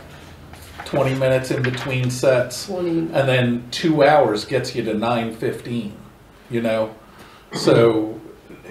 twenty minutes in between sets, Twenty. and then two hours gets you to nine fifteen, you know? So,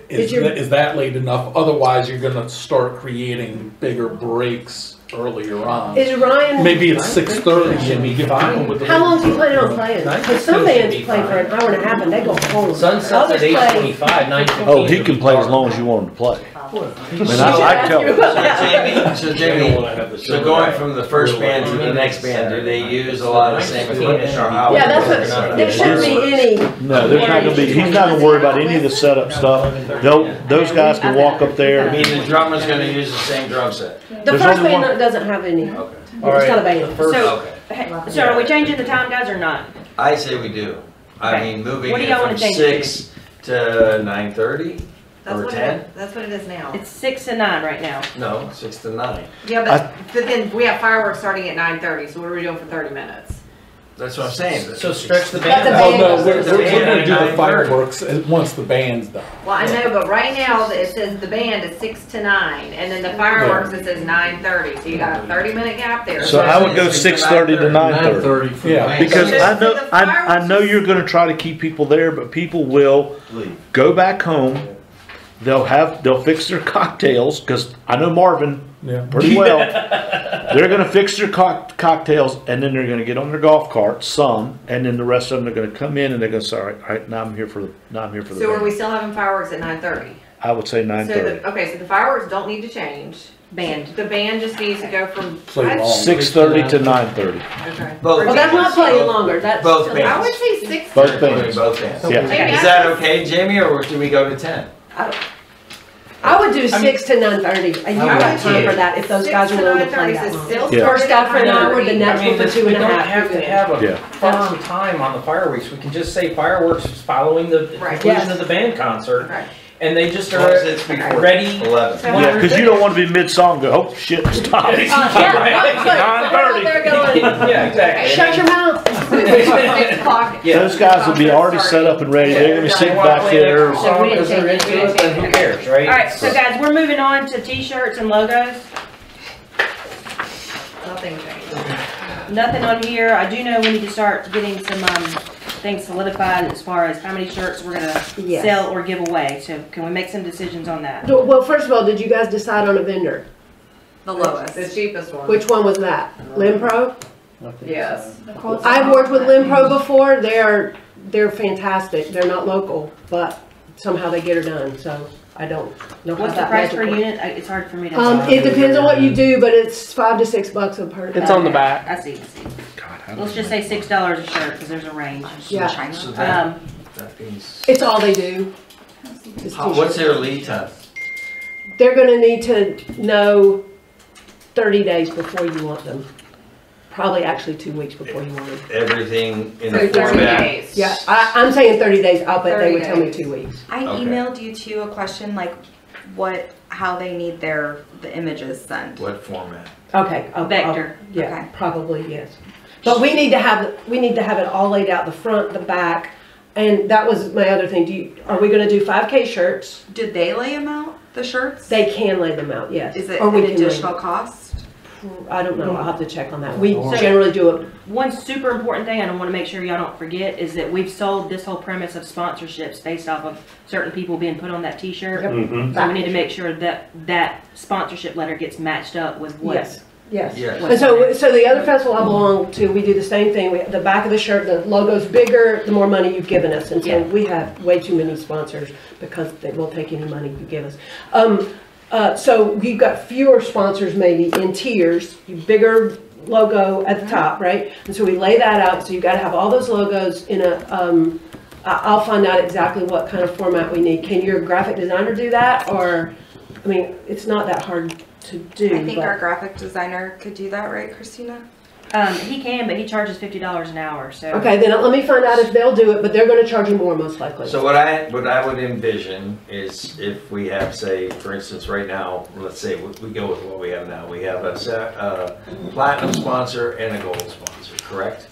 is, Is your- tha- is that late enough? Otherwise, you're gonna start creating bigger breaks earlier on. Is Ryan? Maybe it's six thirty and we get people with the. How long do you plan on playing? Nine Because some bands play for an hour and a half and they go home. Sunset's Others at eight play- twenty-five, nine fifteen. oh, he can play as long as you want him to play. I mean, I, I tell him. So Jamie, so Jamie, wanna have the so going from the first band to the next band, do they use a lot of the same equipment or how? Yeah, that's what, there shouldn't be any, No, there's not gonna be, he's not gonna worry about any of the setup stuff. They'll, those guys can walk up I there. mean, the drummer's gonna use the same drum set. the There's first only band doesn't have any. Okay. It's not a band. So, Okay. so are we changing the time, guys, or not? I say we do. I Okay. mean, moving What do it y'all wanna from change it to? six to nine thirty That's or what ten? it, that's what it is now. It's six to nine right now. No, six to nine. Yeah, but, but then we have fireworks starting at nine thirty, so what are we doing for thirty minutes? That's what I'm saying. So stretch the That's band a out. Well, no, band. we're, we're gonna do the fireworks once the band's done. Well, I know, but right now, it says the band is six to nine, and then the fireworks, it says nine thirty, so you got a thirty minute gap there. So I would go six thirty to nine thirty. for Yeah, the Because So I know, I, I know you're gonna try to keep people there, but people will Leave. go back home. They'll have, they'll fix their [laughs] cocktails, cause I know Marvin Yeah. pretty [laughs] well. They're gonna fix their cock- cocktails and then they're gonna get on their golf cart, some, and then the rest of them are gonna come in and they're gonna say, all right, all right, now I'm here for the, now I'm here for the So are we still having fireworks at nine thirty? I would say nine So thirty. the, okay, so the fireworks don't need to change. Band. The band just needs to go from. Play long. Six thirty to nine thirty. Okay. Both Well, that's not bands. playing longer, that's. Both still- bands. I would say six. Both thirty. bands. Both bands. Yeah. Jamie, Is I that okay, Jamie, or do we go to ten? I would do six to nine thirty. and You I got would time for that if those Six guys are to willing to play 9:30, that long. Yeah. First guy for an hour, the I next mean, one for this- two we don't have to good. have Yeah. a firm time on the fireworks. We can just say fireworks is following the Right. conclusion Yes. of the band concert. Right. And they just As long as are it's before ready. eleven. So- Yeah, cause you don't wanna be mid-song, go, oh, shit, stop. Uh, [laughs] yeah, [laughs] Nine They're going, [laughs] Yeah, exactly. shut your mouth. Six o'clock. Yeah. Those guys will be already set up and ready, they're gonna be sitting wanna back play an there. extra song 'cause they're into it, then who cares, right? Alright, so guys, we're moving on to t-shirts and logos. Nothing changed. Nothing on here. I do know we need to start getting some, um, things solidified as far as how many shirts we're gonna Yes. sell or give away. So can we make some decisions on that? Well, first of all, did you guys decide on a vendor? The lowest. The cheapest one. Which one was that? Limpro? Yes. I've worked with Limpro before. They're, they're fantastic. They're not local, but somehow they get her done, so I don't know how What's the that price per works. unit? I- It's hard for me to. Um, it depends on what you do, but it's five to six bucks a per. It's on the back. I see, I see. Let's just say six dollars a shirt, cause there's a range. Yeah, So that, Um, that means, it's all they do. is How- what's their lead time? They're gonna need to know thirty days before you want them. Probably actually two weeks before you want them. Everything in the thirty format? days. Yeah, I, I'm saying thirty days. I'll bet they 30 would tell me days. two weeks. I Okay. emailed you too a question like what, how they need their, the images sent. What format? Okay. I'll- I'll- Vector. Yeah, Okay. probably, yes. But we need to have, we need to have it all laid out, the front, the back, and that was my other thing, do you, are we gonna do five K shirts? Did they lay them out, the shirts? They can lay them out, yes. Is it Or we an can lay additional cost? I don't know, I'll have to check on that, we So- generally do it, One super important thing, and I wanna make sure y'all don't forget, is that we've sold this whole premise of sponsorships based off of certain people being put on that t-shirt. Mhm. So we need to make sure that that sponsorship letter gets matched up with what. yes, yes. Yes. And so, so the other festival I belong to, we do the same thing, we, the back of the shirt, the logo's bigger, the more money you've given us, and so Yeah. we have way too many sponsors, because they will take any money you give us. Um, uh, so you've got fewer sponsors maybe in tiers, bigger logo at the top, right? And so we lay that out, so you've gotta have all those logos in a, um, I'll find out exactly what kind of format we need. Can your graphic designer do that, or, I mean, it's not that hard to do, I think our graphic designer could do that, right, Christina? Um, he can, but he charges fifty dollars an hour, so. Okay, then let me find out if they'll do it, but they're gonna charge you more most likely. So what I, what I would envision is if we have, say, for instance, right now, let's say we we go with what we have now. We have a se- a platinum sponsor and a gold sponsor, correct?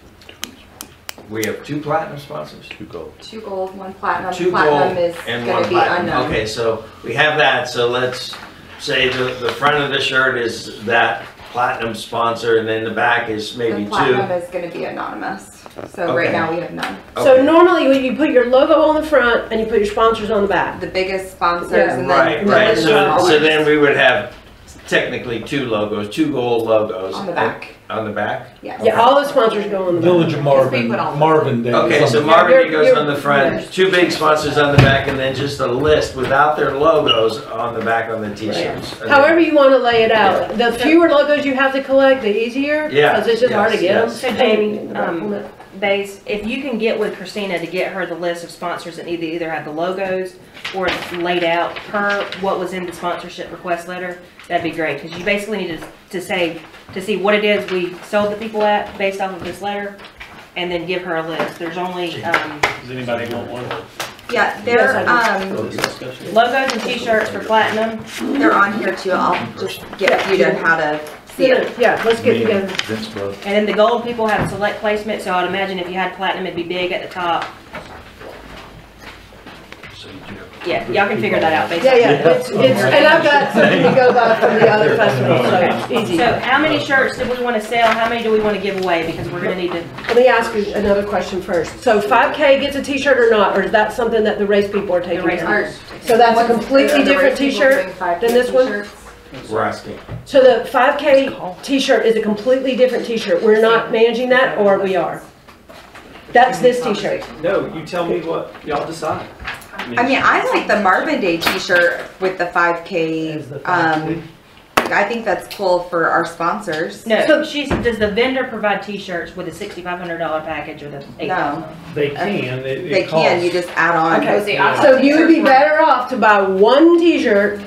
We have two platinum sponsors? Two gold. Two gold, one platinum. Two Platinum gold is and gonna one be platinum. unknown. Okay, so we have that, so let's say the, the front of the shirt is that platinum sponsor and then the back is maybe The platinum two. is gonna be anonymous, so right Okay. now we have none. So Okay. normally when you put your logo on the front and you put your sponsors on the back. The biggest sponsors Yeah. and Right, then. right, the so, so then we would have technically two logos, two gold logos. On the back, On the back? yes. Yeah, all the sponsors go on the back. Village of Marvin, put on- Marvin Day. Okay, so Marvin You're- Day goes on the front, two big sponsors on the back, and then just a list without their logos on the back on the t-shirts. However you wanna lay it out. The fewer logos you have to collect, the easier. Yeah, Cause it's just hard to yes, get them. yes. [laughs] So Jamie, um, Bays, if you can get with Christina to get her the list of sponsors that either, either have the logos or it's laid out per what was in the sponsorship request letter, that'd be great, cause you basically need to, to say, to see what it is we sold the people at based off of this letter, and then give her a list. There's only, um, Does anybody want one? Yeah, they're, um, logos and t-shirts for platinum. they're on here too. I'll just get you to how to see it. Yeah, let's get together. Vince Brothers. And then the gold people have select placement, so I'd imagine if you had platinum, it'd be big at the top. Yeah, y'all can figure that out based Yeah, on. yeah, it's, it's, and I've got something to go by from the other festivals, so it's easy. So how many shirts do we wanna sell? How many do we wanna give away? Because we're gonna need to, Let me ask you another question first. So five K gets a t-shirt or not, or is that something that the race people are taking The race care of? So that's a completely different t-shirt than this one? We're asking. So the five K t-shirt is a completely different t-shirt. We're not managing that, or we are? That's this t-shirt. No, you tell me what y'all decide. I mean, I like the Marvin Day t-shirt with the five K, um, I think that's cool for our sponsors. no, she's, does the vendor provide t-shirts with a sixty-five hundred dollar package or the eight thousand? They can, it, it They can, you costs. just add on. Okay, Yeah. so you would be better off to buy one t-shirt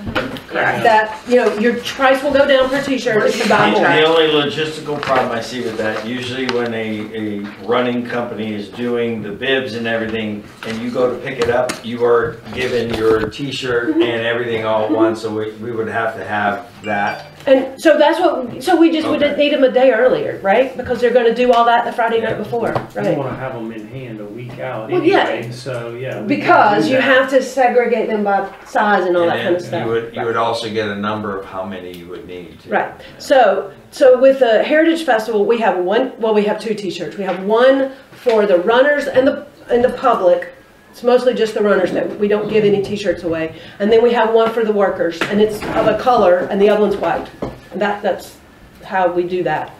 Correct. that, you know, your price will go down per t-shirt if you buy The more. the only logistical problem I see with that, usually when a, a running company is doing the bibs and everything, and you go to pick it up, you are given your t-shirt mm-hmm. and everything all at once, so we, we would have to have that. And so that's what, so we just would Okay. need them a day earlier, right? Because they're gonna do all that the Friday night before, You right? wanna have them in hand a week out Well, yeah. anyway, so, yeah. we can Because do you that. have to segregate them by size and all that kind And of then stuff. you would, you would also get a number of how many you would need. too. Right. So, so with the Heritage Festival, we have one, well, we have two t-shirts. We have one for the runners and the, and the public. It's mostly just the runners that we don't give any t-shirts away. And then we have one for the workers and it's of a color and the other one's white. And that, that's how we do that.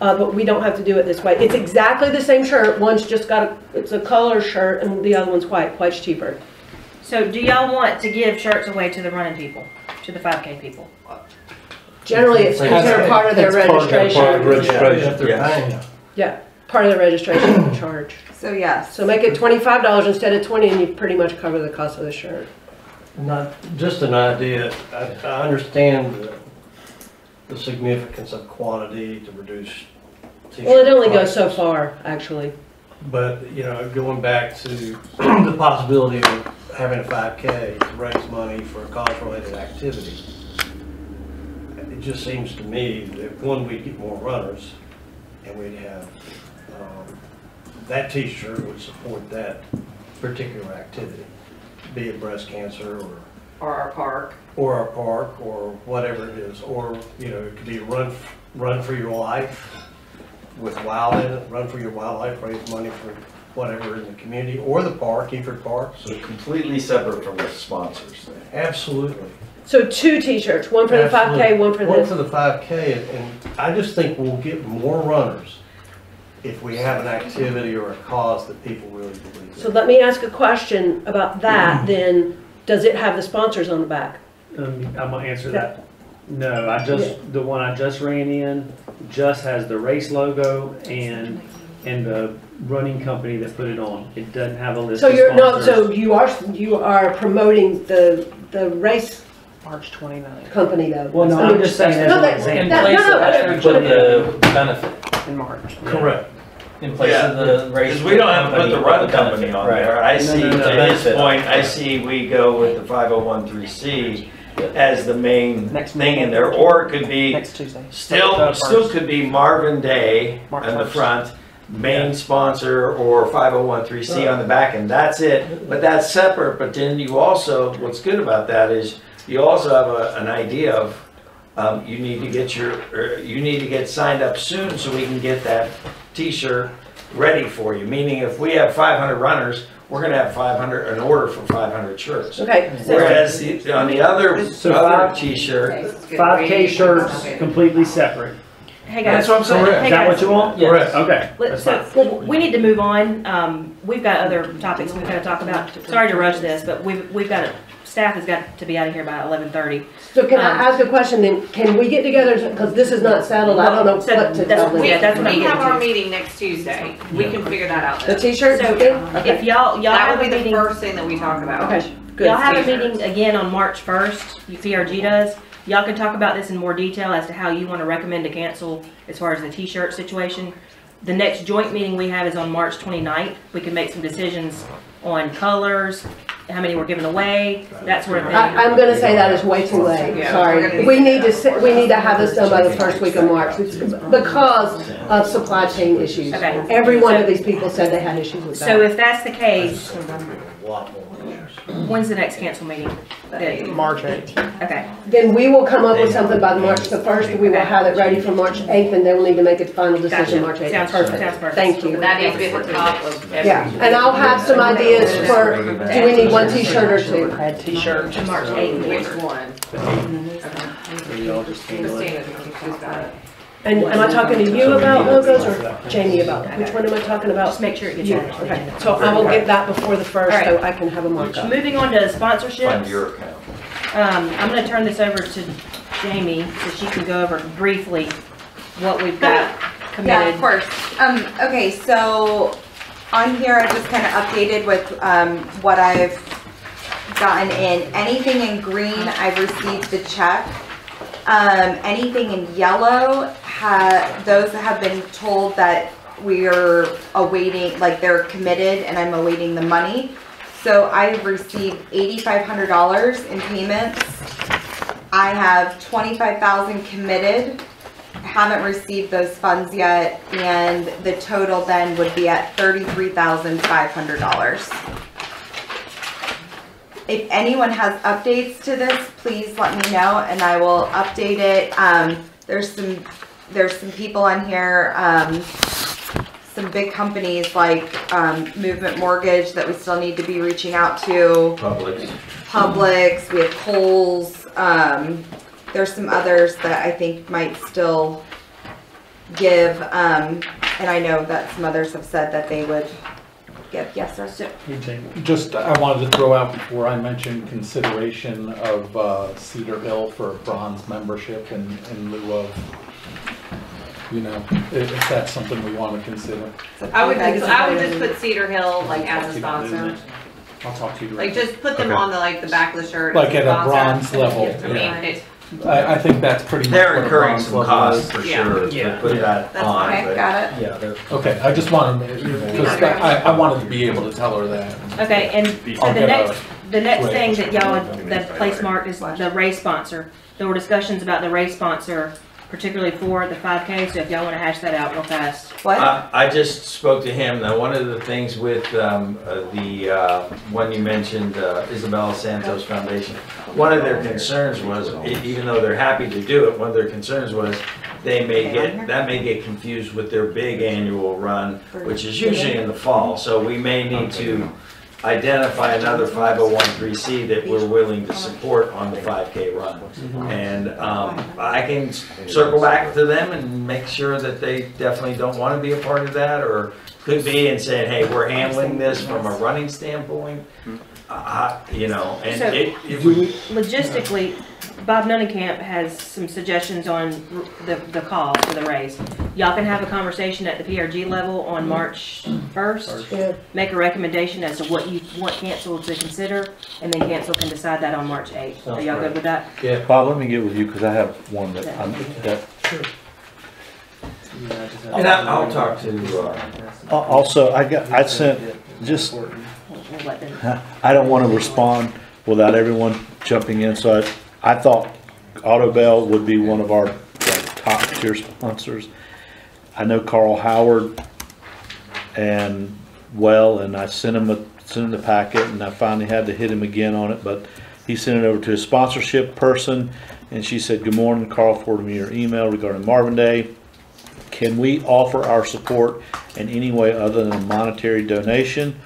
Uh, but we don't have to do it this way. It's exactly the same shirt. One's just got a, it's a color shirt and the other one's white. White's cheaper. So do y'all want to give shirts away to the running people, to the five K people? Generally, it's considered part of their It's part of their- part of registration. registration. If they're Yeah, part of the registration charge. [clears throat] So yes. So make it twenty-five dollars instead of twenty, and you pretty much cover the cost of the shirt. Not, just an idea, I, I understand the, the significance of quantity to reduce. Well, it only goes so prices. far, actually. But, you know, going back to the possibility of having a five K to raise money for a cause-related activity. It just seems to me that one, we'd get more runners, and we'd have, um, that t-shirt would support that particular activity, be it breast cancer or, Or our park. or our park, or whatever it is, or, you know, it could be run, run for your life with wild in it, run for your wildlife, raise money for whatever in the community, or the park, Efird Park, So completely separate from the sponsors then. absolutely. So two t-shirts, one for the five K, one for One this. for the five K, and, and I just think we'll get more runners if we have an activity or a cause that people really believe in. So in. let me ask a question about that, then, does it have the sponsors on the back? Um, I'm gonna answer that. No, I just, the one I just ran in, just has the race logo and, and the running company that put it on. It doesn't have a list So of you're, no, sponsors. so you are, you are promoting the, the race March 29th company though? Well, no, I'm just saying as No, an that- example. that- no, no, That's but- put the benefit in March. Correct. In place of the race. Because we don't have to put the run the company on Right. there. I No, see, no, to no, his benefit. point, I see we go with the 5013C as the main Next thing in there, or it could be, Next Tuesday. still, Third still could be Marvin Day March on the first. front, main sponsor, or 5013C on the back, and that's it. But that's separate, but then you also, what's good about that is, you also have a, an idea of, um, you need to get your, er, you need to get signed up soon so we can get that t-shirt ready for you. Meaning if we have five hundred runners, we're gonna have five hundred, an order for five hundred shirts. Okay, Whereas the- on the other, So other five- t-shirt, Five K shirts completely separate. Hey guys. that's what I'm saying. Hey Is that what guys. you want? Yes. Okay. Let- that's So, fine. well, we need to move on. Um, we've got other topics we've got to talk about. Sorry to rush this, but we've, we've got, to- staff has got to be out of here by eleven thirty. so can I Um, ask a question then, can we get together, because this is not settled, I don't know So what to that's- tell them. yeah, that's what I'm We have our to. meeting next Tuesday. We can figure that out The then. t-shirts So, thing? if Okay, y'all, y'all That have would a be the meeting, first thing that we talk about. okay, good. y'all have a T-shirts. meeting again on March first, PRG does. Y'all can talk about this in more detail as to how you want to recommend to cancel as far as the t-shirt situation. The next joint meeting we have is on March 29th. We can make some decisions on colors, how many were given away, that sort of thing. I, I'm gonna say that is way too late, Yeah, sorry. We need to, sit- we need to have this done by the first week of March, because of supply chain issues. Okay. Every one of these people said they had issues with So that. if that's the case, A lot more runners. When's the next council meeting? Date? March 8th. Okay, Then we will come up with something by March the first, we will have it ready for March eighth, and then we'll need to make a final gotcha. decision March eighth. Sounds, sounds Perfect, perfect. thank you. That needs to be at the top of every. Yeah, and I'll have some ideas for, do we need one t-shirt or two? Red t-shirt. To March eighth. Which one? Y'all just handle it. Christina's got it. And am I talking to you about logos or Jamie about, which one am I talking about? Just make sure it gets You, added to the okay, agenda. so I will get that before the first, so I can have a markup. Moving on to Find sponsorships, your account. um, I'm gonna turn this over to Jamie so she can go over briefly what we've got Yeah, committed. of course. Um, okay, so on here, I just kind of updated with, um, what I've gotten in. Anything in green, I've received the check. Um, anything in yellow, those have been told that we are awaiting, like they're committed and I'm awaiting the money. So I've received eighty-five hundred dollars in payments. I have twenty-five thousand committed haven't received those funds yet, and the total then would be at thirty-three thousand five hundred dollars. If anyone has updates to this, please let me know and I will update it. Um, there's some, there's some people on here, um, some big companies like, um, Movement Mortgage that we still need to be reaching out to. Publix. Publix, we have Kohl's, um, there's some others that I think might still give, um, and I know that some others have said that they would give, yes, sir? Hey, Just, I wanted to throw out before I mentioned consideration of uh, Cedar Hill for a bronze membership in, in lieu of, you know, if, if that's something we want to consider. I would, I would just put Cedar Hill like as a sponsor. I'll talk to you Like directly. just put them Okay. on the, like the back of the shirt. Like at a sponsor. bronze level, I mean, yeah. it, I, I think that's pretty much They're a incurring bronze some level costs is. for Yeah. sure Yeah. to put that That's on, Okay, but got it. Yeah, they're. Okay, I just wanted, because I, I wanted to be able to tell her that. Okay, and so I'll the get next, the next thing that y'all, that place marked is the race sponsor. There were discussions about the race sponsor. Particularly for the five K, so if y'all wanna hash that out real fast. What? Uh, I just spoke to him, now, one of the things with, um, uh, the, uh, one you mentioned, uh, Isabella Santos Foundation, one of their concerns was, e- even though they're happy to do it, one of their concerns was they may get, that may get confused with their big annual run, which is usually in the fall, so we may need to identify another 501c that we're willing to support on the 5K run. And um, I can circle back to them and make sure that they definitely don't want to be a part of that, or could be and say, hey, we're handling this from a running standpoint. Uh, You know, and So- it, it would Logistically, Bob Nunnenkamp has some suggestions on r- the, the cost for the raise. Y'all can have a conversation at the PRG level on March first. Yeah. Make a recommendation as to what you want council to consider, and then council can decide that on March eighth. Are y'all good with that? Yeah. Bob, let me get with you, cause I have one that, I'm, that, And I- I'll talk to, uh, Al- also, I got, I sent, just, We'll we'll let them. [laughs] I don't wanna respond without everyone jumping in, so I, I thought Autobell would be one of our like, top tier sponsors. I know Carl Howard and well, and I sent him a, sent him the packet, and I finally had to hit him again on it, but he sent it over to his sponsorship person, and she said, good morning, Carl forwarded me your email regarding Marvin Day. Can we offer our support in any way other than a monetary donation?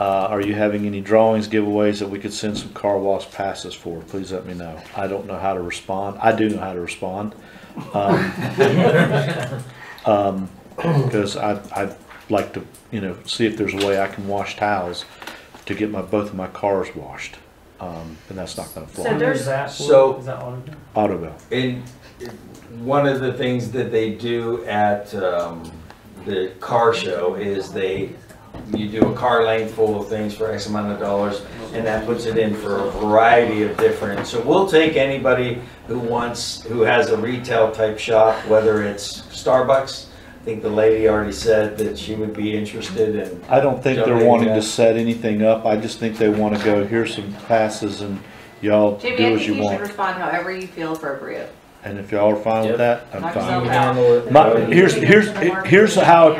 Uh, are you having any drawings, giveaways that we could send some car wash passes for? Please let me know. I don't know how to respond. I do know how to respond. Um, [laughs] um, cause I, I'd like to, you know, see if there's a way I can wash towels to get my, both of my cars washed. Um, and that's not gonna So fly. there's- Is that, So- is that on? Autobell. in, one of the things that they do at um, the car show is they, you do a car lane full of things for X amount of dollars, and that puts it in for a variety of different, so we'll take anybody who wants, who has a retail type shop, whether it's Starbucks. I think the lady already said that she would be interested in, I don't think they're Donating wanting to set anything up. I just think they wanna go, here's some passes and y'all do Jimmy, I as think you you should want. respond however you feel appropriate. And if y'all are fine with that, I'm Knock fine. yourself out. My, here's, here's, here's how,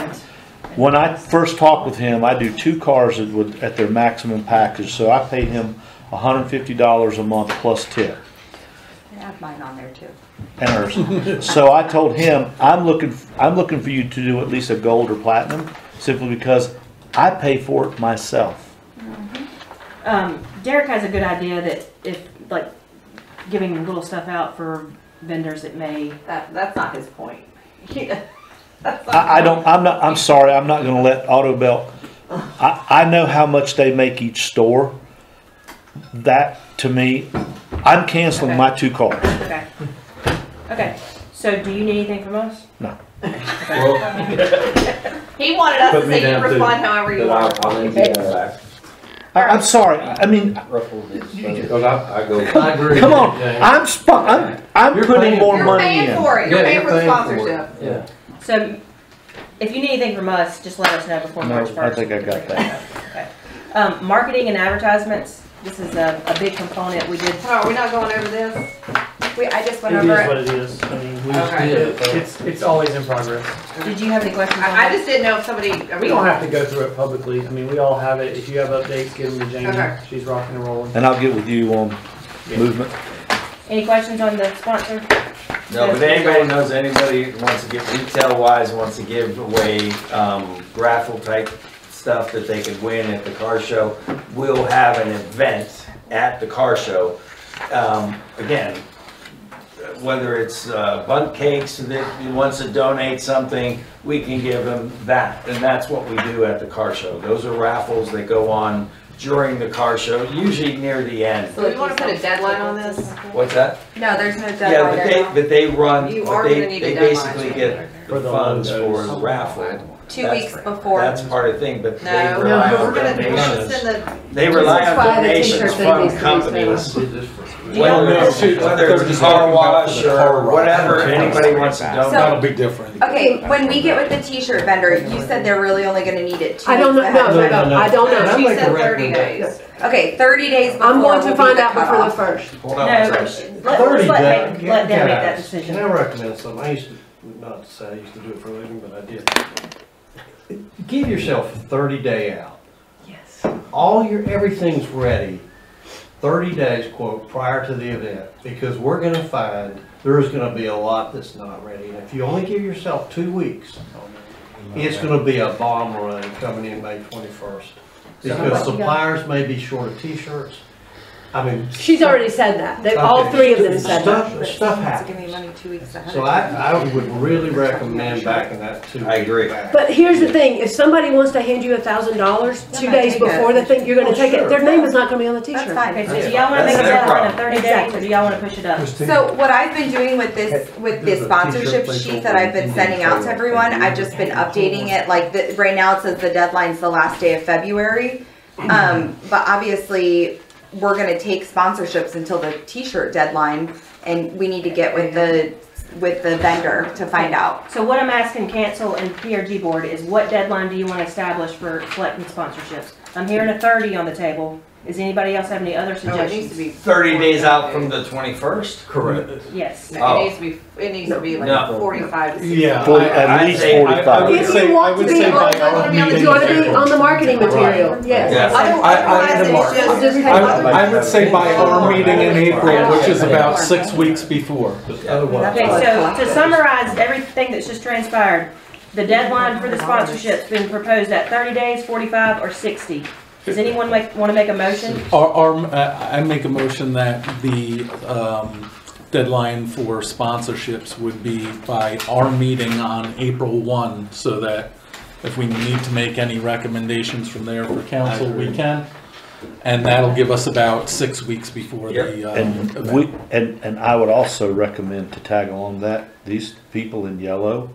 when I first talked with him, I do two cars at, with- at their maximum package, so I paid him hundred and fifty dollars a month plus tip. I have mine on there too. And hers. So I told him, I'm looking, I'm looking for you to do at least a gold or platinum, simply because I pay for it myself. Um, Derek has a good idea that if, like, giving little stuff out for vendors it may, That, that's not his point. That's not- I, I don't, I'm not, I'm sorry, I'm not gonna let Autobell, I, I know how much they make each store. That, to me, I'm canceling my two cars. okay. Okay, so do you need anything from us? No. Well, [laughs] He wanted us Put to me say you down to- respond however you That I'll, want. I'll empty that back. I, I'm sorry, I mean, Because I, I go. I agree. come on, I'm spo- I'm, I'm You're putting paying- more You're money paying in. for it, you're Yeah, paying you're for the paying for it. sponsorship. Yeah. So, if you need anything from us, just let us know before No, March first. I think I got that. Okay. Um, marketing and advertisements, this is a, a big component, we did, Hold on, we're not going over this? We, I just went is over what it. it is. I mean, we, Okay. it's, it's always in progress. did you have any questions on I, I that? just didn't know if somebody, are We don't have to go through it publicly. I mean, we all have it. If you have updates, give them to Jamie. Okay. She's rocking and rolling. And I'll get with you on Yeah. movement. Any questions on the sponsor? no, but anybody knows anybody wants to get retail wise, wants to give away um, raffle type stuff that they could win at the car show, we'll have an event at the car show. Um, Again, whether it's uh, bunt cakes that wants to donate something, we can give them that. And that's what we do at the car show. Those are raffles that go on during the car show, usually near the end. So you wanna put a deadline on this? What's that? No, there's no Yeah, deadline but there. they, but they run, You are they, gonna need a they deadline. basically get For the the funds for logos. the raffle. two That's- weeks before. That's part of the thing, but they No, rely we're on gonna, we're gonna donations. send the. They rely That's on why the donations t-shirt thing from needs to be companies. Did this for free. Well, no, Whether she- it's, whether they're it's just car looking out wash the car or wash. whatever anybody wants to donate. That'll be different. Okay, when we get with the t-shirt vendor, you said they're really only gonna need it two I don't weeks know, no, ahead. no, no, I don't know. She said thirty days. Okay, thirty days before I'm going to be find the out before the cutoff. first. Hold on, No, I'm let, sorry. let's Thirty let, days. let them make that decision. Can I recommend something? I used to, not to say I used to do it for a living, but I did. Give yourself a thirty day out. Yes. All your, everything's ready, thirty days, quote, prior to the event, because we're gonna find there's gonna be a lot that's not ready. And if you only give yourself two weeks, it's gonna be a bomb run coming in May twenty-first. Because suppliers may be short of t-shirts. I mean. She's already said that. They, all Okay. three of them said Stuff, that. stuff To happens. give me money two weeks ahead. So I, I would really recommend backing that two. I agree. back. But here's the thing, if somebody wants to hand you a thousand dollars two might days take it. before the thing, you're gonna Oh, take it, sure. their name is not gonna be on the t-shirt. That's fine. Okay, so do y'all wanna make a That's their deadline of problem. thirty days, or do y'all wanna push it up? So what I've been doing with this, with this sponsorship sheet that I've been sending out to everyone, I've just been updating it, like, the, right now it says the deadline's the last day of February. Um, but obviously, we're gonna take sponsorships until the t-shirt deadline, and we need to get with the, with the vendor to find out. So what I'm asking council and PRG board is what deadline do you wanna establish for collecting sponsorships? I'm hearing a thirty on the table. Does anybody else have any other No, it needs suggestions? to be. Thirty days out from the twenty-first? Correct. Yes. days. Oh. It needs oh. to be, it needs to be No. like forty-five to sixty. Yeah. Forty- At I'd least say- I- I forty-five. If say- you I want would to be, say by on- our if meeting you wanna be in on the marketing material, yes. Yes. I- I- Otherwise, it's just. Just- I, I would say by our meeting in April, which is about six weeks before. Okay, so to summarize everything that's just transpired, the deadline for the sponsorship's been proposed at thirty days, forty-five, or sixty. Does anyone make, wanna make a motion? Our, our, I I make a motion that the, um, deadline for sponsorships would be by our meeting on April one, so that if we need to make any recommendations from there for council, we can. And that'll give us about six weeks before the, um, And event. we, and, and I would also recommend to tag along that, these people in yellow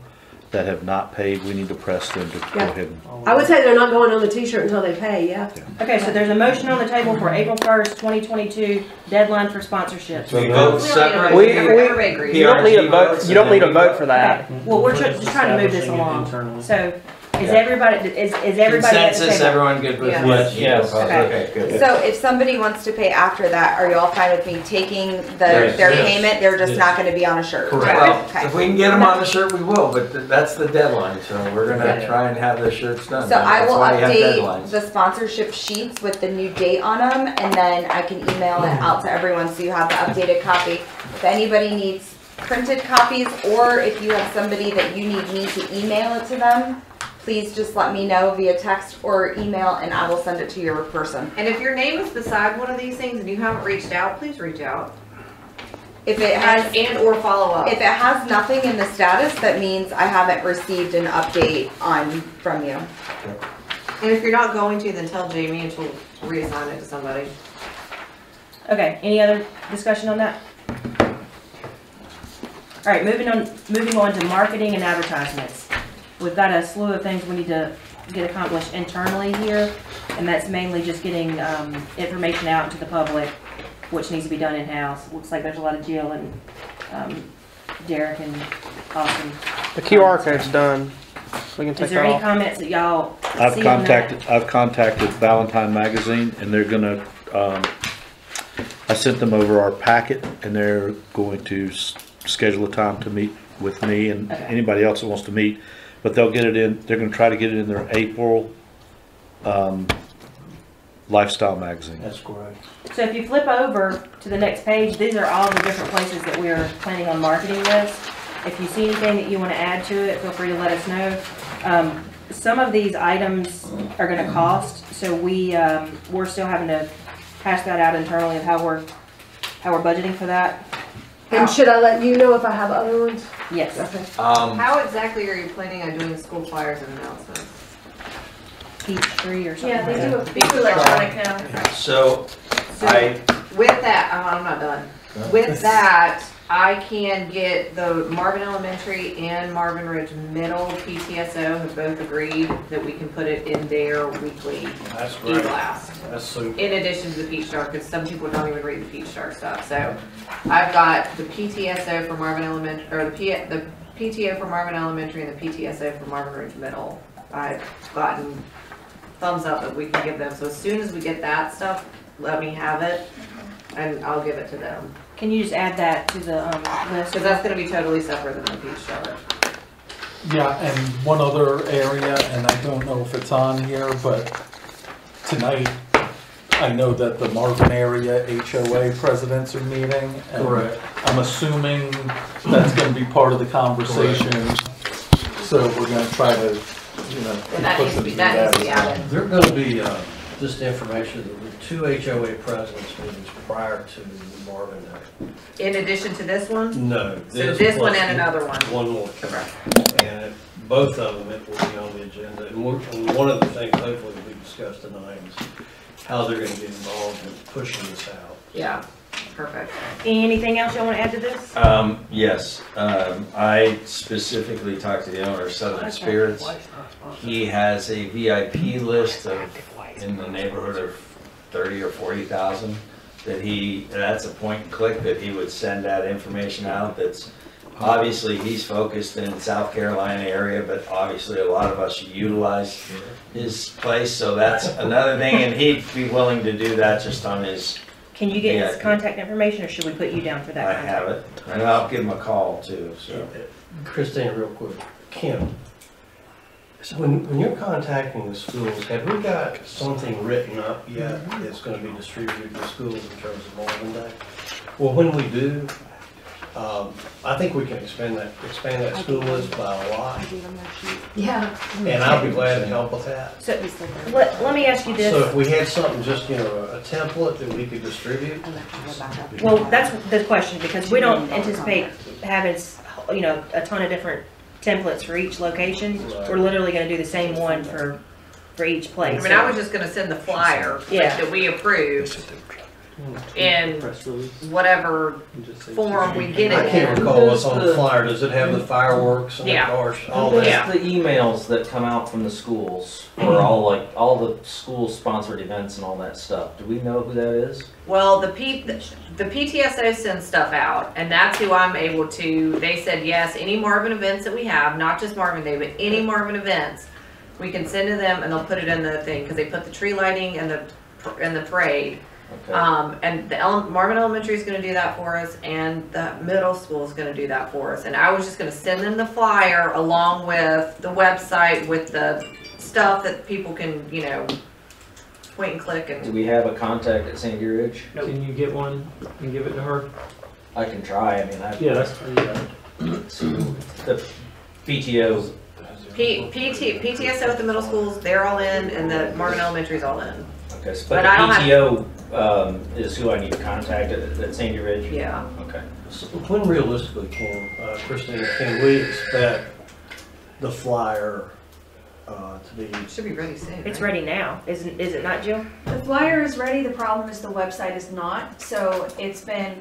that have not paid, we need to press them to go Yeah. ahead and I would say they're not going on the t-shirt until they pay, yeah. Okay, so there's a motion on the table for April first, twenty twenty-two, deadline for sponsorships. We vote separate. We- Everybody agrees. You don't need a PRG vote, votes you don't and need a then we vote vote. for that. Okay, well, we're tr- just trying to move this along. internally. So, is everybody, is, is everybody at the Consensus, table? everyone good with Yes. what? you Yes. proposed? Okay. Okay, good. So if somebody wants to pay after that, are y'all fine with me taking the, Yes. their Yes. payment, they're just Yes. not gonna be on a shirt? Correct. Well, Okay. if we can get them on the shirt, we will, but th- that's the deadline, so we're gonna try and have the shirts done. So I That's will why we have update deadlines. the sponsorship sheets with the new date on them, and then I can email it out to everyone so you have the updated copy. If anybody needs printed copies, or if you have somebody that you need me to email it to them, please just let me know via text or email, and I will send it to your person. And if your name is beside one of these things and you haven't reached out, please reach out. If it has, And, and or follow up. if it has nothing in the status, that means I haven't received an update on, from you. And if you're not going to, then tell Jamie and she'll reassign it to somebody. Okay, any other discussion on that? All right, moving on, moving on to marketing and advertisements. We've got a slew of things we need to get accomplished internally here, and that's mainly just getting, um, information out to the public, which needs to be done in-house. Looks like there's a lot of Jill and, um, Derek and Austin. The QR code's done. We can take Is there that any off. comments that y'all I've see on that? contacted, I've contacted Ballantyne Magazine and they're gonna, um, I sent them over our packet and they're going to s- schedule a time to meet with me and Okay. anybody else that wants to meet. But they'll get it in, they're gonna try to get it in their April, um, lifestyle magazine. That's correct. So if you flip over to the next page, these are all the different places that we're planning on marketing this. If you see anything that you want to add to it, feel free to let us know. Um, some of these items are gonna cost, so we, um, we're still having to hash that out internally of how we're, how we're budgeting for that. And should I let you know if I have other ones? Yes. Okay. Um, How exactly are you planning on doing school flyers and announcements? Peachjar or something Yeah, they do, they do electronic now. so, So I, with that, oh, I'm not done. With that, I can get the Marvin Elementary and Marvin Ridge Middle PTSO have both agreed that we can put it in their weekly That's great. e-blast. That's super. In addition to the Peachjar, because some people don't even read the Peachjar stuff, so I've got the PTSO for Marvin Element, or the P, the PTO for Marvin Elementary and the PTSO for Marvin Ridge Middle. I've gotten thumbs up that we can give them, so as soon as we get that stuff, let me have it, and I'll give it to them. Can you just add that to the, um, list? Because that's gonna be totally separate than the Peachjar. Yeah, and one other area, and I don't know if it's on here, but tonight, I know that the Marvin area HOA presidents are meeting. and Correct. I'm assuming that's gonna be part of the conversation, so we're gonna try to, you know. And that put needs to be, them that needs to through be as well. added. There are gonna be, uh, just information, there were two HOA presidents meetings prior to the Marvin Day. In addition to this one? No. So this one plus and another one? One more. And it- both of them, it will be on the agenda. And one, and one of the things hopefully we discussed tonight is how they're gonna get involved in pushing this out. Yeah, perfect. Anything else y'all wanna add to this? Um, yes, um, I specifically talked to the owner of Southern Spirits. He has a VIP list of, in the neighborhood of thirty or forty thousand, that he, that's a point and click, that he would send that information out, that's, obviously, he's focused in South Carolina area, but obviously, a lot of us utilize his place, so that's another thing, and he'd be willing to do that just on his, Can you get his contact information, or should we put you down for that? I contact? have it, and I'll give him a call too, so. Christine, real quick, Kim, when, when you're contacting the schools, have we got something written up yet that's gonna be distributed to schools in terms of Marvin Day? Well, when we do, um, I think we can expand that, expand that school list by a lot, Yeah. and I'll be glad to help with that. So, let, let me ask you this So this, if we had something, just, you know, a template that we could distribute, well, that's the question, because we don't anticipate having, s- you know, a ton of different templates for each location. We're literally gonna do the same one for, for each place. I mean, I was just gonna send the flyer Yeah. that we approved Hmm. in whatever form we get I it can't in. recall what's on the flyer, does it have the fireworks and the Yeah. cars, all Who that? does the emails that come out from the schools for all like, all the school sponsored events and all that stuff? Do we know who that is? Well, the P, the PTSO sends stuff out, and that's who I'm able to, they said, yes, any Marvin events that we have, not just Marvin Day, but any Marvin events, we can send to them and they'll put it in the thing, because they put the tree lighting and the, and the parade. Okay. Um, and the ele- Marvin Elementary is gonna do that for us, and the middle school is gonna do that for us. And I was just gonna send them the flyer along with the website with the stuff that people can, you know, point and click Do and, we have a contact at Sandy Ridge? Can you get one and give it to her? I can try, I mean, I. Yeah, that's, yeah. The PTO, P, PT, PTSO at the middle schools, they're all in, and the Marvin Elementary's all in. okay, so- But but I don't the have- PTO, um, is who I need to contact at, at Sandy Ridge? Yeah. Okay. So When realistically, can, uh, Christine, can we expect the flyer, uh, to be? Should be ready soon. It's right? ready now, isn't, is it not, Jill? The flyer is ready, the problem is the website is not, so it's been,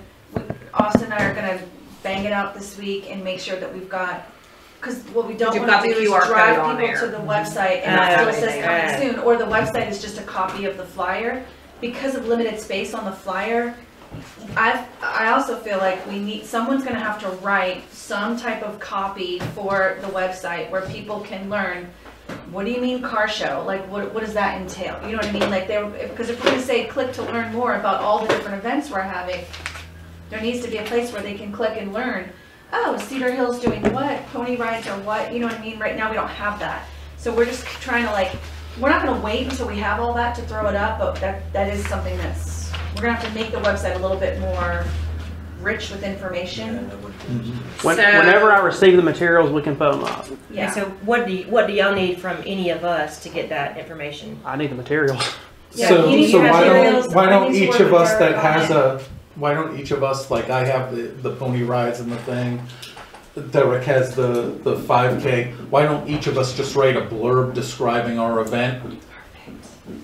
Austin and I are gonna bang it out this week and make sure that we've got, cause what we don't You've wanna got do the is QR code drive on people to there. the website and Ah, it still says coming soon, or the website is just a copy of the flyer. Because of limited space on the flyer, I, I also feel like we need, someone's gonna have to write some type of copy for the website where people can learn what do you mean car show? Like, what, what does that entail? You know what I mean? Like, there, because if we're gonna say click to learn more about all the different events we're having, there needs to be a place where they can click and learn. Oh, Cedar Hill's doing what? Pony rides or what? You know what I mean? Right now, we don't have that. So we're just trying to like, we're not gonna wait until we have all that to throw it up, but that, that is something that's, we're gonna have to make the website a little bit more rich with information. Mm-hmm. When, So- whenever I receive the materials, we can put them up. Yeah, so what do you, what do y'all need from any of us to get that information? I need the materials. [laughs] Yeah, So, you- so you have why don't, why don't need each work of us that Derek has a, why don't each of us, like I have the, the pony rides and the thing, Derek has the, the five K, why don't each of us just write a blurb describing our event?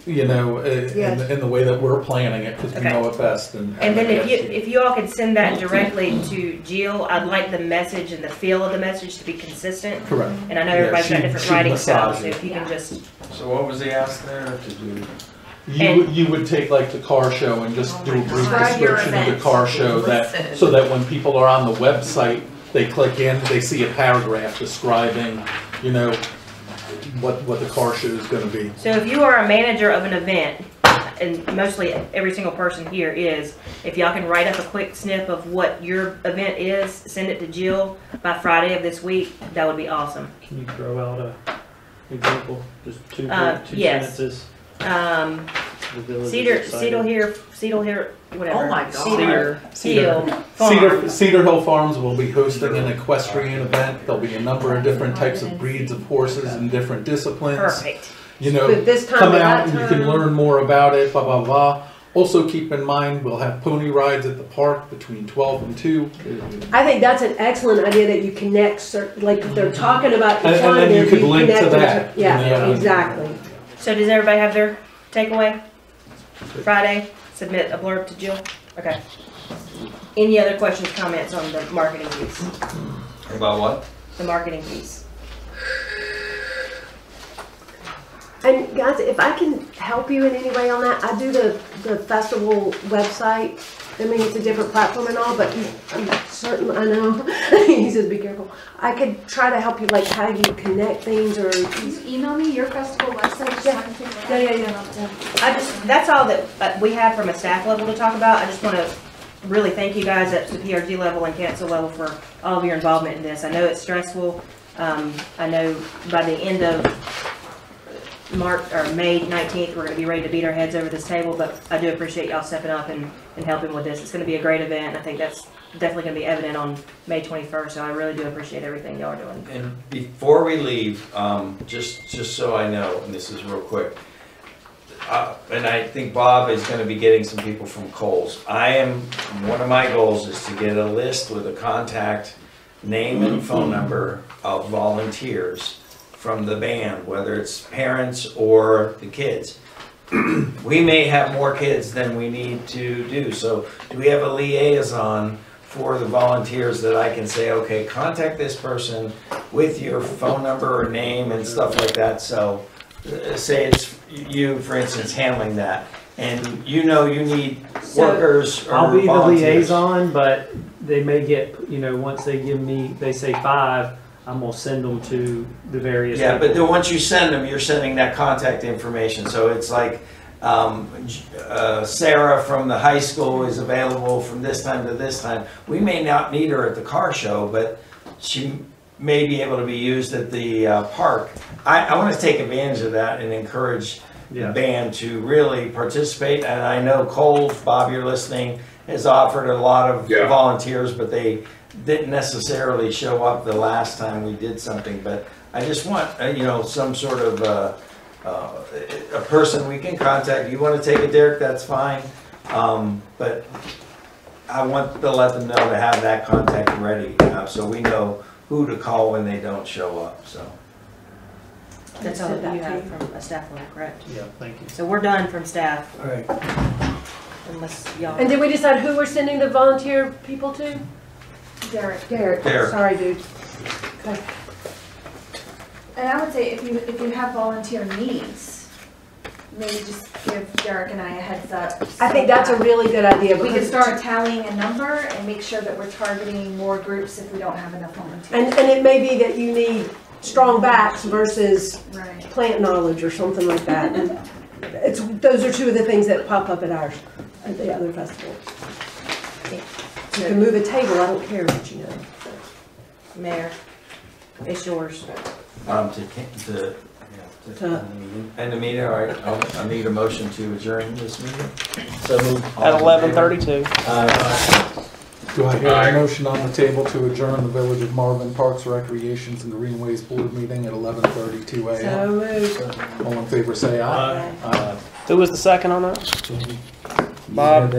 you know, i- in, Yes. in the way that we're planning it, because we Okay. know it best and. And then if you, if you all could send that directly to Jill, I'd like the message and the feel of the message to be consistent. Correct. And I know Yeah, everybody's got she- different she writing styles, so massaged if you can just, So what was the ask there to do? You, would- you would take like the car show and just oh do a brief Describe your description of the event. car show that, so that when people are on the website, they click in, they see a paragraph describing, you know, what, what the car show is gonna be. so if you are a manager of an event, and mostly every single person here is, if y'all can write up a quick snip of what your event is, send it to Jill by Friday of this week, that would be awesome. Can you throw out a example, just two, Uh, two yes. sentences? Um, The village is Cedar. Cedar here, Cedar here, whatever. Oh my God. Cedar Cedar. Hill Cedar, Farm. Cedar Hill Farms will be hosting an equestrian event. There'll be a number of different types of breeds of horses in different disciplines. Perfect. You know, But this time come or out that and you can time? learn more about it, blah, blah, blah. Also keep in mind, we'll have pony rides at the park between twelve and two. I think that's an excellent idea that you connect, cer- like if they're talking about And- each and then you then could link to connect them that, you Yeah, know. exactly. So does everybody have their takeaway? Friday, submit a blurb to Jill? Okay. Any other questions, comments on the marketing piece, About what? the marketing piece? And guys, if I can help you in any way on that, I do the, the festival website. I mean, it's a different platform and all, but I'm certain, I know, [laughs] he says, be careful. I could try to help you, like, how you connect things or, Can you email me your festival website? just so I can take a look? Yeah, yeah, yeah. To. I just, that's all that uh, we have from a staff level to talk about. I just want to really thank you guys at the PRG level and council level for all of your involvement in this. I know it's stressful. Um, I know by the end of March, or May nineteenth, we're gonna be ready to beat our heads over this table, but I do appreciate y'all stepping up and, and helping with this. It's gonna be a great event. I think that's definitely gonna be evident on May twenty-first, so I really do appreciate everything y'all are doing. And before we leave, um, just, just so I know, and this is real quick, uh, and I think Bob is gonna be getting some people from Kohl's. I am, one of my goals is to get a list with a contact, name and phone number of volunteers from the band, whether it's parents or the kids. [clears throat] We may have more kids than we need to do, so do we have a liaison for the volunteers that I can say, okay, contact this person with your phone number or name and stuff like that, so uh, say it's you, for instance, handling that, and you know you need So, workers or I'll be the volunteers. liaison, but they may get, you know, once they give me, they say five, I'm gonna send them to the various. Yeah, but people. then once you send them, you're sending that contact information, so it's like, um, uh, Sarah from the high school is available from this time to this time. We may not need her at the car show, but she may be able to be used at the, uh, park. I, I wanna take advantage of that and encourage the band to really participate, and I know Cole, Bob, you're listening, has offered a lot of Yeah. volunteers, but they didn't necessarily show up the last time we did something, but I just want, uh, you know, some sort of, uh, uh, a person we can contact. You wanna take it, Derek, that's fine, um, but I want to let them know to have that contact ready, uh, so we know who to call when they don't show up, so. That's all that you have from a staff level, correct? Yeah, thank you. So we're done from staff, All right. unless y'all. and did we decide who we're sending the volunteer people to? Derek. Derek. Derek. Sorry, dude. Okay. And I would say if you, if you have volunteer needs, maybe just give Derek and I a heads up. I think so that's a that really good idea We can because start tallying a number and make sure that we're targeting more groups if we don't have enough volunteers. And, and it may be that you need strong backs versus Right. plant knowledge or something like that. And It's, those are two of the things that pop up at ours, at the other festival. You can move a table, I don't care what you know. Mayor, it's yours. Um, to, ca- to, yeah, to, end the meeting, all right, I'll- I need a motion to adjourn this meeting. So moved. At eleven thirty-two. Do I hear a motion on the table to adjourn the Village of Marvin Parks, Recreations, and Greenways Board meeting at eleven thirty-two So AM? moved. All in favor, say aye. Aye. Who was the second on that? Bob?